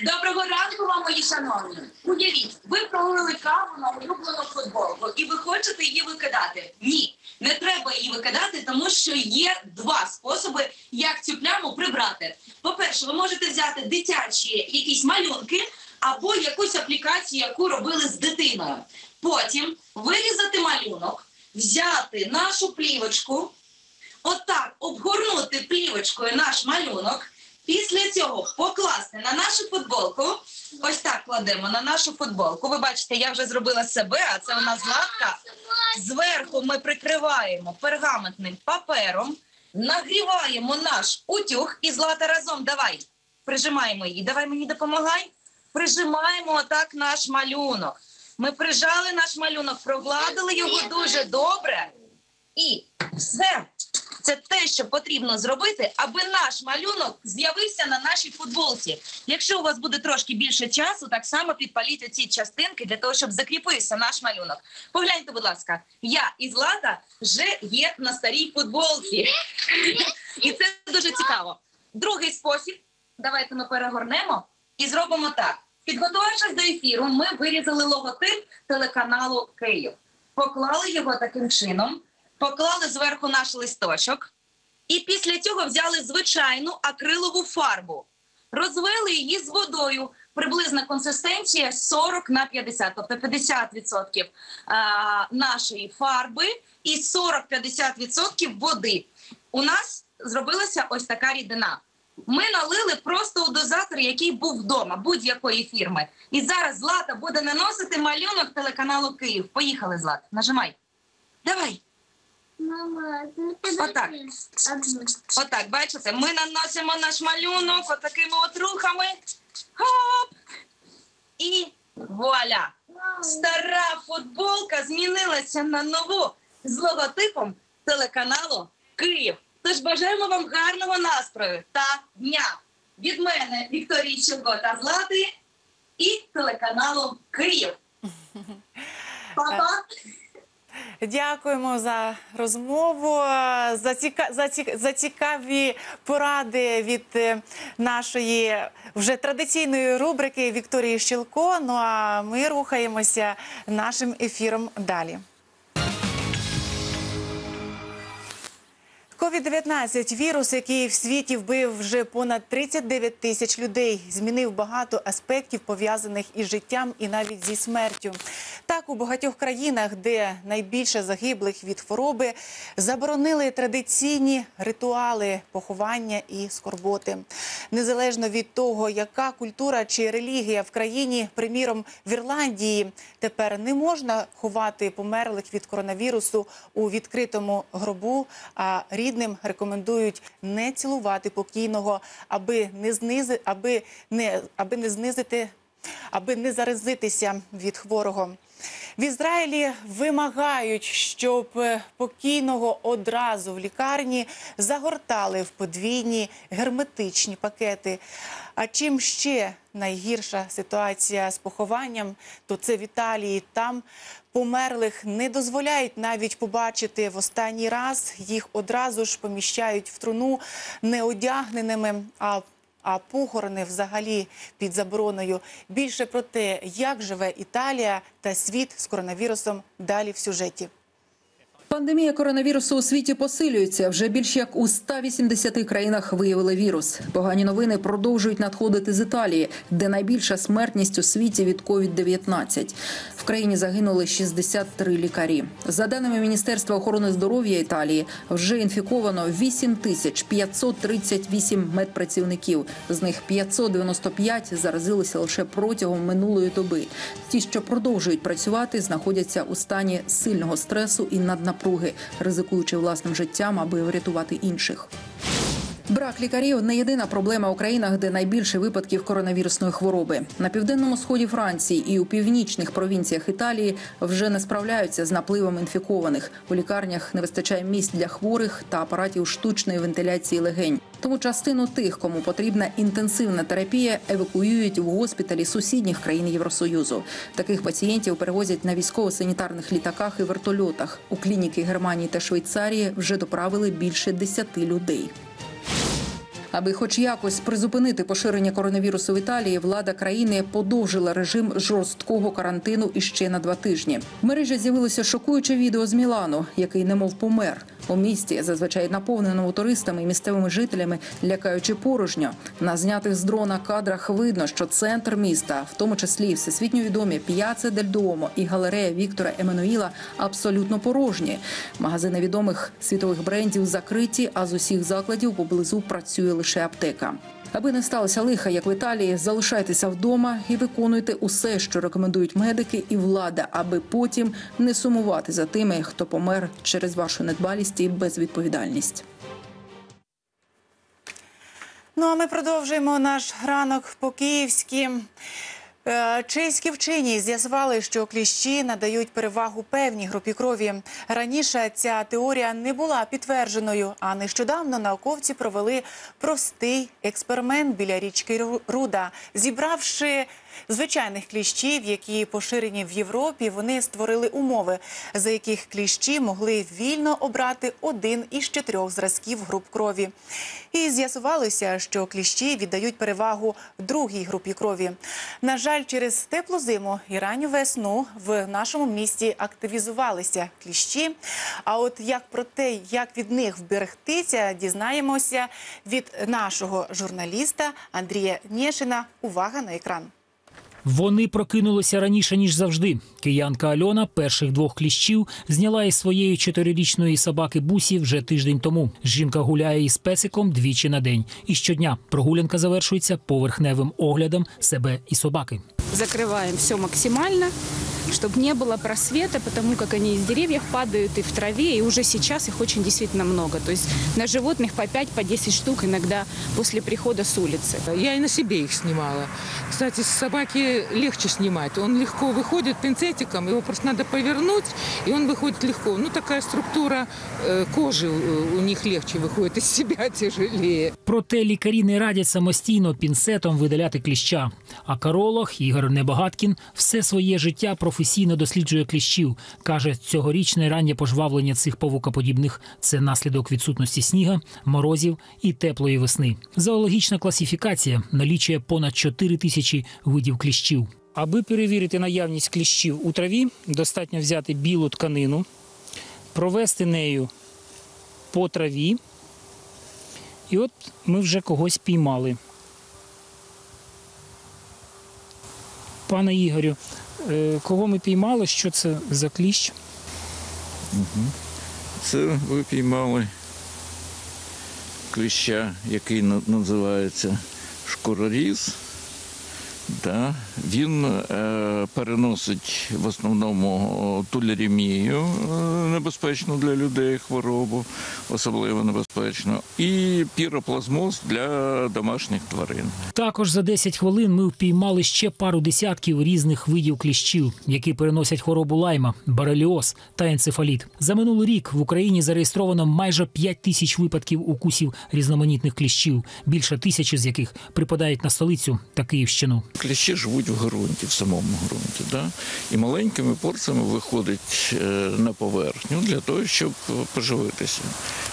Доброго ранку вам, мої шановні. Уявіть, ви пролили каву на улюблену футболку і ви хочете її викидати. Ні, не треба її викидати, тому що є два способи, як цю пляму прибрати. По-перше, ви можете взяти дитячі якісь малюнки або якусь аплікацію, яку робили з дитиною. Потім вирізати малюнок, взяти нашу плівочку, отак обгорнути плівочкою наш малюнок. Після цього покласти на нашу футболку. Ось так кладемо на нашу футболку. Ви бачите, я вже зробила себе, а це у нас златка. Зверху ми прикриваємо пергаментним папером, нагріваємо наш утюг і злата разом. Давай прижимаємо її. Давай мені допомагай. Прижимаємо отак наш малюнок. Ми прижали наш малюнок, прогладили його дуже добре. І все. Це те, що потрібно зробити, аби наш малюнок з'явився на нашій футболці. Якщо у вас буде трошки більше часу, так само підпаліть оці частинки для того, щоб закріпився наш малюнок. Погляньте, будь ласка, я і Злата вже є на старій футболці. І це дуже цікаво. Другий спосіб. Давайте ми перегорнемо і зробимо так. Підготувавшись до ефіру, ми вирізали логотип телеканалу Київ, поклали його таким чином, поклали зверху наш листочок, і після цього взяли звичайну акрилову фарбу, розвели її з водою. Приблизна консистенція 40 на 50, тобто 50% а, нашої фарби і 40-50% води. У нас зробилася ось така рідина. Ми налили просто у дозатор, який був вдома, будь-якої фірми. І зараз Злата буде наносити малюнок телеканалу Київ. Поїхали, Злата, нажимай. Давай. Мама, ну Отак. Отак, бачите, ми наносимо наш малюнок отакими от рухами. Хоп! І вуаля! Стара футболка змінилася на нову з логотипом телеканалу Київ. Тож бажаємо вам гарного настрою та дня від мене, Вікторії Щелко та Злати і телеканалу Київ. [laughs] Па-па! Дякуємо за розмову, за, ціка... за, ці... за цікаві поради від е, нашої вже традиційної рубрики Вікторії Щілко. Ну а ми рухаємося нашим ефіром далі. Covid-19 – вірус, який в світі вбив вже понад 39 тисяч людей, змінив багато аспектів пов'язаних із життям і навіть зі смертю. Так, у багатьох країнах, де найбільше загиблих від хвороби, заборонили традиційні ритуали поховання і скорботи. Незалежно від того, яка культура чи релігія в країні, приміром в Ірландії, тепер не можна ховати померлих від коронавірусу у відкритому гробу. А рідним рекомендують не цілувати покійного, аби не знизи, аби не аби не знизити, аби не заразитися від хворого. В Ізраїлі вимагають, щоб е, покійного одразу в лікарні загортали в подвійні герметичні пакети. А чим ще найгірша ситуація з похованням, то це в Італії. Там померлих не дозволяють навіть побачити в останній раз. Їх одразу ж поміщають в труну неодягненими. а а похорони взагалі під забороною. Більше про те, як живе Італія та світ з коронавірусом далі в сюжеті. Пандемія коронавірусу у світі посилюється. Вже більш як у 180 країнах виявили вірус. Погані новини продовжують надходити з Італії, де найбільша смертність у світі від COVID-19. В країні загинули 63 лікарі. За даними Міністерства охорони здоров'я Італії, вже інфіковано 8 тисяч 538 медпрацівників. З них 595 заразилися лише протягом минулої доби. Ті, що продовжують працювати, знаходяться у стані сильного стресу і наднапруження напруги, ризикуючи власним життям, аби врятувати інших. Брак лікарів не єдина проблема у країнах, де найбільше випадків коронавірусної хвороби. На південному сході Франції і у північних провінціях Італії вже не справляються з напливом інфікованих. У лікарнях не вистачає місць для хворих та апаратів штучної вентиляції легень. Тому частину тих, кому потрібна інтенсивна терапія, евакуюють в госпіталі сусідніх країн Євросоюзу. Таких пацієнтів перевозять на військово-санітарних літаках і вертольотах. У клініки Германії та Швейцарії вже доправили більше 10 людей. Аби хоч якось призупинити поширення коронавірусу в Італії, влада країни подовжила режим жорсткого карантину іще на два тижні. В мережі з'явилося шокуюче відео з Мілану, який немов помер. У місті, зазвичай наповненому туристами і місцевими жителями, лякаючи порожньо. На знятих з дрона кадрах видно, що центр міста, в тому числі всесвітньо відомі П'яце дель Дуомо і галерея Віктора Еммануїла, абсолютно порожні. Магазини відомих світових брендів закриті, а з усіх закладів поблизу працює лише аптека. Аби не сталося лиха, як в Італії, залишайтеся вдома і виконуйте усе, що рекомендують медики і влада, аби потім не сумувати за тими, хто помер через вашу недбалість і безвідповідальність. Ну а ми продовжуємо наш ранок по київськи. Е, Чеські вчені з'ясували, що кліщі надають перевагу певній групі крові. Раніше ця теорія не була підтвердженою, а нещодавно науковці провели простий експеримент біля річки Руда, зібравши звичайних кліщів, які поширені в Європі. Вони створили умови, за яких кліщі могли вільно обрати один із чотирьох зразків груп крові. І з'ясувалося, що кліщі віддають перевагу другій групі крові. На жаль, через теплу зиму і ранню весну в нашому місті активізувалися кліщі. А от як про те, як від них вберегтися, дізнаємося від нашого журналіста Андрія Нєшина. Увага на екран. Вони прокинулися раніше ніж завжди. Киянка Альона перших двох кліщів зняла із своєї чотирирічної собаки Бусі вже тиждень тому. Жінка гуляє із песиком двічі на день. І щодня прогулянка завершується поверхневим оглядом себе і собаки. Закриваємо все максимально, чтобы не было просвета, потому как они из деревьев падают и в траве, и уже сейчас их очень действительно много. То есть на животных по 5, по 10 штук иногда после прихода с улицы. Я и на себе их снимала. Кстати, с собаки легче снимать. Он легко выходит пинцетиком, его просто надо повернуть, и он выходит легко. Ну, такая структура э, кожи у у них легче выходит из себя, тяжелее. [laughs] Проте лікарі не радять самостійно пінцетом видаляти кліща. А каролог Ігор Небагаткін все своє життя професійно досліджує кліщів. каже, цьогорічне раннє пожвавлення цих павукоподібних це наслідок відсутності сніга, морозів і теплої весни. Зоологічна класифікація налічує понад 4 тисячі видів кліщів. Аби перевірити наявність кліщів у траві, достатньо взяти білу тканину, провести нею по траві. І от ми вже когось піймали. Пане Ігорю, кого ми піймали? Що це за кліщ? Це ви піймали кліща, який називається шкуроріз. Да. Він е, переносить в основному тулеремію, е, небезпечну для людей хворобу, особливо небезпечну, і піроплазмоз для домашніх тварин. Також за 10 хвилин ми впіймали ще пару десятків різних видів кліщів, які переносять хворобу лайма, бареліоз та енцефаліт. За минулий рік в Україні зареєстровано майже 5 тисяч випадків укусів різноманітних кліщів, більше тисячі з яких припадають на столицю та Київщину. Кліщі живуть в ґрунті, в самому ґрунті, да? і маленькими порціями виходять е, на поверхню для того, щоб поживитися.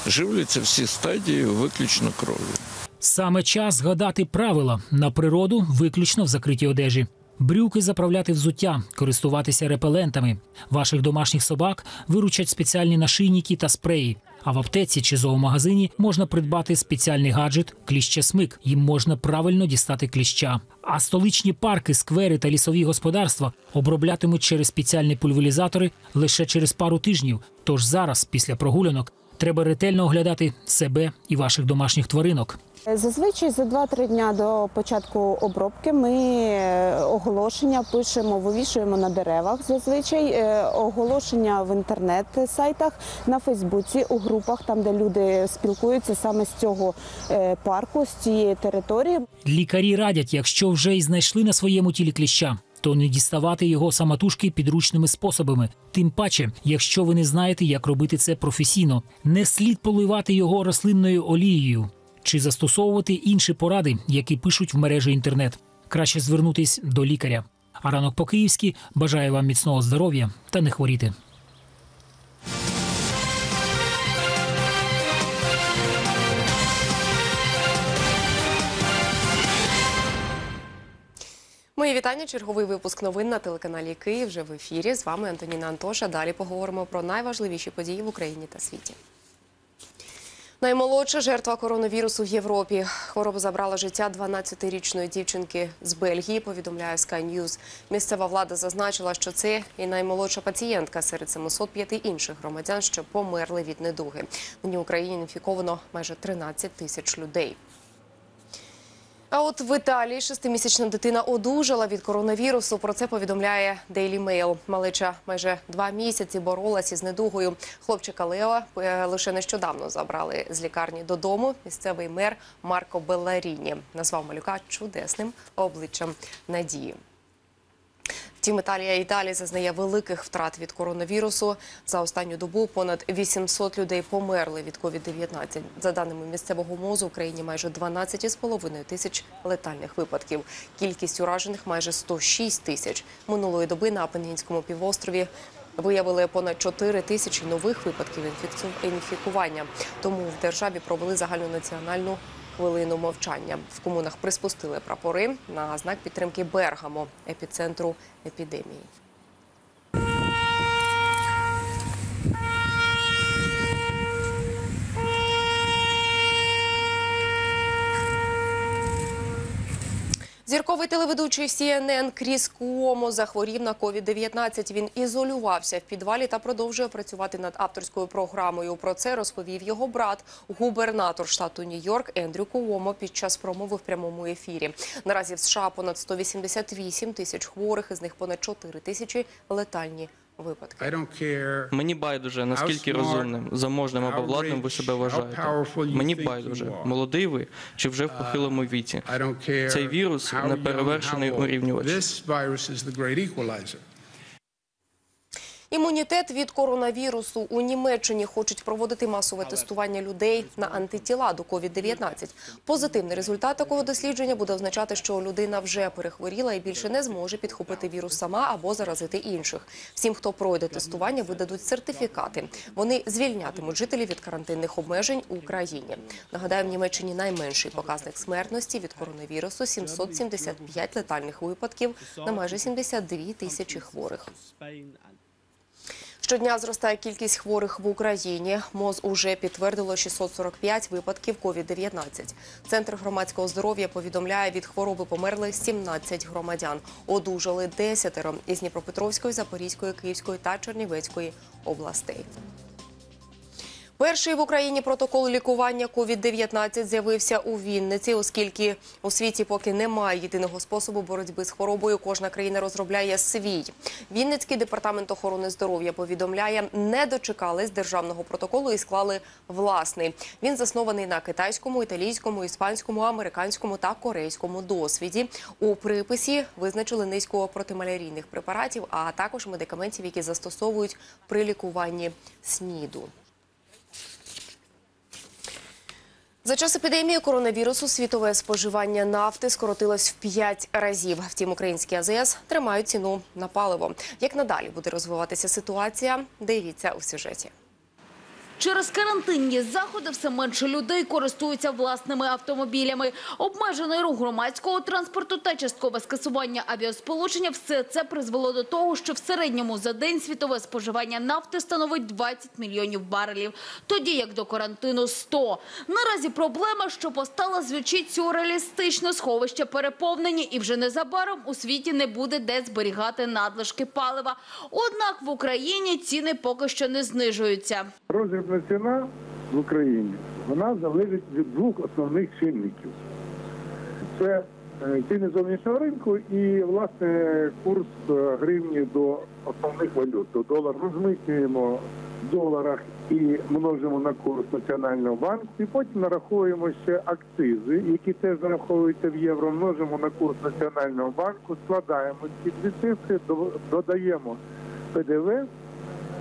Живляться всі стадії виключно кров'ю. Саме час згадати правила на природу виключно в закритій одежі. Брюки заправляти взуття, користуватися репелентами. Ваших домашніх собак виручать спеціальні нашийники та спреї. А в аптеці чи зоомагазині можна придбати спеціальний гаджет кліщесмик. Їм можна правильно дістати кліща. А столичні парки, сквери та лісові господарства оброблятимуть через спеціальні пульверізатори лише через пару тижнів. Тож зараз, після прогулянок, треба ретельно оглядати себе і ваших домашніх тваринок. Зазвичай за 2-3 дня до початку обробки ми е, оголошення пишемо, вивішуємо на деревах. Зазвичай е, оголошення в інтернет-сайтах, на Фейсбуці, у групах, там де люди спілкуються саме з цього е, парку, з цієї території. Лікарі радять, якщо вже й знайшли на своєму тілі кліща, то не діставати його самотужки підручними способами. Тим паче, якщо ви не знаєте, як робити це професійно, не слід поливати його рослинною олією чи застосовувати інші поради, які пишуть в мережі інтернет. Краще звернутись до лікаря. А ранок по-київськи бажає вам міцного здоров'я та не хворіти. Вітання. Черговий випуск новин на телеканалі Київ вже в ефірі. З вами Антоніна Антоша. Далі поговоримо про найважливіші події в Україні та світі. Наймолодша жертва коронавірусу в Європі. Хвороба забрала життя 12-річної дівчинки з Бельгії, повідомляє Sky News. Місцева влада зазначила, що це і наймолодша пацієнтка серед 705 інших громадян, що померли від недуги. Нині Україні інфіковано майже 13 тисяч людей. А от в Італії шестимісячна дитина одужала від коронавірусу. Про це повідомляє Daily Mail. Малеча майже два місяці боролась із недугою. Хлопчика Лео е, лише нещодавно забрали з лікарні додому. Місцевий мер Марко Белларіні назвав малюка чудесним обличчям надії. Втім, Італія і далі зазнає великих втрат від коронавірусу. За останню добу понад 800 людей померли від COVID-19. За даними місцевого мозу, в Україні майже 12,5 тисяч летальних випадків. Кількість уражених майже 106 тисяч. Минулої доби на Апенінському півострові виявили понад 4 тисячі нових випадків інфікування. Тому в державі провели загальнонаціональну хвилину мовчання. В комунах приспустили прапори на знак підтримки Бергамо, епіцентру епідемії. Зірковий телеведучий CNN Кріс Куомо захворів на COVID-19. Він ізолювався в підвалі та продовжує працювати над авторською програмою. Про це розповів його брат, губернатор штату Нью-Йорк Ендрю Куомо під час промови в прямому ефірі. Наразі в США понад 188 тисяч хворих, із них понад 4 тисячі летальні випадки. Мені байдуже, наскільки розумним, заможним або владним ви себе вважаєте. powerful Мені байдуже, молодий ви чи вже в похилому віці. Цей вірус неперевершений how old. урівнювач. Імунітет від коронавірусу у Німеччині хочуть проводити масове тестування людей на антитіла до COVID-19. Позитивний результат такого дослідження буде означати, що людина вже перехворіла і більше не зможе підхопити вірус сама або заразити інших. Всім, хто пройде тестування, видадуть сертифікати. Вони звільнятимуть жителів від карантинних обмежень у країні. Нагадаю, в Німеччині найменший показник смертності від коронавірусу 775 летальних випадків на майже 72 тисячі хворих. Щодня зростає кількість хворих в Україні. МОЗ уже підтвердило 645 випадків COVID-19. Центр громадського здоров'я повідомляє, від хвороби померли 17 громадян. Одужали 10 із Дніпропетровської, Запорізької, Київської та Чернівецької областей. Перший в Україні протокол лікування COVID-19 з'явився у Вінниці, оскільки у світі поки немає єдиного способу боротьби з хворобою. Кожна країна розробляє свій. Вінницький департамент охорони здоров'я повідомляє, не дочекались державного протоколу і склали власний. Він заснований на китайському, італійському, іспанському, американському та корейському досвіді. У приписі визначили низку протималярійних препаратів, а також медикаментів, які застосовують при лікуванні СНІДу. За час епідемії коронавірусу світове споживання нафти скоротилось в 5 разів. Втім, українські АЗС тримають ціну на паливо. Як надалі буде розвиватися ситуація? Дивіться у сюжеті. Через карантинні заходи все менше людей користуються власними автомобілями. Обмежений рух громадського транспорту та часткове скасування авіасполучення – все це призвело до того, що в середньому за день світове споживання нафти становить 20 мільйонів барелів, тоді як до карантину – 100. Наразі проблема, що постала, звучить сюрреалістично. Сховища переповнені і вже незабаром у світі не буде де зберігати надлишки палива. Однак в Україні ціни поки що не знижуються. Розрібна ціна в Україні вона залежить від двох основних чинників. Це е, ціни зовнішнього ринку і власне курс е, гривні до основних валют. До долар розмитнюємо в доларах і множимо на курс Національного банку, і потім нараховуємо ще акцизи, які теж нараховуються в євро, множимо на курс Національного банку, складаємо ці дві цифри, додаємо ПДВ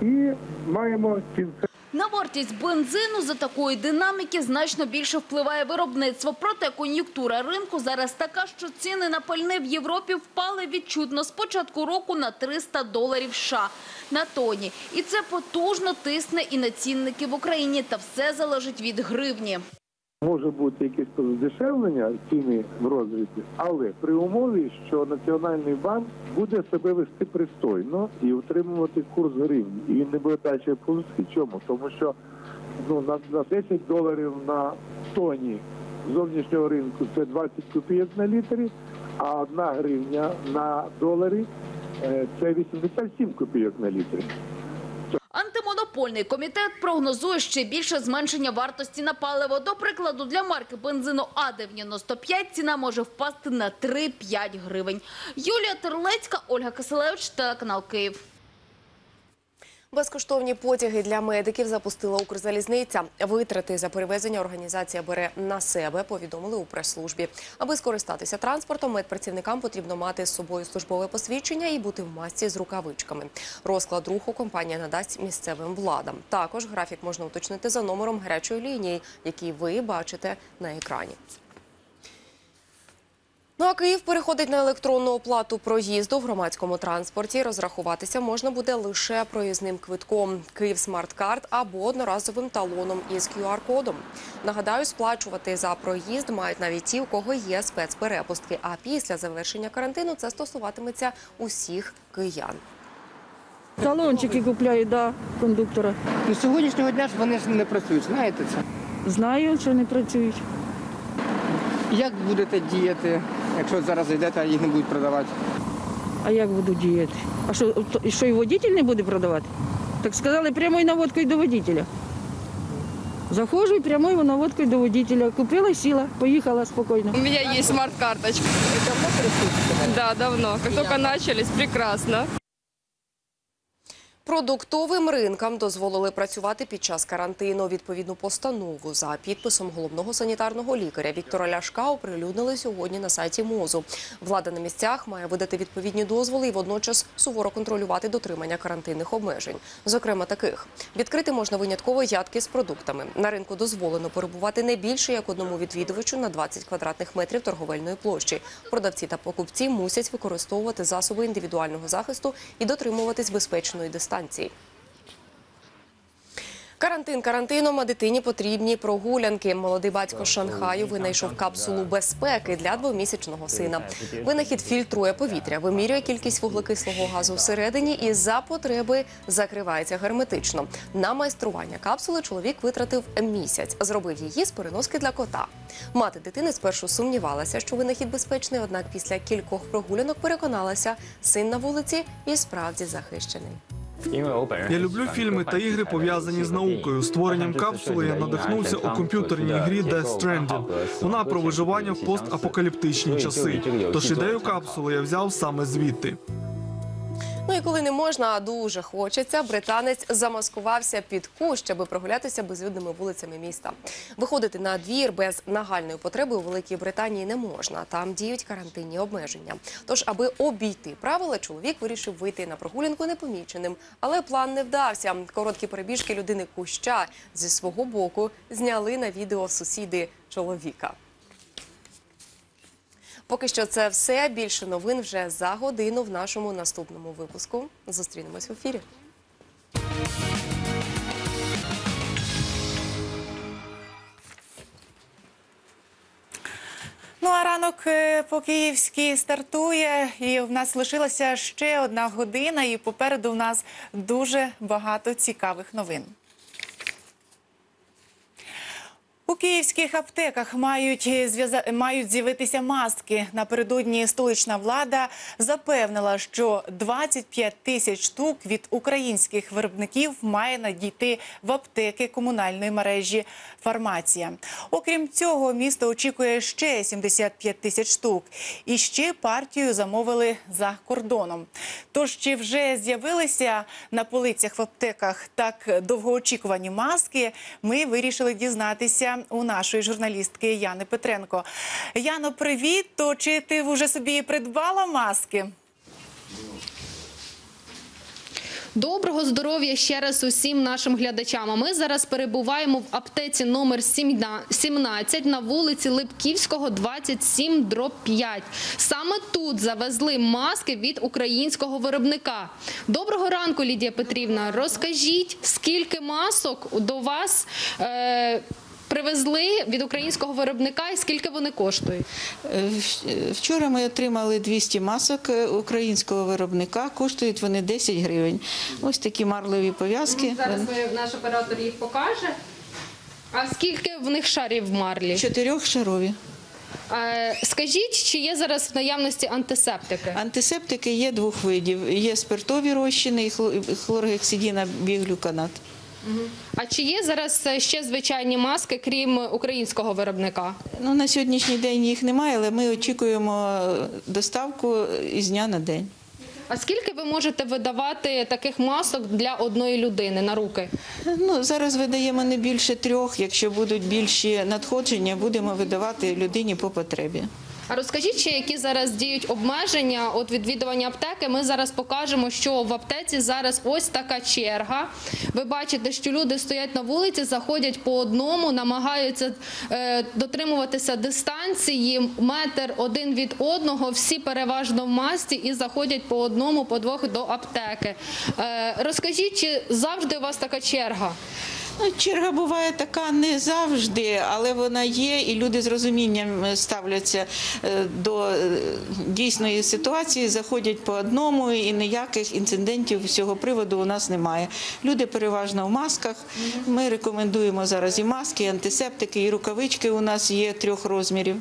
і маємо кінцевий На вартість бензину за такої динаміки значно більше впливає виробництво. Проте кон'юнктура ринку зараз така, що ціни на пальне в Європі впали відчутно з початку року на 300 доларів США на тоні. І це потужно тисне і на цінники в Україні. Та все залежить від гривні. Може бути якесь здешевлення ціни в розрізі, але при умові, що Національний банк буде себе вести пристойно і утримувати курс гривні. І він не буде далі повзти. Чому? Тому що ну, на, на 10 доларів на тоні зовнішнього ринку це 20 копійок на літрі, а одна гривня на доларі е, це 87 копійок на літрі. Антимонопольний комітет прогнозує ще більше зменшення вартості на паливо. До прикладу, для марки бензину А95 ціна може впасти на 3-5 гривень. Юлія Терлецька, Ольга Киселевич, телеканал Київ. Безкоштовні потяги для медиків запустила Укрзалізниця. Витрати за перевезення організація бере на себе, повідомили у прес-службі. Аби скористатися транспортом, медпрацівникам потрібно мати з собою службове посвідчення і бути в масці з рукавичками. Розклад руху компанія надасть місцевим владам. Також графік можна уточнити за номером гарячої лінії, який ви бачите на екрані. Ну а Київ переходить на електронну оплату проїзду в громадському транспорті. Розрахуватися можна буде лише проїзним квитком Київ смарт-карт або одноразовим талоном із QR-кодом. Нагадаю, сплачувати за проїзд мають навіть ті, у кого є спецперепустки. А після завершення карантину це стосуватиметься усіх киян. Талончики купляють, да, кондуктора. Ну, сьогоднішнього дня ж вони ж не працюють, знаєте це? Знаю, що не працюють. Як будете діяти, якщо зараз зайдете, а їх не будуть продавати? А як буду діяти? А що, то- і що і водитель не буде продавати? Так сказали, прямою наводкою до водителя. Заходжу і прямою наводкою до водителя. Купила, сіла, поїхала спокійно. У меня есть смарт-карточка. Давно Да, давно. Как только начались, прекрасно. Продуктовим ринкам дозволили працювати під час карантину. Відповідну постанову за підписом головного санітарного лікаря Віктора Ляшка оприлюднили сьогодні на сайті МОЗу. Влада на місцях має видати відповідні дозволи і водночас суворо контролювати дотримання карантинних обмежень. Зокрема, таких відкрити можна винятково ядки з продуктами. На ринку дозволено перебувати не більше як одному відвідувачу на 20 квадратних метрів торговельної площі. Продавці та покупці мусять використовувати засоби індивідуального захисту і дотримуватись безпечної дистанції. Карантин карантином, а дитині потрібні прогулянки. Молодий батько Шанхаю винайшов капсулу безпеки для двомісячного сина. Винахід фільтрує повітря, вимірює кількість вуглекислого газу всередині і за потреби закривається герметично. На майстрування капсули чоловік витратив місяць. Зробив її з переноски для кота. Мати дитини спершу сумнівалася, що винахід безпечний, однак після кількох прогулянок переконалася, син на вулиці і справді захищений. Я люблю фільми та ігри пов'язані з наукою. Створенням капсули я надихнувся у комп'ютерній грі Death Stranding. Вона про виживання в постапокаліптичні часи. Тож ідею капсули я взяв саме звідти. Ну і коли не можна, а дуже хочеться, британець замаскувався під кущ, аби прогулятися безлюдними вулицями міста. Виходити на двір без нагальної потреби у Великій Британії не можна. Там діють карантинні обмеження. Тож, аби обійти правила, чоловік вирішив вийти на прогулянку непоміченим. Але план не вдався. Короткі перебіжки людини куща зі свого боку зняли на відео сусіди чоловіка. Поки що це все. Більше новин вже за годину в нашому наступному випуску. Зустрінемось в ефірі. Ну а ранок е, по-київськи стартує, і в нас лишилася ще одна година, і попереду в нас дуже багато цікавих новин. У київських аптеках мають зв'яза- мають з'явитися маски. Напередодні столична влада запевнила, що 25 тисяч штук від українських виробників має надійти в аптеки комунальної мережі фармація. Окрім цього, місто очікує ще 75 тисяч штук. І ще партію замовили за кордоном. Тож чи вже з'явилися на полицях в аптеках так довгоочікувані маски? Ми вирішили дізнатися у нашої журналістки Яни Петренко. Яно, привіт! То чи ти вже собі придбала маски? Доброго здоров'я ще раз усім нашим глядачам. Ми зараз перебуваємо в аптеці номер 17 на вулиці Липківського, 27, дроб 5. Саме тут завезли маски від українського виробника. Доброго ранку, Лідія Петрівна. Розкажіть, скільки масок до вас е, привезли від українського виробника і скільки вони коштують? Е, е, Вчора ми отримали 200 масок е, українського виробника. Коштують вони 10 гривень. Ось такі марлеві пов'язки. Зараз наш оператор їх покаже. А скільки в них шарів в марлі? Чотирьохшарові. Е, Скажіть, чи є зараз в наявності антисептики? Антисептики є двох видів: є спиртові розчини і хлоргексидіна біглюканат. А чи є зараз е, ще звичайні маски, крім українського виробника? Ну на сьогоднішній день їх немає, але ми очікуємо доставку із дня на день. А скільки ви можете видавати таких масок для одної людини на руки? Ну зараз видаємо не більше трьох. Якщо будуть більші надходження, будемо видавати людині по потребі. А розкажіть, ще які зараз діють обмеження от відвідування аптеки. Ми зараз покажемо, що в аптеці зараз ось така черга. Ви бачите, що люди стоять на вулиці, заходять по одному, намагаються е, дотримуватися дистанції, метр один від одного. Всі переважно в масці і заходять по одному, по двох до аптеки. Е, розкажіть, чи завжди у вас така черга? Ну, черга буває така не завжди, але вона є, і люди з розумінням е, ставляться е, до е, дійсної ситуації, заходять по одному, і ніяких інцидентів з цього приводу у нас немає. Люди переважно в масках. Ми рекомендуємо зараз і маски, і антисептики, і рукавички у нас є трьох розмірів.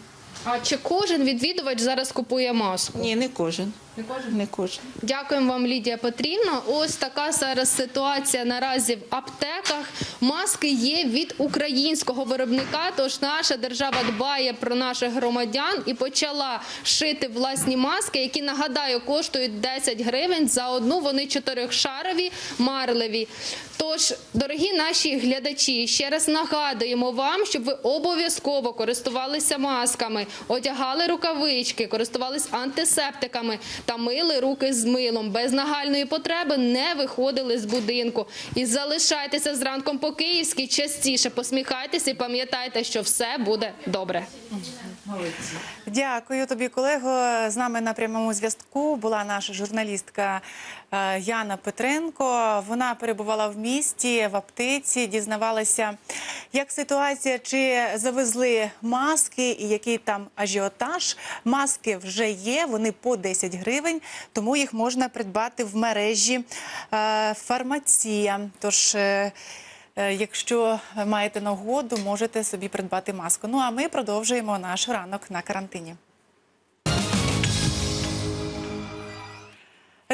А чи кожен відвідувач зараз купує маску? Ні, не кожен. Не кожен? Не кожен. Дякуємо вам, Лідія Петрівна. Ось така зараз ситуація наразі в аптеках. Маски є від українського виробника. Тож наша держава дбає про наших громадян і почала шити власні маски, які нагадаю коштують 10 гривень за одну. Вони чотирьохшарові, марлеві. Тож, дорогі наші глядачі, ще раз нагадуємо вам, щоб ви обов'язково користувалися масками, одягали рукавички, користувалися антисептиками та мили руки з милом. Без нагальної потреби не виходили з будинку. І залишайтеся зранком по київськи частіше, посміхайтеся і пам'ятайте, що все буде добре. Дякую тобі, колего. З нами на прямому зв'язку була наша журналістка Яна Петренко. Вона перебувала в місті в аптеці, дізнавалася, як ситуація, чи завезли маски і який там ажіотаж. Маски вже є, вони по 10 гривень, тому їх можна придбати в мережі е, фармація. Тож. е, Е, Якщо маєте нагоду, можете собі придбати маску. Ну а ми продовжуємо наш ранок на карантині.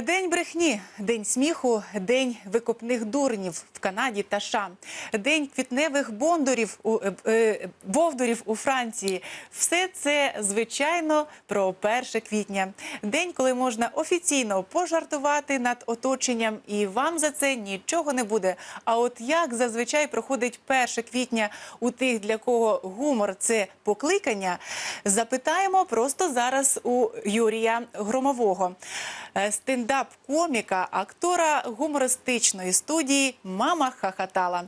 День брехні, день сміху, день викопних дурнів в Канаді та США, день квітневих бондурів у е, е, бовдурів у Франції. Все це звичайно про 1 квітня. День, коли можна офіційно пожартувати над оточенням, і вам за це нічого не буде. А от як зазвичай проходить 1 квітня у тих, для кого гумор це покликання, запитаємо просто зараз у Юрія Громового. Е, Стендап-коміка, актора гумористичної студії Мама хахатала.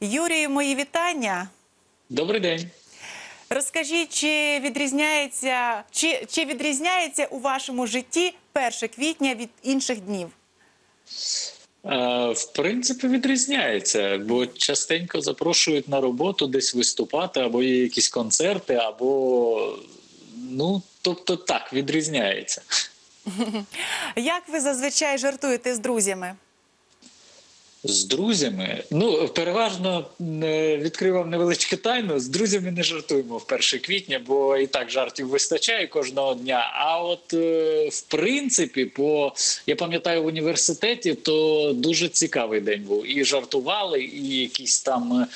Юрію, мої вітання. Добрий день. Розкажіть, чи відрізняється, чи, чи відрізняється у вашому житті 1 квітня від інших днів? Е, В принципі, відрізняється, бо частенько запрошують на роботу десь виступати, або є якісь концерти, або ну, тобто так, відрізняється. Як ви зазвичай жартуєте з друзями? З друзями, ну переважно е, відкрив вам невеличку тайну. З друзями не жартуємо в 1 квітня, бо і так жартів вистачає кожного дня. А от е, в принципі, по я пам'ятаю в університеті, то дуже цікавий день був. І жартували, і якісь там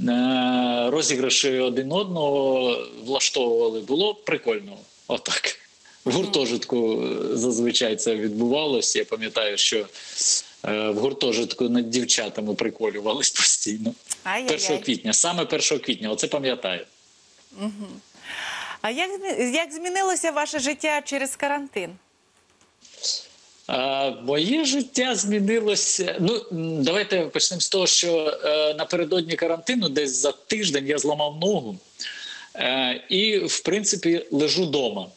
е, розіграші один одного влаштовували. Було прикольно. Отак. В гуртожитку е, зазвичай це відбувалося. Я пам'ятаю, що е, в гуртожитку над дівчатами приколювались постійно. 1 квітня, саме 1 квітня, оце пам'ятаю. Мгм. А як, як змінилося ваше життя через карантин? А, моє життя змінилося. Ну давайте почнемо з того, що е, напередодні карантину, десь за тиждень, я зламав ногу е, і, в принципі, лежу вдома.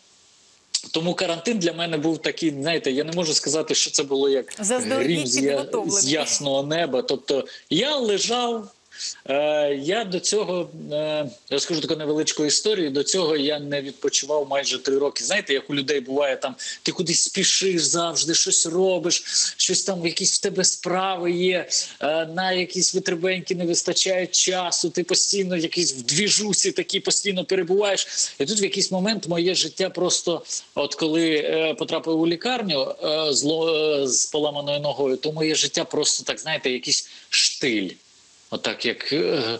Тому карантин для мене був такий, знаєте, я не можу сказати, що це було як Заздалегідь грім з, я- підготовлений. з ясного неба. Тобто я лежав, я до цього е, розкажу таку невеличку історію. До цього я не відпочивав майже три роки. Знаєте, як у людей буває там, ти кудись спішиш завжди, щось робиш, щось там, якісь в тебе справи є, е, на якісь витребеньки не вистачає часу. Ти постійно якийсь в двіжусі такі постійно перебуваєш. І тут в якийсь момент моє життя просто, от коли е, потрапив у лікарню е, е, з поламаною ногою, то моє життя просто так, знаєте, якийсь штиль. Отак, як е,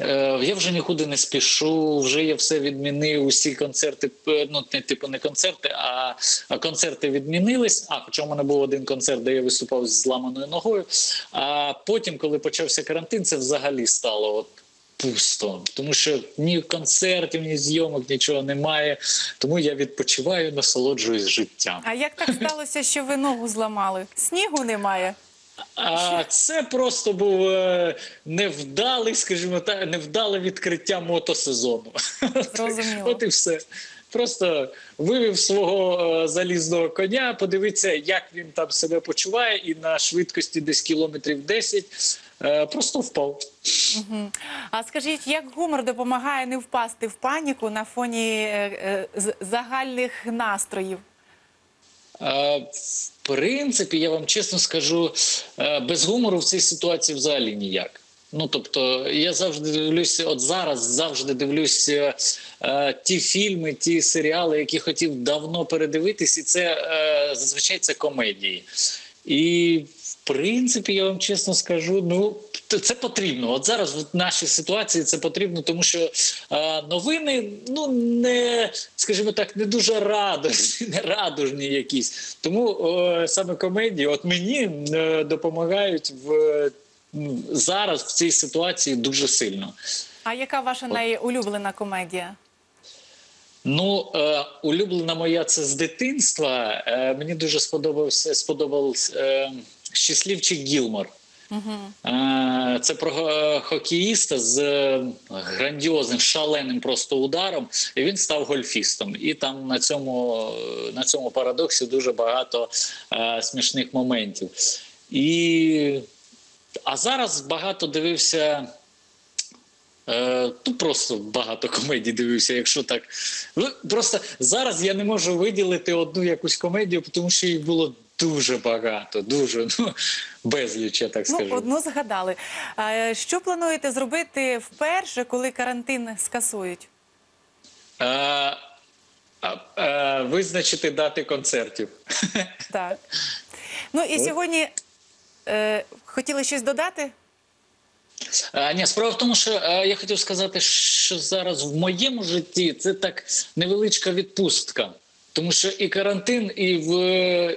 е, я вже нікуди не спішу, вже я все відмінив. Усі концерти, е, ну не типу не концерти, а, а концерти відмінились. А хоча в мене був один концерт, де я виступав з зламаною ногою. А потім, коли почався карантин, це взагалі стало от пусто, тому що ні концертів, ні зйомок, нічого немає. Тому я відпочиваю, насолоджуюсь життям. А як так сталося, що ви ногу зламали? Снігу немає. А це просто був е, невдалий, скажімо так, невдале відкриття мотосезону. Зрозуміло. От і все. Просто вивів свого е, залізного коня, подивитися, як він там себе почуває, і на швидкості десь кілометрів 10 е, просто впав. Мгм. А скажіть, як гумор допомагає не впасти в паніку на фоні загальних настроїв? В принципі, я вам чесно скажу, е, без гумору в цій ситуації взагалі ніяк. Ну тобто, я завжди дивлюся, от зараз завжди дивлюся е, ті фільми, ті серіали, які хотів давно передивитись, і це е, зазвичай це комедії. І принципі, я вам чесно скажу, ну це потрібно. От зараз в нашій ситуації це потрібно, тому що е, новини, ну не скажімо так, не дуже радосні, не радужні якісь. Тому е, саме комедії, от мені е, допомагають в зараз в цій ситуації дуже сильно. А яка ваша найулюблена комедія? Ну, е, улюблена моя це з дитинства. Е, мені дуже сподобався сподобався е, щасливчик Гілмор. Угу. Це про е, хокеїста з е, грандіозним шаленим просто ударом, і він став гольфістом. І там на цьому, е, на цьому парадоксі дуже багато е, смішних моментів. І... А зараз багато дивився. Е, ну, просто багато комедій дивився, якщо так. Просто зараз я не можу виділити одну якусь комедію, тому що їх було дуже багато, дуже ну, безліч, я так скажу. Ну, одну згадали. А, що плануєте зробити вперше, коли карантин скасують? Е, а, е, визначити дати концертів. [laughs] Так. Ну і Ой. сьогодні е, хотіли щось додати? Е, ні, справа в тому, що е, я хотів сказати, що зараз в моєму житті це так невеличка відпустка. Тому що і карантин, і в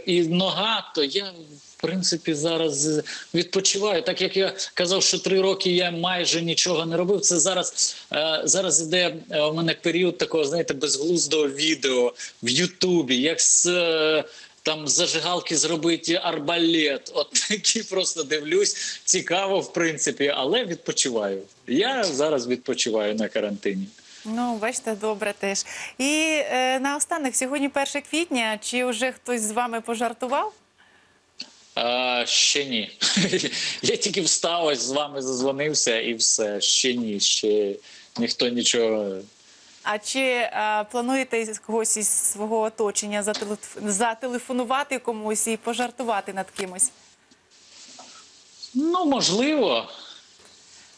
і нога, то я в принципі зараз відпочиваю. Так як я казав, що три роки я майже нічого не робив. Це зараз е, зараз іде е, у мене період такого, знаєте, безглуздого відео в Ютубі, як з. е, Там зажигалки зробити арбалет. От такі просто дивлюсь. Цікаво, в принципі, але відпочиваю. Я зараз відпочиваю на карантині. Ну, бачите, добре теж. І е, наостанок, сьогодні 1 квітня. Чи вже хтось з вами пожартував? А, ще ні. [laughs] Я тільки встав, ось з вами зазвонився і все. Ще ні. Ще ніхто нічого. А чи е, плануєте когось із свого оточення зателеф- зателефонувати комусь і пожартувати над кимось? Ну, можливо.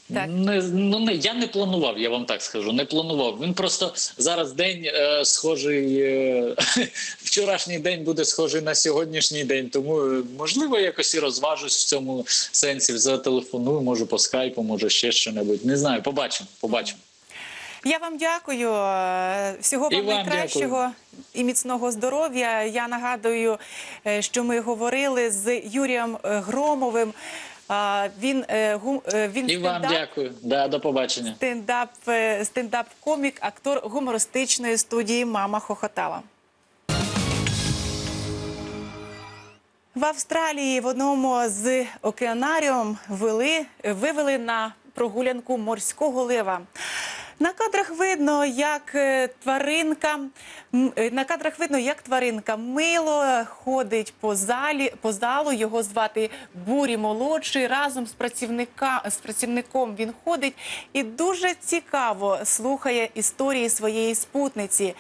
Не, ну, не, я не планував, я вам так скажу. Не планував. Він просто зараз день е, схожий. Е, [laughs] вчорашній день буде схожий на сьогоднішній день. Тому е, можливо якось і розважусь в цьому сенсі. Зателефоную, може по скайпу, може ще що-небудь. Не знаю, побачимо. Побачимо. Я вам дякую. Е, Всього І вам найкращого дякую. і міцного здоров'я. Я нагадую, е, що ми говорили з Юрієм Громовим. Він, е, гум- е, він І вам дякую. Да, до побачення. стендап, е, стендап-комік, актор гумористичної студії Мама Хохотала. В Австралії в одному з океанаріум вели, вивели на прогулянку морського лева. На кадрах видно, як е, тваринка е, на кадрах видно, як тваринка мило ходить по залі по залу. Його звати Бурі молодший. Разом з працівника з працівником він ходить і дуже цікаво слухає історії своєї спутниці.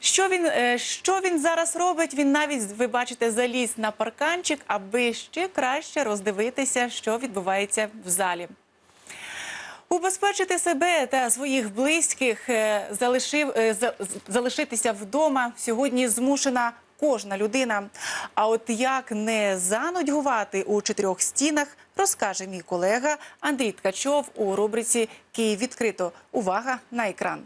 Що він, е, що він зараз робить? Він навіть ви бачите заліз на парканчик, аби ще краще роздивитися, що відбувається в залі. Убезпечити себе та своїх близьких, е, залишив, е, за- залишитися вдома сьогодні змушена кожна людина. А от як не занудьгувати у чотирьох стінах, розкаже мій колега Андрій Ткачов у рубриці Київ відкрито. Увага на екран.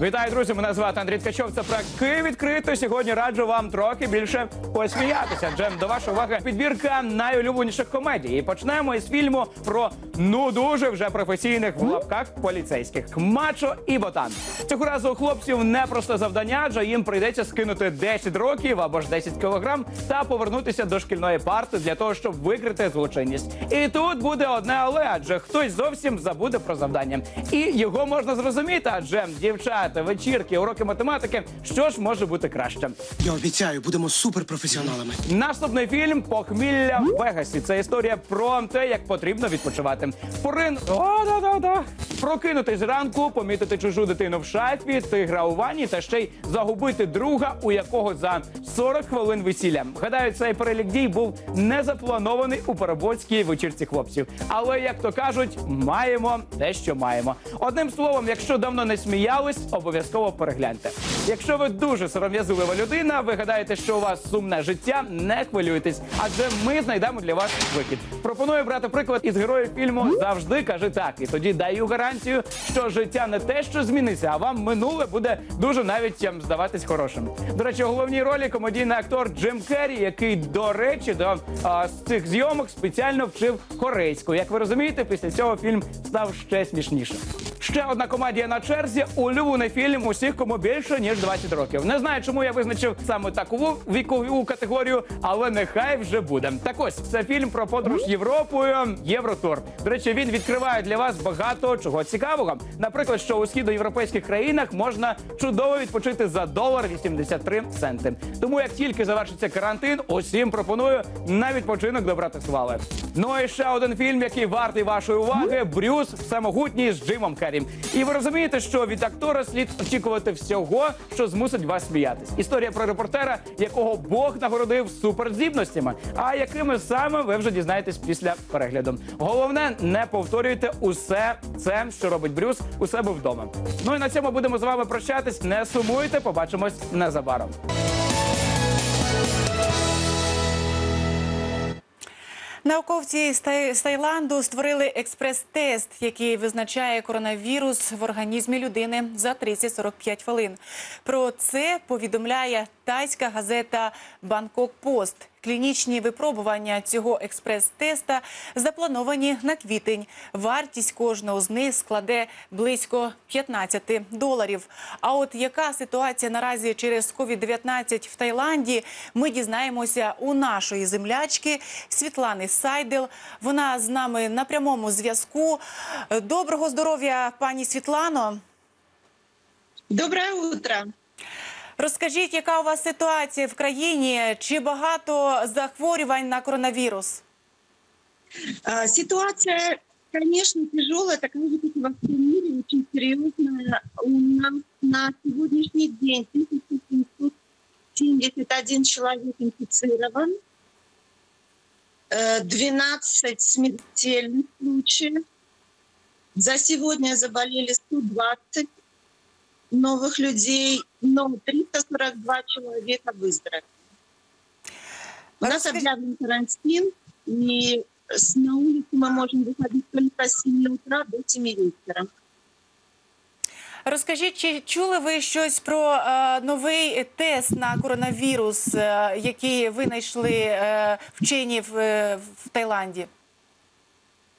Вітаю, друзі! Мене звати Андрій Ткачов. Це проект відкрито. Сьогодні раджу вам трохи більше посміятися. Джем до вашої уваги підбірка найулюбленіших комедій. І почнемо із фільму про ну дуже вже професійних в лапках поліцейських Мачо і Ботан. Цього разу у хлопців непросте завдання, адже їм прийдеться скинути 10 років або ж 10 кілограм та повернутися до шкільної парти для того, щоб викрити злочинність. І тут буде одне але, адже хтось зовсім забуде про завдання. І його можна зрозуміти, адже дівчата, вечірки, уроки математики. Що ж може бути краще? Я обіцяю, будемо суперпрофесіоналами. Наступний фільм Похмілля в Вегасі. Це історія про те, як потрібно відпочивати. Порин О, да, да, да. прокинутись зранку, помітити чужу дитину в шафі, тигра у ванні та ще й загубити друга, у якого за 40 хвилин весілля. Гадаю, цей перелік дій був не запланований у перебоцькій вечірці хлопців. Але як то кажуть, маємо те, що маємо. Одним словом, якщо давно не сміялись, обов'язково перегляньте. Якщо ви дуже сором'язлива людина, ви гадаєте, що у вас сумне життя, не хвилюйтесь, адже ми знайдемо для вас вихід. Пропоную брати приклад із героїв фільму Завжди кажи так. І тоді даю гарантію, що життя не те, що зміниться, а вам минуле буде дуже навіть ем, здаватись хорошим. До речі, у головній ролі комедійний актор Джим Керрі, який, до речі, до а, з цих зйомок спеціально вчив корейську. Як ви розумієте, після цього фільм став ще смішнішим. Ще одна комедія на черзі. Улюблений фільм усіх, кому більше ніж 20 років. Не знаю, чому я визначив саме таку вікову категорію, але нехай вже буде. Так ось це фільм про подорож Європою. Євротур. До речі, він відкриває для вас багато чого цікавого. Наприклад, що у східноєвропейських країнах можна чудово відпочити за долар 83 центи. Тому як тільки завершиться карантин, усім пропоную на відпочинок до Братислави. Ну і ще один фільм, який вартий вашої уваги: Брюс всемогутній з Джимом Керрі. І ви розумієте, що від актора слід очікувати всього, що змусить вас сміятись. Історія про репортера, якого Бог нагородив суперздібностями, а якими саме ви вже дізнаєтесь після перегляду. Головне, не повторюйте усе це, що робить Брюс у себе вдома. Ну і на цьому будемо з вами прощатись. Не сумуйте, побачимось незабаром. Науковці з Таїланду створили експрес-тест, який визначає коронавірус в організмі людини за 30-45 хвилин. Про це повідомляє тайська газета Бангкок Пост. Клінічні випробування цього експрес-теста заплановані на квітень. Вартість кожного з них складе близько 15 доларів. А от яка ситуація наразі через COVID-19 в Таїланді, ми дізнаємося у нашої землячки Світлани Сайдел. Вона з нами на прямому зв'язку. Доброго здоров'я, пані Світлано. Доброе утро. Розкажіть, яка у вас ситуація в країні? Чи багато захворювань на коронавірус? А, Ситуация, конечно, тяжелая, такая же, как и во всем мире, очень серьезная. У нас на сегодняшний день 1771 человек инфицирован, э, 12 смертельных случаев. За сегодня заболели 120 новых людей, но 342 человека выздоровели. У нас объявлен карантин, и с на улицу мы можем выходить только с 7 утра до 7 вечера. Розкажіть, чи чули ви щось про е, новий тест на коронавірус, е, який винайшли е, вчені в, е, в Таїланді?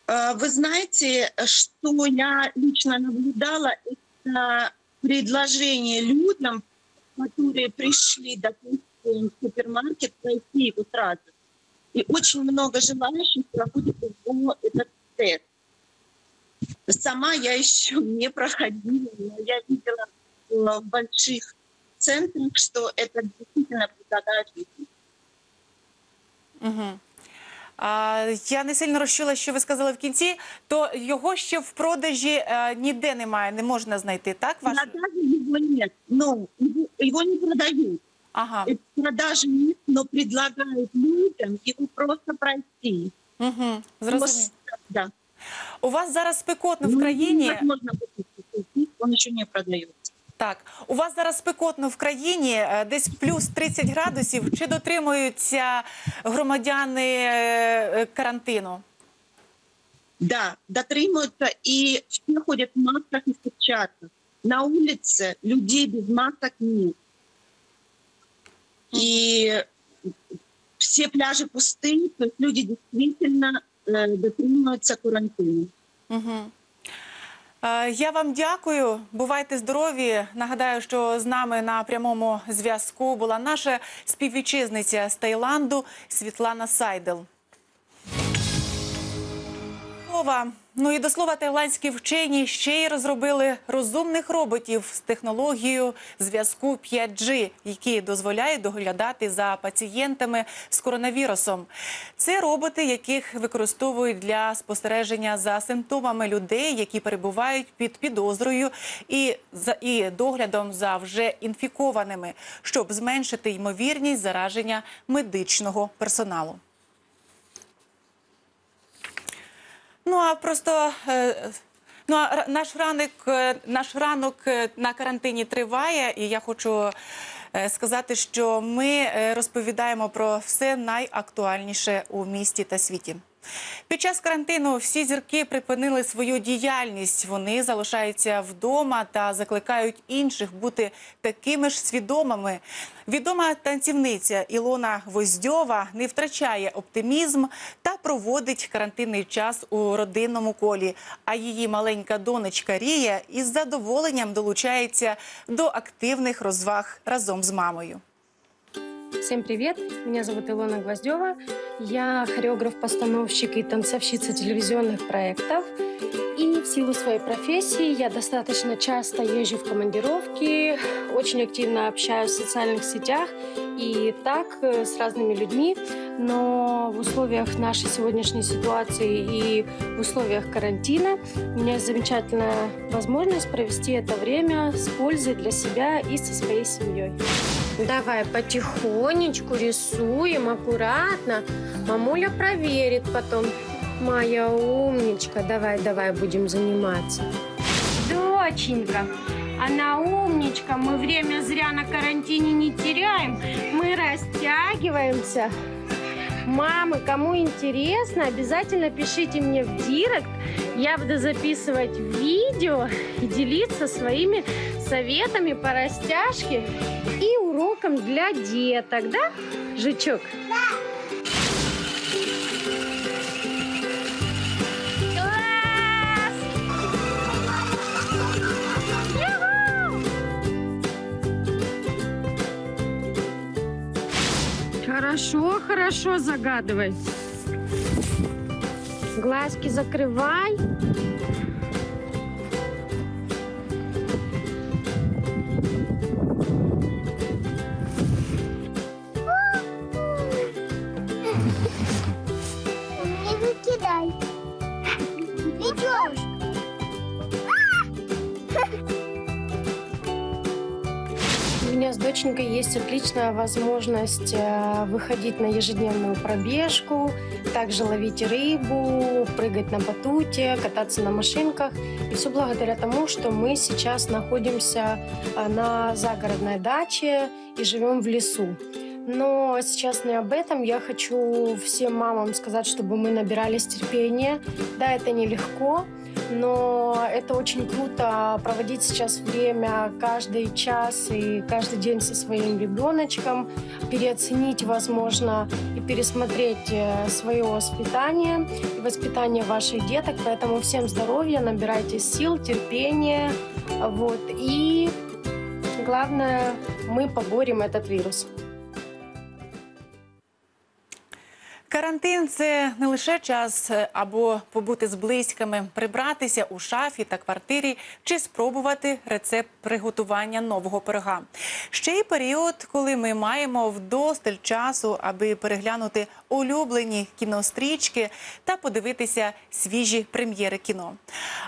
А, Вы знаете, что я лично наблюдала, это предложение людям, которые пришли, допустим, в супермаркет, пройти его сразу. И очень много желающих проходит его этот тест. Сама я еще не проходила, но я видела э, в больших центрах, что это действительно предлагают людям. Угу. А, я не сильно розчула, що ви сказали в кінці, то його ще в продажі е, ніде немає, не можна знайти, так? Ваш... Продажи его нет, но его, его не продают. Ага. Э, Продажи нет, но предлагают людям его просто пройти. Угу. Зрозуміло. Да. У вас зараз спекотно в Ну, країні. невозможно купить, он еще не продается. Так, у вас зараз спекотно в країні, е, десь плюс 30 градусів. Чи дотримуються громадяни е, е, карантину? Да, дотримуются, и все ходят в масках и в перчатках. На улице людей без масок нет. И все пляжи пустые, то есть люди действительно э, дотримуются карантина. Угу. Е, Я вам дякую. Бувайте здорові. Нагадаю, що з нами на прямому зв'язку була наша співвітчизниця з Таїланду Світлана Сайдел. Слова. Ну і до слова, таїландські вчені ще й розробили розумних роботів з технологією зв'язку 5G, які дозволяють доглядати за пацієнтами з коронавірусом. Це роботи, яких використовують для спостереження за симптомами людей, які перебувають під підозрою і за і доглядом за вже інфікованими, щоб зменшити ймовірність зараження медичного персоналу. Ну а просто е, ну а наш ранок, е, наш ранок е, на карантині триває, і я хочу сказати, що ми розповідаємо про все найактуальніше у місті та світі. Під час карантину всі зірки припинили свою діяльність. Вони залишаються вдома та закликають інших бути такими ж свідомими. Відома танцівниця Ілона Гвоздьова не втрачає оптимізм та проводить карантинний час у родинному колі. А її маленька донечка Рія із задоволенням долучається до активних розваг разом з мамою. Всем привет! Меня зовут Илона Гвоздева. Я хореограф-постановщик и танцовщица телевизионных проектов. И в силу своей профессии я достаточно часто езжу в командировки, очень активно общаюсь в социальных сетях и так э, с разными людьми. Но в условиях нашей сегодняшней ситуации и в условиях карантина у меня есть замечательная возможность провести это время с пользой для себя и со своей семьей. Давай потихонечку рисуем, аккуратно. Мамуля проверит потом. Моя умничка, давай, давай будем заниматься. Доченька, она умничка, мы время зря на карантине не теряем. Мы растягиваемся. Мамы, кому интересно, обязательно пишите мне в директ. Я буду записывать видео и делиться своими советами по растяжке и уроком для деток, да, Жучок? Хорошо, хорошо загадывай. Глазки закрывай. Не выкидай. Идешь. Меня с доченькой есть отличная возможность э, выходить на ежедневную пробежку, также ловить рыбу, прыгать на батуте, кататься на машинках. И все благодаря тому, что мы сейчас находимся э, на загородной даче и живем в лесу. Но сейчас не об этом. Я хочу всем мамам сказать, чтобы мы набирались терпения. Да, это нелегко, но это очень круто проводить сейчас время каждый час и каждый день со своим ребеночком, переоценить, возможно, и пересмотреть э, свое воспитание и воспитание ваших деток. Поэтому всем здоровья, набирайте сил, терпения. Вот. И главное, мы поборем этот вирус. Карантин це не лише час е, або побути з близькими, прибратися у шафі та квартирі чи спробувати рецепт приготування нового пирога. Ще й період, коли ми маємо вдосталь часу, аби переглянути улюблені кінострічки та подивитися свіжі прем'єри кіно.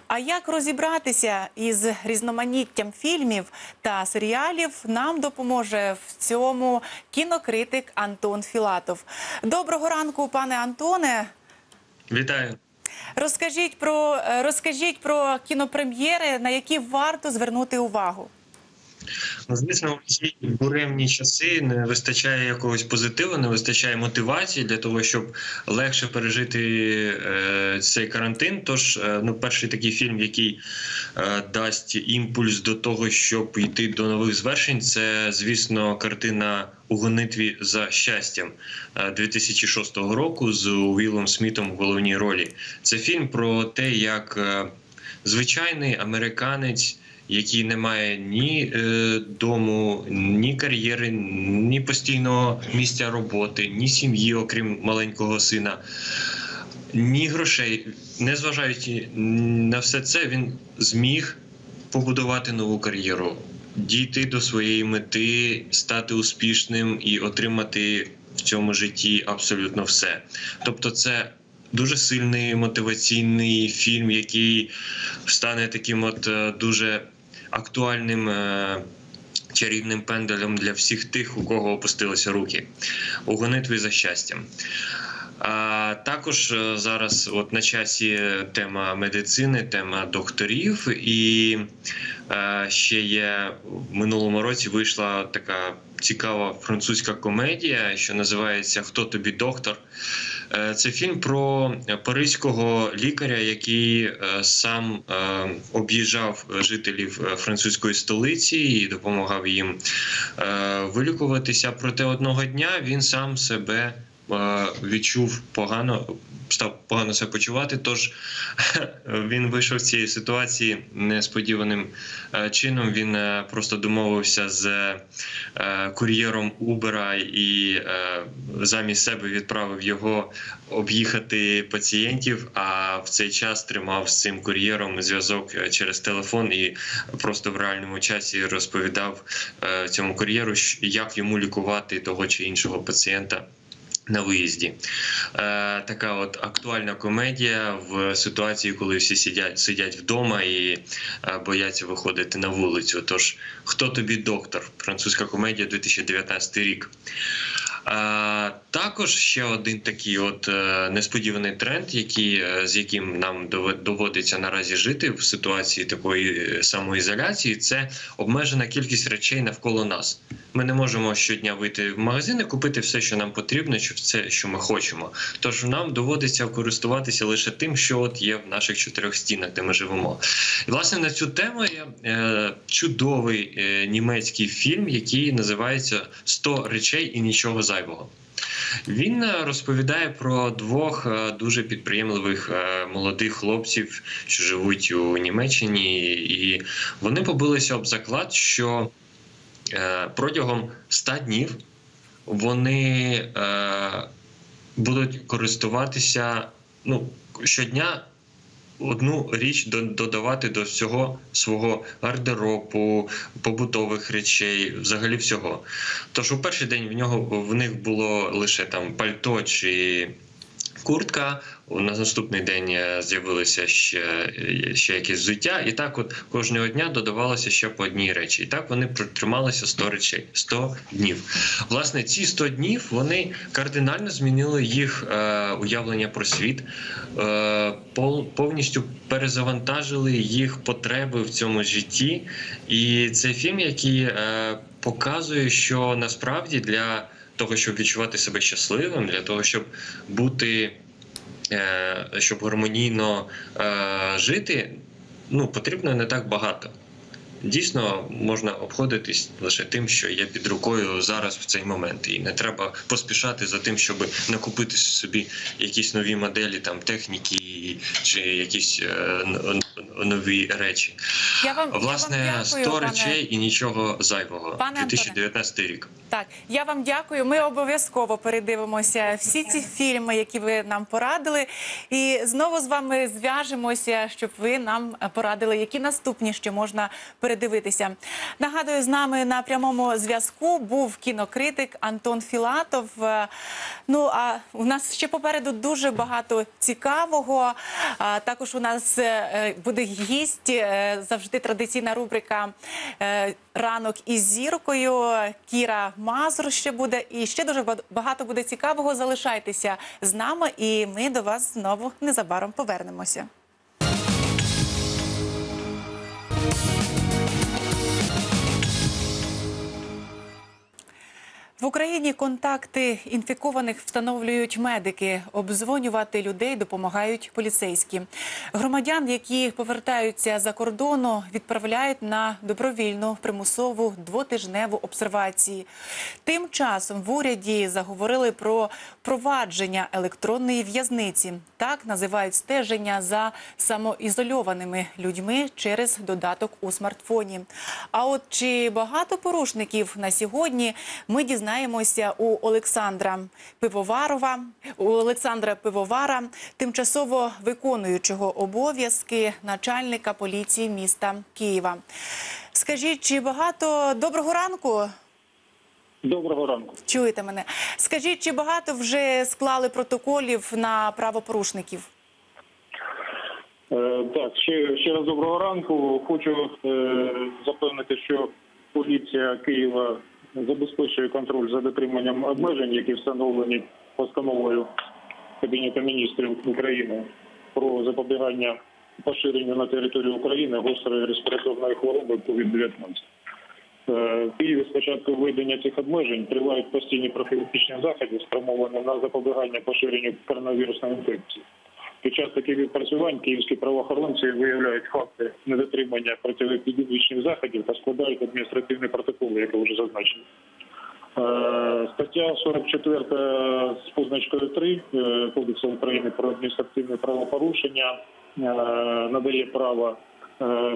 А як розібратися із різноманіттям фільмів та серіалів, нам допоможе в цьому кінокритик Антон Філатов. Доброго ранку, пане Антоне. Вітаю. Розкажіть про е, розкажіть про кінопрем'єри, на які варто звернути увагу. Ну, звісно, в ці буремні часи не вистачає якогось позитиву, не вистачає мотивації для того, щоб легше пережити е, цей карантин. Тож, е, ну, перший такий фільм, який е, дасть імпульс до того, щоб йти до нових звершень, це, звісно, картина у гонитві за щастям е, 2006 року з Уілом Смітом в головній ролі. Це фільм про те, як е, звичайний американець який не має ні е, дому, ні кар'єри, ні постійного місця роботи, ні сім'ї, окрім маленького сина, ні грошей. Незважаючи на все це, він зміг побудувати нову кар'єру, дійти до своєї мети, стати успішним і отримати в цьому житті абсолютно все. Тобто, це дуже сильний мотиваційний фільм, який стане таким, от е, дуже актуальним. е, Чарівним пенделем для всіх тих, у кого опустилися руки у гонитві за щастям. А також е, зараз, от на часі, тема медицини, тема докторів, і е, ще є в минулому році вийшла така цікава французька комедія, що називається Хто тобі доктор. Е, Це фільм про паризького лікаря, який е, сам е, об'їжджав жителів французької столиці і допомагав їм вилікуватися. Проте одного дня він сам себе відчув погано, став погано себе почувати. Тож [laughs] він вийшов з цієї ситуації несподіваним е, чином. Він е, просто домовився з е, кур'єром Убера і замість себе відправив його об'їхати пацієнтів. А в цей час тримав з цим кур'єром зв'язок через телефон і просто в реальному часі розповідав цьому кур'єру, як йому лікувати того чи іншого пацієнта. На виїзді е, така от актуальна комедія в ситуації, коли всі сидять сидять вдома і е, бояться виходити на вулицю. Тож хто тобі доктор? Французька комедія 2019 рік. Також ще один такий от е, несподіваний тренд, який, е, з яким нам доводиться наразі жити в ситуації такої е, самоізоляції, це обмежена кількість речей навколо нас. Ми не можемо щодня вийти в магазин і купити все, що нам потрібно, чи все, що ми хочемо. Тож нам доводиться користуватися лише тим, що от є в наших чотирьох стінах, де ми живемо. І власне на цю тему є чудовий німецький фільм, який називається «100 речей і нічого зайвого. Він е, розповідає про двох е, дуже підприємливих е, молодих хлопців, що живуть у Німеччині, і вони побилися об заклад, що протягом 100 днів вони будуть користуватися ну, щодня одну річ до- додавати до всього свого гардеробу, побутових речей, взагалі всього. Тож у перший день в нього в них було лише там пальто чи куртка. На наступний день е, з'явилося ще, е, ще якесь взуття, і так, от кожного дня додавалося ще по одній речі. І так вони протрималися 100 речей, 100 днів. Власне, ці 100 днів вони кардинально змінили їх е, уявлення про світ, е, повністю перезавантажили їх потреби в цьому житті. І це фільм, який е, показує, що насправді для того, щоб відчувати себе щасливим, для того, щоб бути, е, щоб гармонійно е, жити, ну потрібно не так багато. Дійсно, можна обходитись лише тим, що є під рукою зараз в цей момент, і не треба поспішати за тим, щоб накупити собі якісь нові моделі там техніки чи якісь е, нові речі. Я вам Власне, я вам дякую, 100 пане- речей і нічого зайвого. Пане Антоне. 2019 рік. Так, я вам дякую. Ми обов'язково передивимося всі ці фільми, які ви нам порадили, і знову з вами зв'яжемося, щоб ви нам порадили, які наступні ще можна передивитися. Нагадую, з нами на прямому зв'язку був кінокритик Антон Філатов. Ну а у нас ще попереду дуже багато цікавого. Також у нас е, буде гість, е, завжди традиційна рубрика е, Ранок із зіркою. Кіра Мазур ще буде. І ще дуже ба- багато буде цікавого. Залишайтеся з нами, і ми до вас знову незабаром повернемося. В Україні контакти інфікованих встановлюють медики. Обдзвонювати людей допомагають поліцейські. Громадян, які повертаються за кордону, відправляють на добровільну примусову двотижневу обсервацію. Тим часом в уряді заговорили про провадження електронної в'язниці. Так називають стеження за самоізольованими людьми через додаток у смартфоні. А от чи багато порушників на сьогодні ми дізнаємося у Олександра Пивоварова, у Олександра Пивовара, тимчасово виконуючого обов'язки начальника поліції міста Києва. Скажіть, чи багато доброго ранку? Доброго ранку. Чуєте мене? Скажіть, чи багато вже склали протоколів на правопорушників? Е, так, ще, ще раз доброго ранку. Хочу е, запевнити, що поліція Києва забезпечує контроль за дотриманням обмежень, які встановлені постановою Кабінету міністрів України про запобігання поширенню на території України гострої респіраторної хвороби COVID-19. Е, В Києві з початку введення цих обмежень тривають постійні профілактичні заходи, спрямовані на запобігання поширенню коронавірусної інфекції. Під час таких відпрацювань київські правоохоронці виявляють факти недотримання протиепідемічних заходів та складають адміністративні протоколи, як вже зазначено. Е, Стаття 44 з позначкою 3 е, Кодексу України про адміністративне правопорушення е, надає право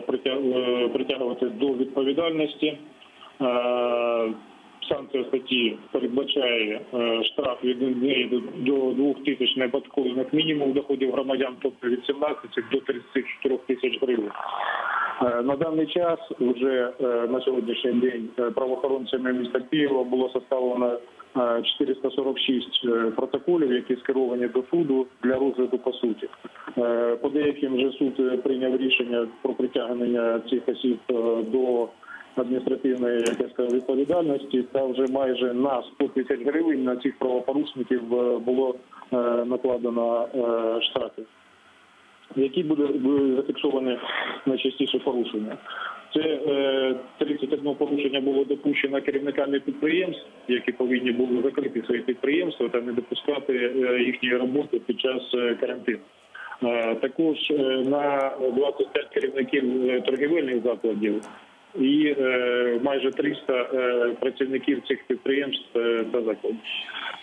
притя- притягувати до відповідальності. Санкція статті передбачає е, штраф від 1 до 2 тисяч неподкованих мінімум доходів громадян, тобто від 17 до 34 тисяч гривень. Е, На даний час вже е, на сьогоднішній день правоохоронцями міста Києва було составлено е, 446 е, протоколів, які скеровані до суду для розгляду по суті. По деяким вже суд прийняв рішення про притягнення цих осіб до адміністративної я відповідальності та вже майже на 100 тисяч гривень на цих правопорушників е, було е, накладено е, штрафів які буде зафіксовані найчастіше порушення. Це е, 31 порушення було допущено керівниками підприємств, які повинні були закрити свої підприємства та не допускати їхньої роботи під час карантину. Також на 25 керівників торгівельних закладів і е, майже 300 е, працівників цих підприємств е, та закладів.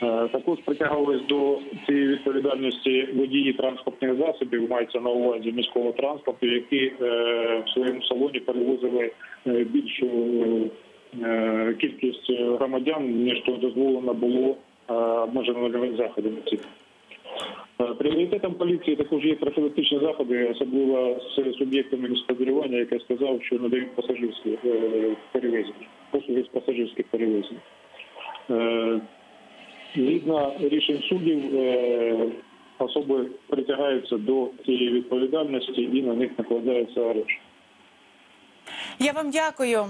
Е, Також притягувались до цієї відповідальності водії транспортних засобів, мається на увазі міського транспорту, які е, в своєму салоні перевозили е, більшу кількість громадян, ніж то дозволено було обмеженими заходами Пріоритетом поліції також є профілактичні заходи, особливо з суб'єктами господарювання, як я сказав, що надають пасажирські е, перевезення, послуги з пасажирських перевезень. Е, Згідно рішень суддів, е, особи притягаються до цієї відповідальності і на них накладається арешт. Я вам дякую.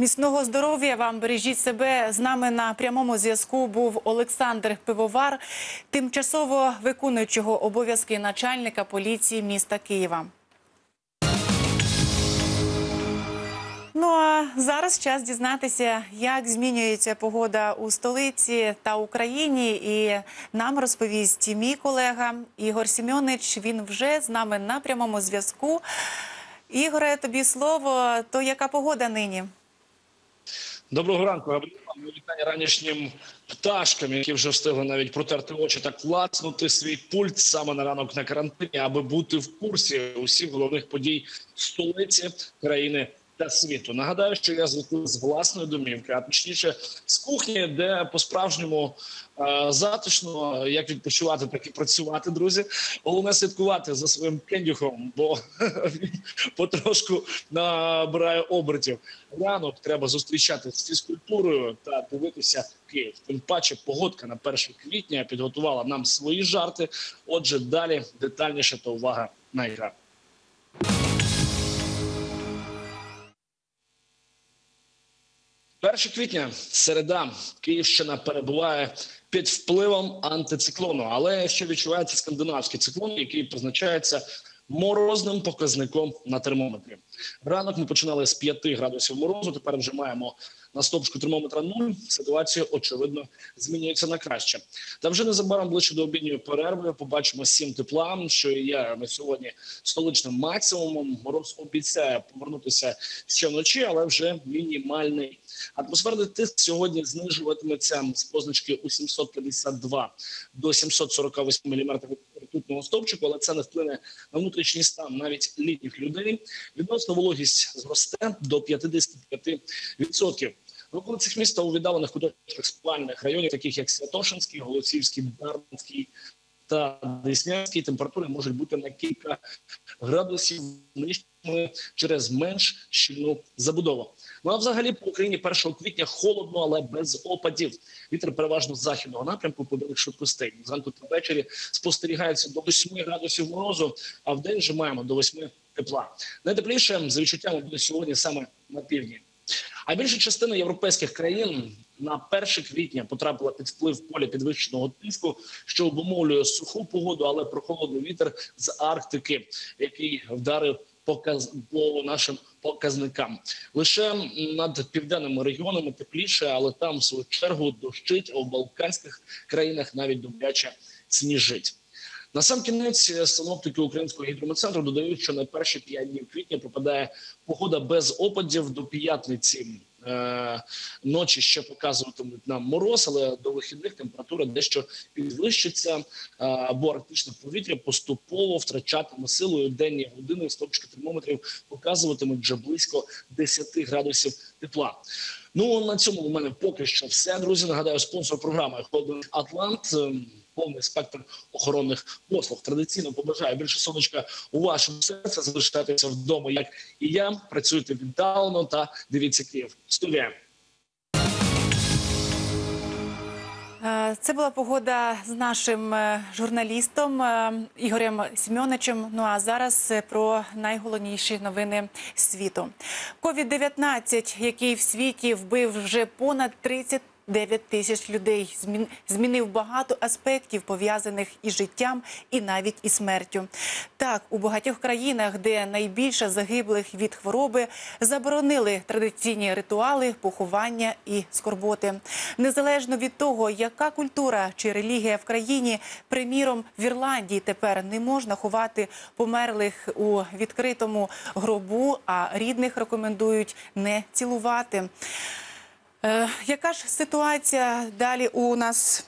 Міцного здоров'я вам бережіть себе. З нами на прямому зв'язку був Олександр Пивовар, тимчасово виконуючого обов'язки начальника поліції міста Києва. Ну а зараз час дізнатися, як змінюється погода у столиці та Україні. І нам розповість мій колега Ігор Сімьонич. Він вже з нами на прямому зв'язку. Ігоре, тобі слово. То яка погода нині? Доброго ранку. Габріла. Вітання ранішнім пташкам, які вже встигли навіть протерти очі та клацнути свій пульт саме на ранок на карантині, аби бути в курсі усіх головних подій столиці країни та світу. Нагадаю, що я звикли з власної домівки, а точніше з кухні, де по-справжньому е, затишно як відпочивати, так і працювати, друзі. Головне слідкувати за своїм кендюхом, бо [laughs] він потрошку набирає обертів. Ранок треба зустрічати з фізкультурою та дивитися Київ. Тим паче погодка на 1 квітня підготувала нам свої жарти. Отже, далі детальніше та увага на екран. 1 квітня, середа, Київщина перебуває під впливом антициклону, але ще відчувається скандинавський циклон, який позначається морозним показником на термометрі. Ранок ми починали з 5 градусів морозу. Тепер вже маємо на стопчику термометра 0. Ситуація очевидно змінюється на краще. Та вже незабаром ближче до обідньої перерви побачимо 7 тепла, що є на сьогодні столичним максимумом. Мороз обіцяє повернутися ще вночі, але вже мінімальний. Атмосферний тиск сьогодні знижуватиметься з позначки у 752 до 748 мм ртутного стовпчику, але це не вплине на внутрішній стан навіть літніх людей. Відносно вологість зросте до 55%. В околицях міста у віддалених куточках спальних районів, таких як Святошинський, Голосівський, Дарницький та Деснянський, температури можуть бути на кілька градусів нижчими через менш щільну забудову. Ну а взагалі по Україні 1 квітня холодно, але без опадів. Вітер переважно з західного напрямку подалих швидкостей. Зранку та ввечері спостерігається до 8 градусів морозу, а в день вже маємо до 8 тепла. Найтепліше за відчуттями буде сьогодні саме на півдні. А більша частина європейських країн на 1 квітня потрапила під вплив поля підвищеного тиску, що обумовлює суху погоду, але прохолодний вітер з Арктики, який вдарив показ по нашим показникам. Лише над південними регіонами тепліше, але там в свою чергу дощить, а в Балканських країнах навіть добряче сніжить. На сам кінець синоптики українського гідрометцентру додають, що на перші п'ять днів квітня пропадає погода без опадів до п'ятниці. Е, ночі ще показуватимуть нам мороз, але до вихідних температура дещо підвищиться, е, або арктичне повітря поступово втрачатиме силою денні години. Стопчики термометрів показуватимуть вже близько 10 градусів тепла. Ну на цьому у мене поки що все. Друзі, нагадаю, спонсор програми Холодний Атлант. Повний спектр охоронних послуг. Традиційно побажаю більше сонечка у вашому серці. Залишайтеся вдома, як і я. Працюйте віддалено та дивіться Київ. Студія. Е, Це була погода з нашим е, журналістом е, Ігорем Сімьоничем. Ну а зараз про найголовніші новини світу. Ковід-19, який в світі вбив вже понад 30 9 тисяч людей Змін- змінив багато аспектів пов'язаних із життям і навіть із смертю. Так, у багатьох країнах, де найбільше загиблих від хвороби, заборонили традиційні ритуали, поховання і скорботи. Незалежно від того, яка культура чи релігія в країні, приміром в Ірландії тепер не можна ховати померлих у відкритому гробу, а рідних рекомендують не цілувати. Е, яка ж ситуація далі у нас?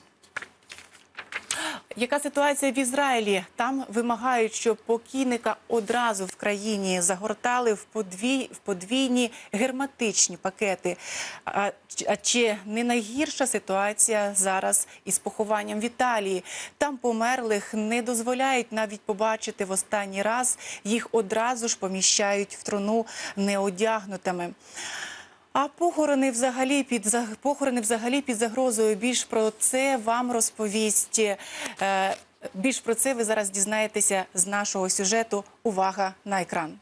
Яка ситуація в Ізраїлі? Там вимагають, щоб покійника одразу в країні загортали в подвій, в подвійні герметичні пакети. А, а чи не найгірша ситуація зараз із похованням в Італії? Там померлих не дозволяють навіть побачити в останній раз. Їх одразу ж поміщають в труну неодягнутими. А похорони взагалі під похорони взагалі під загрозою. Більш про це вам розповість. е, Більш про це ви зараз дізнаєтеся з нашого сюжету. Увага на екран.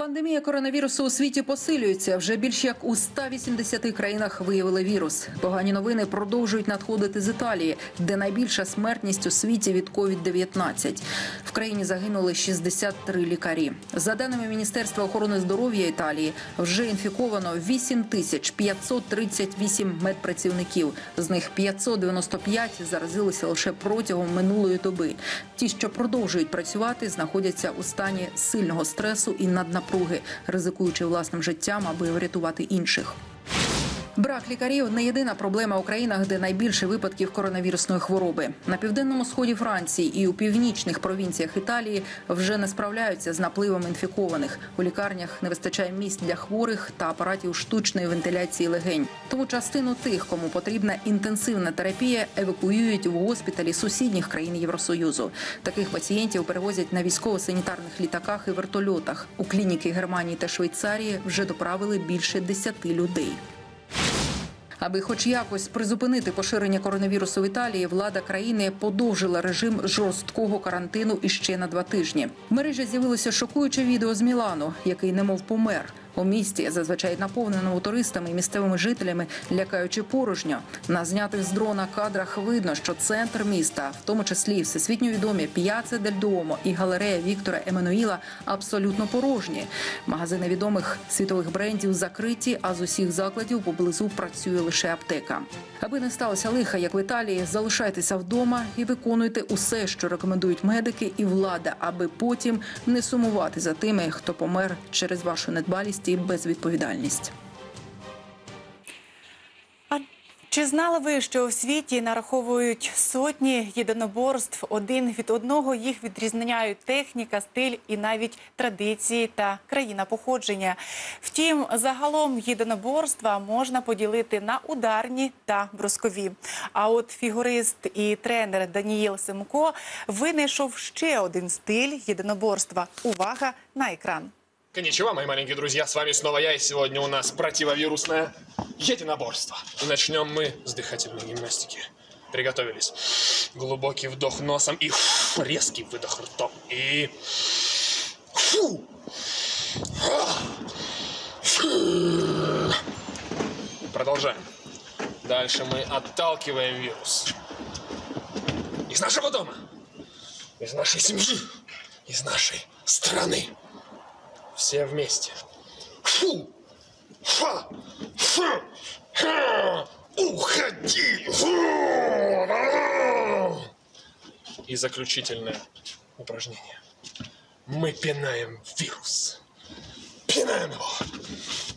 Пандемія коронавірусу у світі посилюється. Вже більш як у 180 країнах виявили вірус. Погані новини продовжують надходити з Італії, де найбільша смертність у світі від COVID-19. В країні загинули 63 лікарі. За даними Міністерства охорони здоров'я Італії, вже інфіковано 8 тисяч 538 медпрацівників. З них 595 заразилися лише протягом минулої доби. Ті, що продовжують працювати, знаходяться у стані сильного стресу і наднапруги, ризикуючи власним життям, аби врятувати інших. Брак лікарів не єдина проблема у країнах, де найбільше випадків коронавірусної хвороби. На південному сході Франції і у північних провінціях Італії вже не справляються з напливом інфікованих. У лікарнях не вистачає місць для хворих та апаратів штучної вентиляції легень. Тому частину тих, кому потрібна інтенсивна терапія, евакуюють в госпіталі сусідніх країн Євросоюзу. Таких пацієнтів перевозять на військово-санітарних літаках і вертольотах. У клініки Германії та Швейцарії вже доправили більше 10 людей. Аби хоч якось призупинити поширення коронавірусу в Італії, влада країни подовжила режим жорсткого карантину іще на два тижні. В мережі з'явилося шокуюче відео з Мілану, який немов помер. У місті зазвичай наповненому туристами і місцевими жителями, лякаючи порожньо. На знятих з дрона кадрах видно, що центр міста, в тому числі всесвітньо відомі П'яце дель Дуомо і галерея Віктора Еммануїла, абсолютно порожні. Магазини відомих світових брендів закриті, а з усіх закладів поблизу працює лише аптека. Аби не сталося лиха, як в Італії, залишайтеся вдома і виконуйте усе, що рекомендують медики і влада, аби потім не сумувати за тими, хто помер через вашу недбалість і безвідповідальність. Чи знали ви, що у світі нараховують сотні єдиноборств? Один від одного їх відрізняють техніка, стиль і навіть традиції та країна походження. Втім, загалом єдиноборства можна поділити на ударні та броскові. А от фігурист і тренер Даніїл Семко винайшов ще один стиль єдиноборства. Увага на екран. Коничева, мои маленькие друзья, с вами снова я, и сегодня у нас противовирусное единоборство. И начнем мы с дыхательной гимнастики. Приготовились. Глубокий вдох носом и фу, резкий выдох ртом. И... Фу! Фу! Продолжаем. Дальше мы отталкиваем вирус. Из нашего дома. Из нашей семьи. Из нашей страны. Все вместе. Фу! Фа! Фу! Ха! Уходи! Фу! И заключительное упражнение. Мы пинаем вирус. Пинаем его.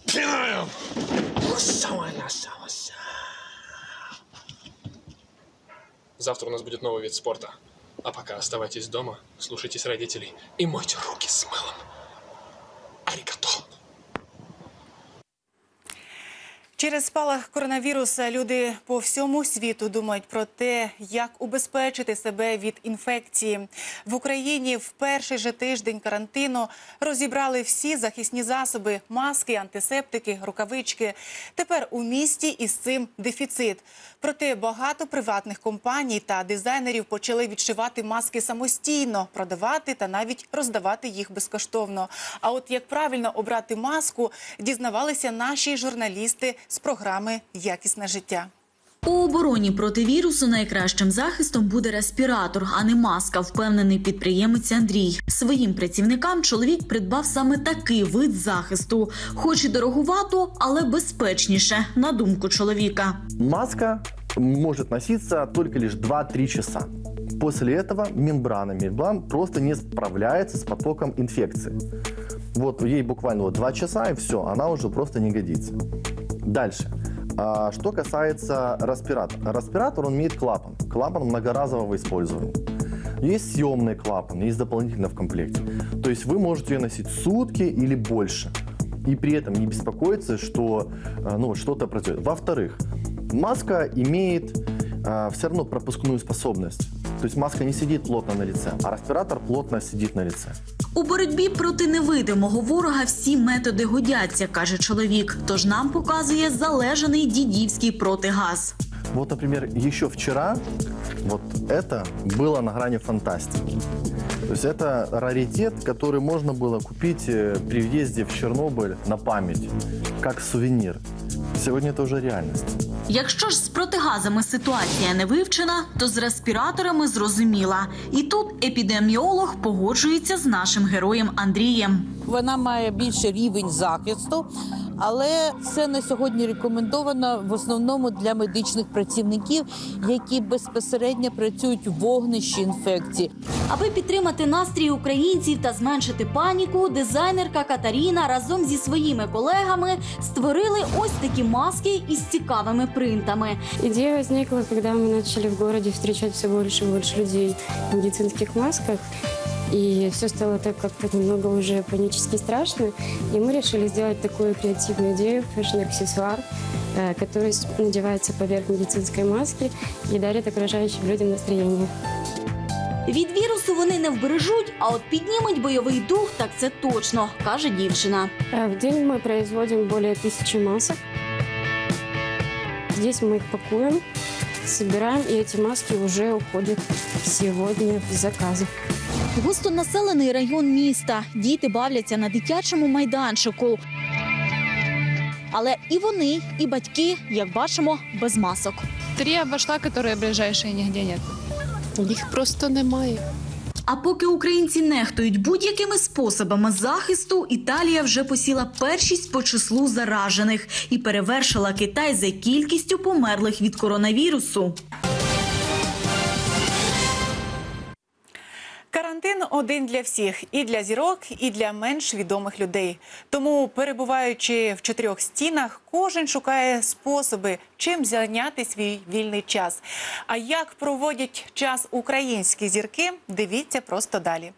Пинаем! Завтра у нас будет новый вид спорта. А пока оставайтесь дома, слушайтесь родителей и мойте руки с мылом. Аригато. Через спалах коронавіруса люди по всьому світу думають про те, як убезпечити себе від інфекції. В Україні в перший же тиждень карантину розібрали всі захисні засоби: маски, антисептики, рукавички. Тепер у місті із цим дефіцит. Проте багато приватних компаній та дизайнерів почали відшивати маски самостійно, продавати та навіть роздавати їх безкоштовно. А от як правильно обрати маску, дізнавалися наші журналісти з програми Якісне життя. У обороні проти вірусу найкращим захистом буде респіратор, а не маска, впевнений підприємець Андрій. Своїм працівникам чоловік придбав саме такий вид захисту, хоч і дорогувато, але безпечніше, на думку чоловіка. Маска может носиться только лишь 2-3 часа. После этого мембрана, мембран просто не справляется с потоком инфекции. Вот ей буквально вот 2 часа и все, она уже просто не годится. Дальше. А, что касается респиратора. Респиратор, он имеет клапан. Клапан многоразового использования. Есть съемный клапан, есть дополнительно в комплекте. То есть вы можете ее носить сутки или больше. И при этом не беспокоиться, что э, ну, что-то произойдет. Во-вторых, маска имеет все равно пропускную способность. То есть маска не сидит плотно на лице, а респиратор плотно сидит на лице. У боротьбі проти невидимого ворога всі методи годяться, каже чоловік. Тож нам показує залежаний дідівський протигаз. Вот, например, еще вчера вот это было на грани фантастики. То есть это раритет, который можно было купить э, при въезде в Чернобыль на память, как сувенир. Сегодня это уже реальность. Якщо ж з протигазами ситуація не вивчена, то з респіраторами зрозуміла. І тут епідеміолог погоджується з нашим героєм Андрієм. Вона має більший рівень захисту, але це на сьогодні рекомендовано в основному для медичних працівників, які безпосередньо працюють в вогнищі інфекції. Аби підтримати настрій українців та зменшити паніку, дизайнерка Катаріна разом зі своїми колегами створили ось такі маски із цікавими принтами. Идея возникла, когда мы начали в городе встречать все больше и больше людей в медицинских масках. И все стало так как-то немного уже панически страшно. И мы решили сделать такую креативную идею, фэшн-аксессуар, э, который с- надевается поверх медицинской маски и дарит окружающим людям настроение. Від вірусу вони не вбережуть, а от піднімуть бойовий дух, так це точно, каже дівчина. Э, В день мы производим более тысячи масок. Здесь мы их пакуем, собираем, и эти маски уже уходят сегодня в заказы. Густонаселений район міста. Діти бавляться на дитячому майданчику. Але і вони, і батьки, як бачимо, без масок. Три обошла, которые ближайшие нигде нет. Їх просто немає. А поки українці нехтують будь-якими способами захисту, Італія вже посіла першість по числу заражених і перевершила Китай за кількістю померлих від коронавірусу. Карантин один для всіх і для зірок, і для менш відомих людей. Тому, перебуваючи в чотирьох стінах, кожен шукає способи, чим зайняти свій вільний час. А як проводять час українські зірки, дивіться просто далі.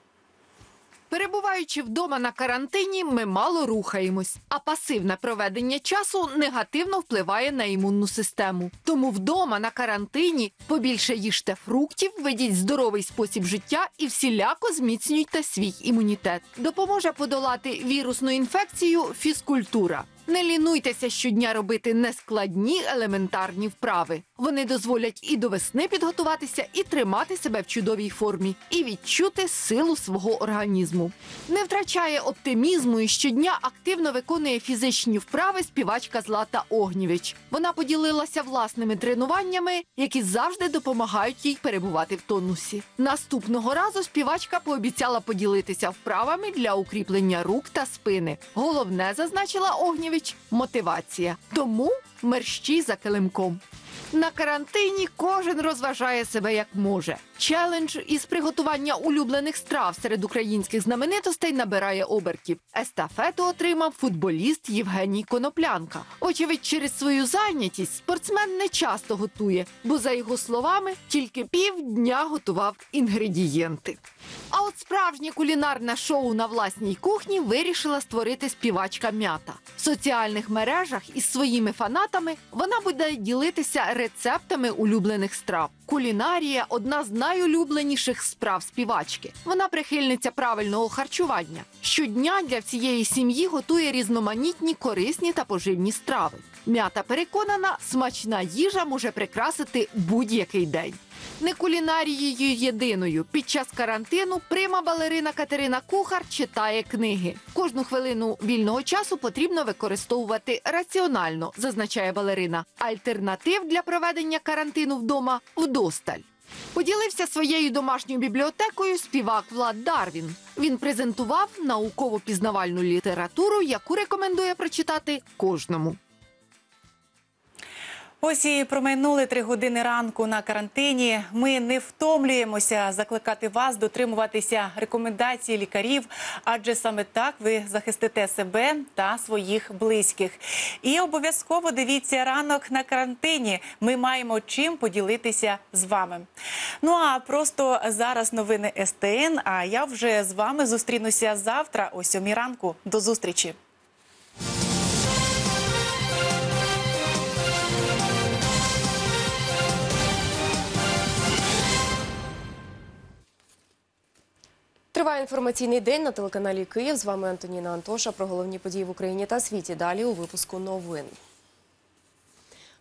Перебуваючи вдома на карантині, ми мало рухаємось, а пасивне проведення часу негативно впливає на імунну систему. Тому вдома на карантині побільше їжте фруктів, ведіть здоровий спосіб життя і всіляко зміцнюйте свій імунітет. Допоможе подолати вірусну інфекцію фізкультура. Не лінуйтеся щодня робити нескладні елементарні вправи. Вони дозволять і до весни підготуватися, і тримати себе в чудовій формі, і відчути силу свого організму. Не втрачає оптимізму і щодня активно виконує фізичні вправи співачка Злата Огнєвич. Вона поділилася власними тренуваннями, які завжди допомагають їй перебувати в тонусі. Наступного разу співачка пообіцяла поділитися вправами для укріплення рук та спини. Головне, зазначила Огнєвич, мотивація. Тому мерщі за килимком. На карантині кожен розважає себе як може. Челендж із приготування улюблених страв серед українських знаменитостей набирає обертів. Естафету отримав футболіст Євгеній Коноплянка. Очевидь, через свою зайнятість спортсмен не часто готує, бо за його словами тільки півдня готував інгредієнти. А от справжнє кулінарне шоу на власній кухні вирішила створити співачка м'ята. В соціальних мережах із своїми фанатами вона буде ділитися рецептами улюблених страв. Кулінарія одна з найулюбленіших справ співачки. Вона прихильниця правильного харчування. Щодня для всієї сім'ї готує різноманітні корисні та поживні страви. М'ята переконана, смачна їжа може прикрасити будь-який день. Не кулінарією єдиною. Під час карантину прима балерина Катерина Кухар читає книги. Кожну хвилину вільного часу потрібно використовувати раціонально, зазначає балерина. Альтернатив для проведення карантину вдома вдосталь. Поділився своєю домашньою бібліотекою співак Влад Дарвін. Він презентував науково-пізнавальну літературу, яку рекомендує прочитати кожному. Ось і промайнули три години ранку на карантині. Ми не втомлюємося закликати вас дотримуватися рекомендацій лікарів, адже саме так ви захистите себе та своїх близьких. І обов'язково дивіться ранок на карантині. Ми маємо чим поділитися з вами. Ну а просто зараз новини СТН. А я вже з вами зустрінуся завтра о сьомій ранку. До зустрічі. Триває інформаційний день на телеканалі Київ. З вами Антоніна Антоша про головні події в Україні та світі. Далі у випуску новин.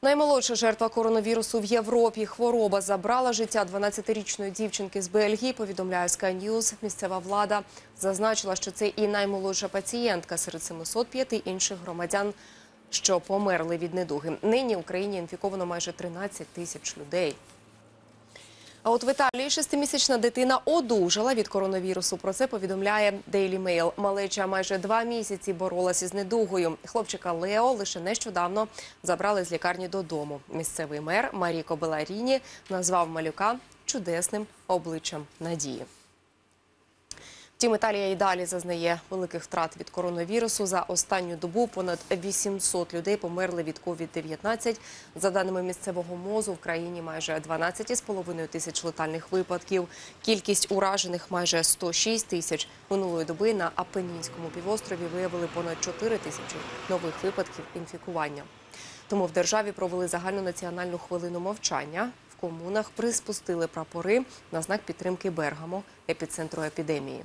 Наймолодша жертва коронавірусу в Європі. Хвороба забрала життя 12-річної дівчинки з Бельгії. Повідомляє Sky News. Місцева влада зазначила, що це і наймолодша пацієнтка серед 705 інших громадян, що померли від недуги. Нині в Україні інфіковано майже 13 тисяч людей. А от в Італії шестимісячна дитина одужала від коронавірусу. Про це повідомляє Daily Mail. Малеча майже два місяці боролася з недугою. Хлопчика Лео лише нещодавно забрали з лікарні додому. Місцевий мер Маріко Беларіні назвав малюка чудесним обличчям надії. Втім, Італія і далі зазнає великих втрат від коронавірусу. За останню добу понад 800 людей померли від COVID-19. За даними місцевого мозу, в країні майже 12,5 тисяч летальних випадків. Кількість уражених майже 106 тисяч. Минулої доби на Апенінському півострові виявили понад 4 тисячі нових випадків інфікування. Тому в державі провели загальнонаціональну хвилину мовчання. В комунах приспустили прапори на знак підтримки Бергамо, епіцентру епідемії.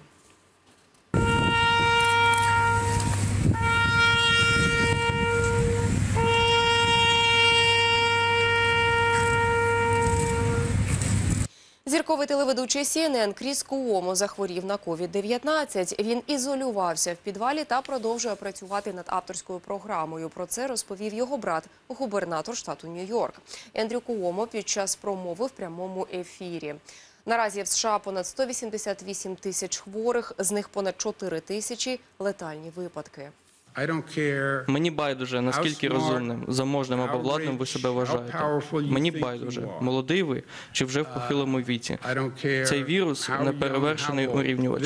Зірковий телеведучий CNN Кріс Куомо захворів на COVID-19. Він ізолювався в підвалі та продовжує працювати над авторською програмою. Про це розповів його брат, губернатор штату Нью-Йорк. Ендрю Куомо під час промови в прямому ефірі. Наразі в США понад 188 тисяч хворих, з них понад 4 тисячі летальні випадки. Мені байдуже, наскільки розумним, заможним або владним ви себе вважаєте. Мені байдуже, молодий ви чи вже в похилому віці. Цей вірус неперевершений урівнювач.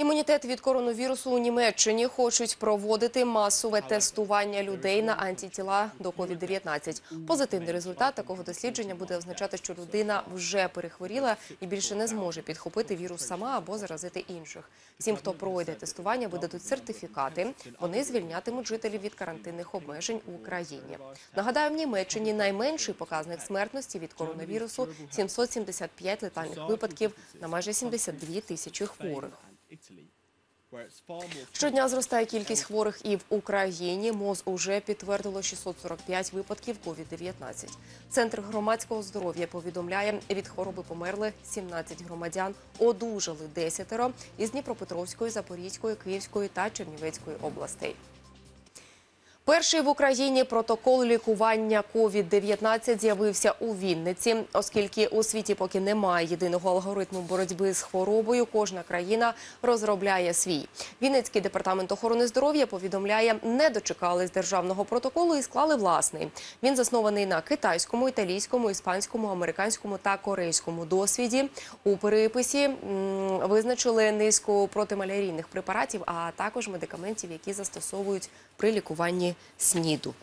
Імунітет від коронавірусу у Німеччині хочуть проводити масове тестування людей на антитіла до COVID-19. Позитивний результат такого дослідження буде означати, що людина вже перехворіла і більше не зможе підхопити вірус сама або заразити інших. Всім, хто пройде тестування, видадуть сертифікати. Вони звільнятимуть жителів від карантинних обмежень у Україні. Нагадаю, в Німеччині найменший показник смертності від коронавірусу 775 летальних випадків на майже 72 тисячі хворих. Щодня зростає кількість хворих і в Україні. МОЗ уже підтвердило 645 випадків COVID-19. Центр громадського здоров'я повідомляє, від хвороби померли 17 громадян, одужали 10 із Дніпропетровської, Запорізької, Київської та Чернівецької областей. Перший в Україні протокол лікування COVID-19 з'явився у Вінниці, оскільки у світі поки немає єдиного алгоритму боротьби з хворобою. Кожна країна розробляє свій. Вінницький департамент охорони здоров'я повідомляє, не дочекались державного протоколу і склали власний. Він заснований на китайському, італійському, іспанському, американському та корейському досвіді. У переписі визначили низку протималярійних препаратів, а також медикаментів, які застосовують при лікуванні СНІДу.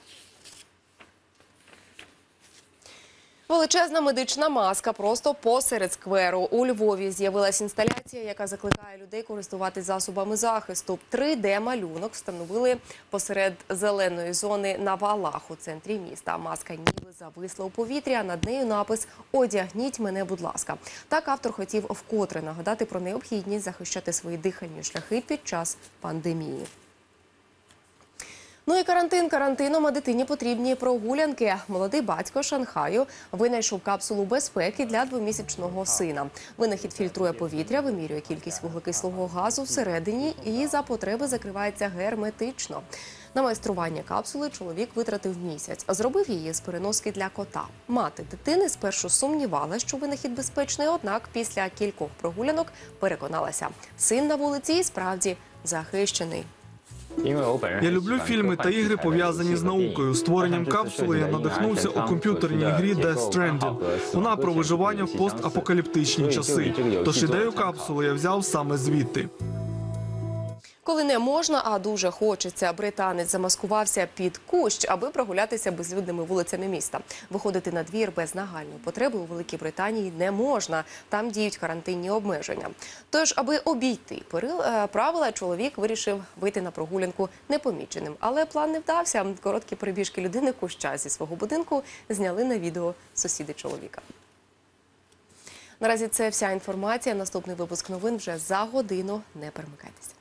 Величезна медична маска просто посеред скверу. У Львові з'явилась інсталяція, яка закликає людей користуватись засобами захисту. 3D-малюнок встановили посеред зеленої зони на валах у центрі міста. Маска ніби зависла у повітрі, а над нею напис Одягніть мене, будь ласка. Так автор хотів вкотре нагадати про необхідність захищати свої дихальні шляхи під час пандемії. Ну і карантин карантином, а дитині потрібні прогулянки. Молодий батько Шанхаю винайшов капсулу безпеки для двомісячного сина. Винахід фільтрує повітря, вимірює кількість вуглекислого газу всередині і за потреби закривається герметично. На майстрування капсули чоловік витратив місяць. Зробив її з переноски для кота. Мати дитини спершу сумнівала, що винахід безпечний, однак після кількох прогулянок переконалася, син на вулиці і справді захищений. Я люблю фільми та ігри пов'язані з наукою. Створенням капсули я надихнувся у комп'ютерній грі Death Stranding. Вона про виживання в постапокаліптичні часи. Тож ідею капсули я взяв саме звідти. Коли не можна, а дуже хочеться, британець замаскувався під кущ, аби прогулятися безлюдними вулицями міста. Виходити на двір без нагальної потреби у Великій Британії не можна. Там діють карантинні обмеження. Тож, аби обійти е, правила, чоловік вирішив вийти на прогулянку непоміченим. Але план не вдався. Короткі перебіжки людини куща зі свого будинку зняли на відео сусіди чоловіка. Наразі це вся інформація. Наступний випуск новин вже за годину. Не перемикайтеся.